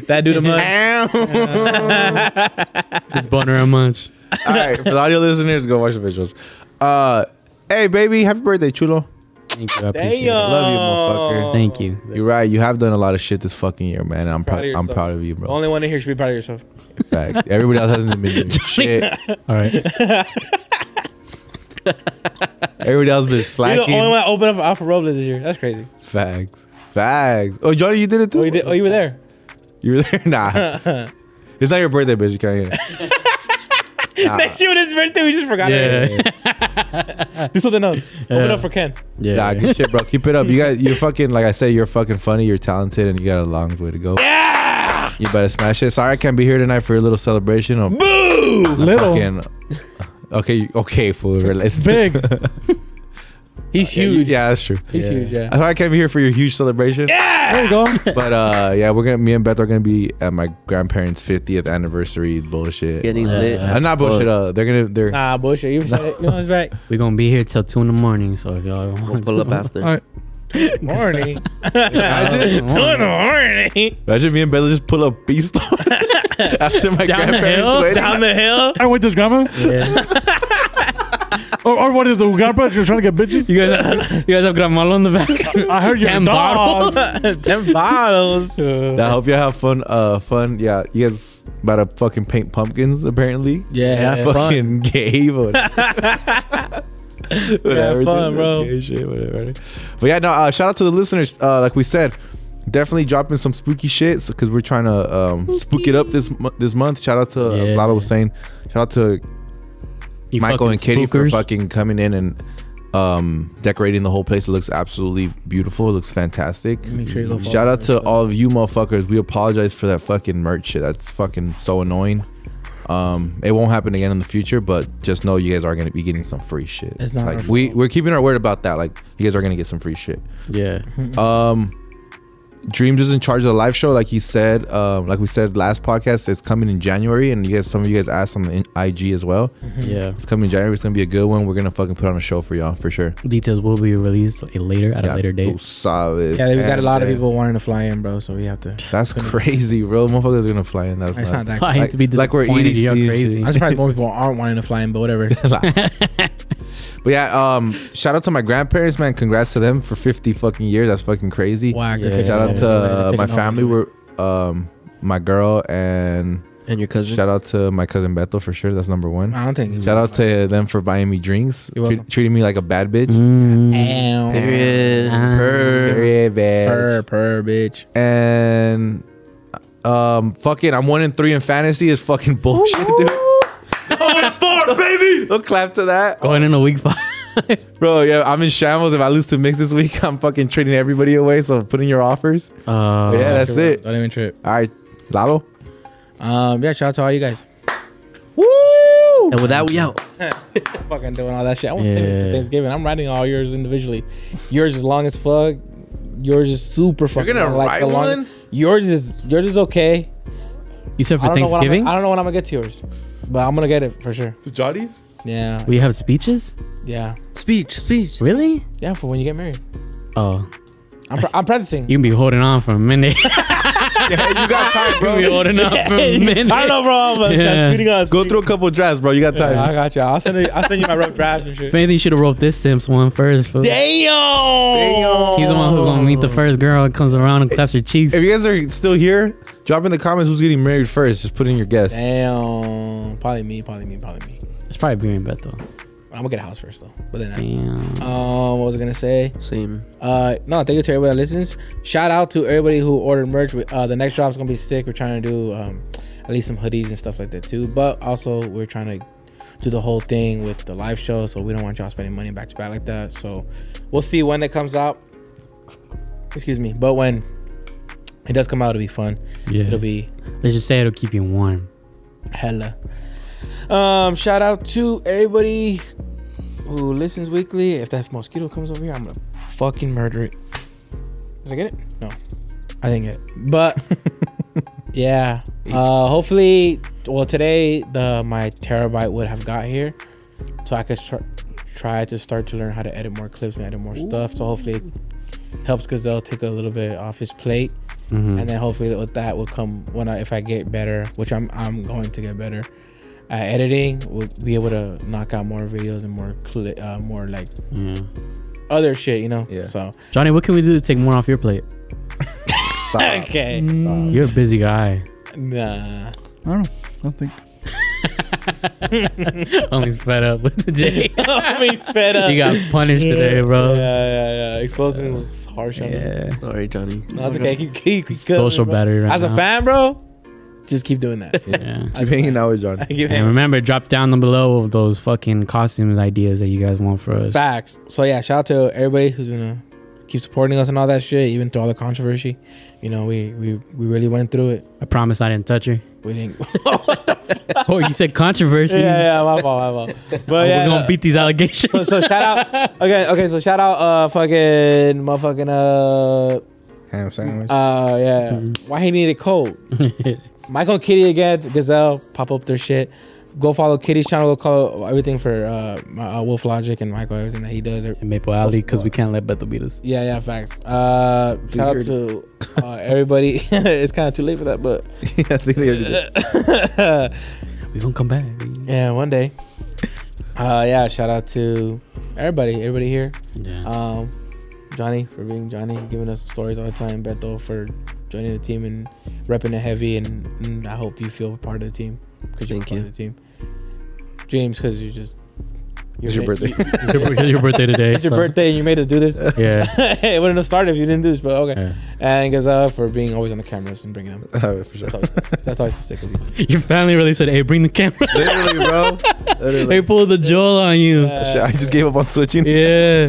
That dude, a man. It's butter a munch. All right, for the audio listeners, go watch the visuals. Uh, hey, baby, happy birthday, chulo. Thank you. I appreciate Damn. it. Love you, motherfucker. Thank you. You're right. You have done a lot of shit this fucking year, man. I'm Proud proud. of I'm proud of you, bro. Only one in here should be proud of yourself. Facts. Everybody else hasn't been doing shit. All right. Everybody else has been You're the slacking. only one that opened up for Alpha Robles this year. That's crazy. Facts. Facts. Oh, Johnny, you did it too. Oh, you, did, oh, you were there. You were there? Nah. it's not your birthday, bitch. You can't hear it. Nah. Next year with his birthday, we just forgot it. Yeah. Do something else. Open Yeah. up for Ken. yeah. Nah, good shit, bro. Keep it up. You got, you're fucking, like I said, you're fucking funny. You're talented, and you got a long way to go. Yeah. You better smash it. Sorry, I can't be here tonight for your little celebration. Of Boo. Little. fucking, okay, okay, fool. Relax. Big. He's huge. Yeah, that's true. He's huge. Yeah. Sorry, I can't here for your huge celebration. Yeah. There you go. But uh, yeah, we're gonna. Me and Beth are gonna be at my grandparents' 50th anniversary bullshit. Getting Yeah. lit. Uh, not bullshit. Uh, they're gonna. They're. Nah, bullshit. You said it. You know it's right. We're gonna be here till two in the morning. So if y'all We'll want to pull up after. All right. Morning. Imagine, Two in the morning. imagine me and Bella just pull up beast after my Down the grandparents' hill? wedding. Down the hill. I went to his grandma. Yeah. Or, or what is the grandpa? You're trying to get bitches? You guys, have, you guys have Gran Malo in the back. I heard you're a Ten dog. bottles. Ten bottles. I hope you have fun. Uh, fun. Yeah, you guys about to fucking paint pumpkins apparently. Yeah, fucking gay, but whatever. fun, bro. shit, whatever. But yeah, no. Uh, shout out to the listeners. Uh, like we said, definitely dropping some spooky shit because we're trying to um, spook it up this this month. Shout out to Yeah. as Lalo was saying. Shout out to You Michael and Kitty for fucking coming in and um decorating the whole place. It looks absolutely beautiful. It looks fantastic. Make sure you go Shout out to all of you motherfuckers. We apologize for that fucking merch shit. That's fucking so annoying. Um, it won't happen again in the future, but just know you guys are gonna be getting some free shit. It's not like we fault. we're keeping our word about that. Like you guys are gonna get some free shit. Yeah. Um, Dreamz is in charge of the live show, like he said. Um, like we said last podcast, it's coming in January, and you guys, some of you guys asked on the IG as well. Yeah. It's coming in January. It's gonna be a good one. We're gonna fucking put on a show for y'all for sure. Details will be released later at a later date. sabes. Yeah, we got a lot of uh, people wanting to fly in, bro. So we have to. That's crazy, bro. Motherfuckers are gonna fly in. That's not that. Flying Like- to be like we're disappointed. EDC crazy. I'm surprised more people aren't wanting to fly in, but whatever. But yeah, um, shout out to my grandparents, man. Congrats to them for 50 fucking years. That's fucking crazy. Whack. Yeah. Shout out to uh, my over. family. We're um, my girl and And your cousin. shout out to my cousin Beto for sure. That's number one. I don't think. Shout out to them for buying me drinks, You're tre- treating me like a bad bitch. Mm. Damn. Period. Ah. Purr. Very bad. Per per bitch. And um, fucking, I'm one in three in fantasy is fucking bullshit, dude. oh, it's four, baby. Don't clap to that. Going in a week five. Bro, yeah, I'm in shambles. If I lose to mix this week, I'm fucking trading everybody away. So put in your offers. Uh, But yeah, that's it. Don't even trip. All right, Lalo. Um, yeah, shout out to all you guys. Woo! And with that, we out. Fucking doing all that shit. I want to Yeah. for Thanksgiving. I'm writing all yours individually. Yours is long as fuck. Yours is super fucking. You're gonna long, write the long- one? Yours is yours is okay. You said I for don't know when I'm, Thanksgiving? I don't know when I'm gonna get to yours, but I'm gonna get it for sure. To Jotties? Yeah, We have speeches? yeah, Speech, speech. Really? yeah. For when you get married, Oh, I'm, pr- I'm practicing. you can be holding on for a minute. Yeah, you got time, bro. can be holding on for a minute. I don't know, bro. But Yeah. speeding on. Go through a couple drafts, bro. You got time. Yeah, I got you. I'll send you. I'll send you my rough drafts and shit. If anything, you should have wrote this Sims one first. fool. Damn. He's the one who's gonna meet the first girl and comes around and claps her cheeks. if you guys are still here, drop in the comments who's getting married first. Just put in your guess. Damn. Probably me. Probably me. Probably me. It's probably being bet though. I'm gonna get a house first though. But then. Damn. Um, what was I gonna say? Same. Uh, no, thank you to everybody that listens. Shout out to everybody who ordered merch. Uh, the next drop's gonna be sick. We're trying to do um, at least some hoodies and stuff like that too. But also, we're trying to do the whole thing with the live show. So we don't want y'all spending money back to back like that. So we'll see when it comes out. Excuse me, but when it does come out, it'll be fun. Yeah. It'll be Let's just say it'll keep you warm. hella. Um, shout out to everybody who listens weekly. If that mosquito comes over here, I'm gonna fucking murder it. Did I get it? No, I didn't get it. But yeah, uh, hopefully, well, today the my terabyte would have got here, so I could start, try to start to learn how to edit more clips and edit more stuff. So hopefully, it helps Gazelle take a little bit off his plate Mhm. and then hopefully with that will come when I if I get better, which I'm I'm going to get better at editing, we'll be able to knock out more videos and more cli- uh, more like yeah. other shit, you know. Yeah. So Johnny, what can we do to take more off your plate? Stop. okay, You're a busy guy. nah. I don't know. I don't think. Homie's fed up with the day. Homie's fed up. you got punished today, bro. Yeah, yeah, yeah. Exposing was harsh on me. Yeah. Sorry, Johnny. No, it's okay. Keep, keep, keep Social bro. battery right As a fan, bro, just keep doing that. Yeah. I'm hanging out with John. And remember, drop down the below of those fucking costumes ideas that you guys want for us. facts. So yeah, shout out to everybody who's gonna keep supporting us and all that shit, even through all the controversy. You know, we we we really went through it. I promise I didn't touch her. We didn't. Oh, you said controversy. yeah, yeah, my fault, my fault. But Oh, yeah, we're gonna no. beat these allegations. so, so shout out. Okay, okay. So shout out, uh, fucking motherfucking, uh, Ham sandwich. uh, yeah. Mm-hmm. Why he needed cold? Michael Kitty again, Gazelle, pop up their shit. Go follow Kitty's channel. Go call everything for uh, uh Wolf Logic and Michael, everything that he does. And Maple Alley, because we can't let Beto beat us. Yeah, yeah, facts. Uh, shout out to uh, everybody. it's kind of too late for that, but yeah, I think they already did. We gonna come back. yeah, one day. Uh, yeah, shout out to everybody, everybody here. Yeah. Um, Johnny for being Johnny, giving us stories all the time. Beto for joining the team and repping it heavy, and, and I hope you feel part of the team because you're Thank part you. of the team. James, because you're just. It's your birthday. it's, your, it's your birthday today. It's your so- birthday, and you made us do this. Yeah. it wouldn't have started if you didn't do this, but okay. yeah. And Gazelle for being always on the cameras and bringing them. Uh, for sure. That's always, that's always the sick of you. Your family really said, "Hey, bring the camera." Literally, bro. they pulled the Joel on you. Shit, I just gave up on switching. Yeah.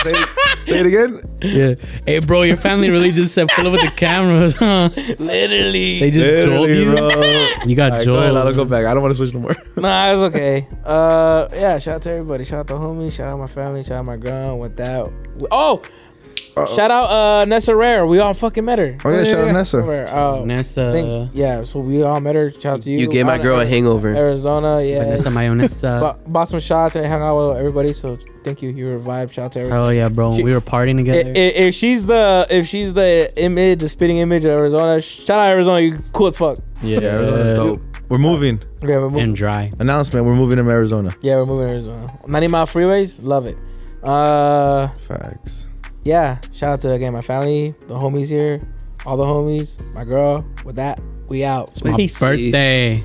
Say, it, again. Yeah. Hey, bro, your family really just said pull up with the cameras, huh? Literally. They just Joel Literally, you. bro. You got Alright, Joel. go ahead, I'll go back. I don't want to switch no more. Nah, it's okay. Uh, yeah. Shout out to everybody. Shout out to homie. Shout out my family. Shout out my girl. With that, oh, Uh-oh. shout out uh Nessa Rare. We all fucking met her. Oh, yeah, shout out Nessa. Rare. Uh, Nessa. think- yeah. So we all met her. Shout out to you. You gave my girl a hangover. Arizona. Yeah. Vanessa Mayonesa. Bought, bought some shots and hung out with everybody. So thank you. You were a vibe. Shout out to everybody. Oh yeah, bro. She- we were partying together. i- If she's the if she's the image, the spitting image of Arizona, shout out Arizona. You cool as fuck. yeah. Yeah, Arizona's dope. We're moving. Okay, we're moving. and dry. Announcement: We're moving to Arizona. Yeah, we're moving to Arizona. 90 mile freeways, love it. Uh, Facts. Yeah. Shout out to again my family, the homies here, all the homies, my girl. With that, we out. It's my Peace. birthday.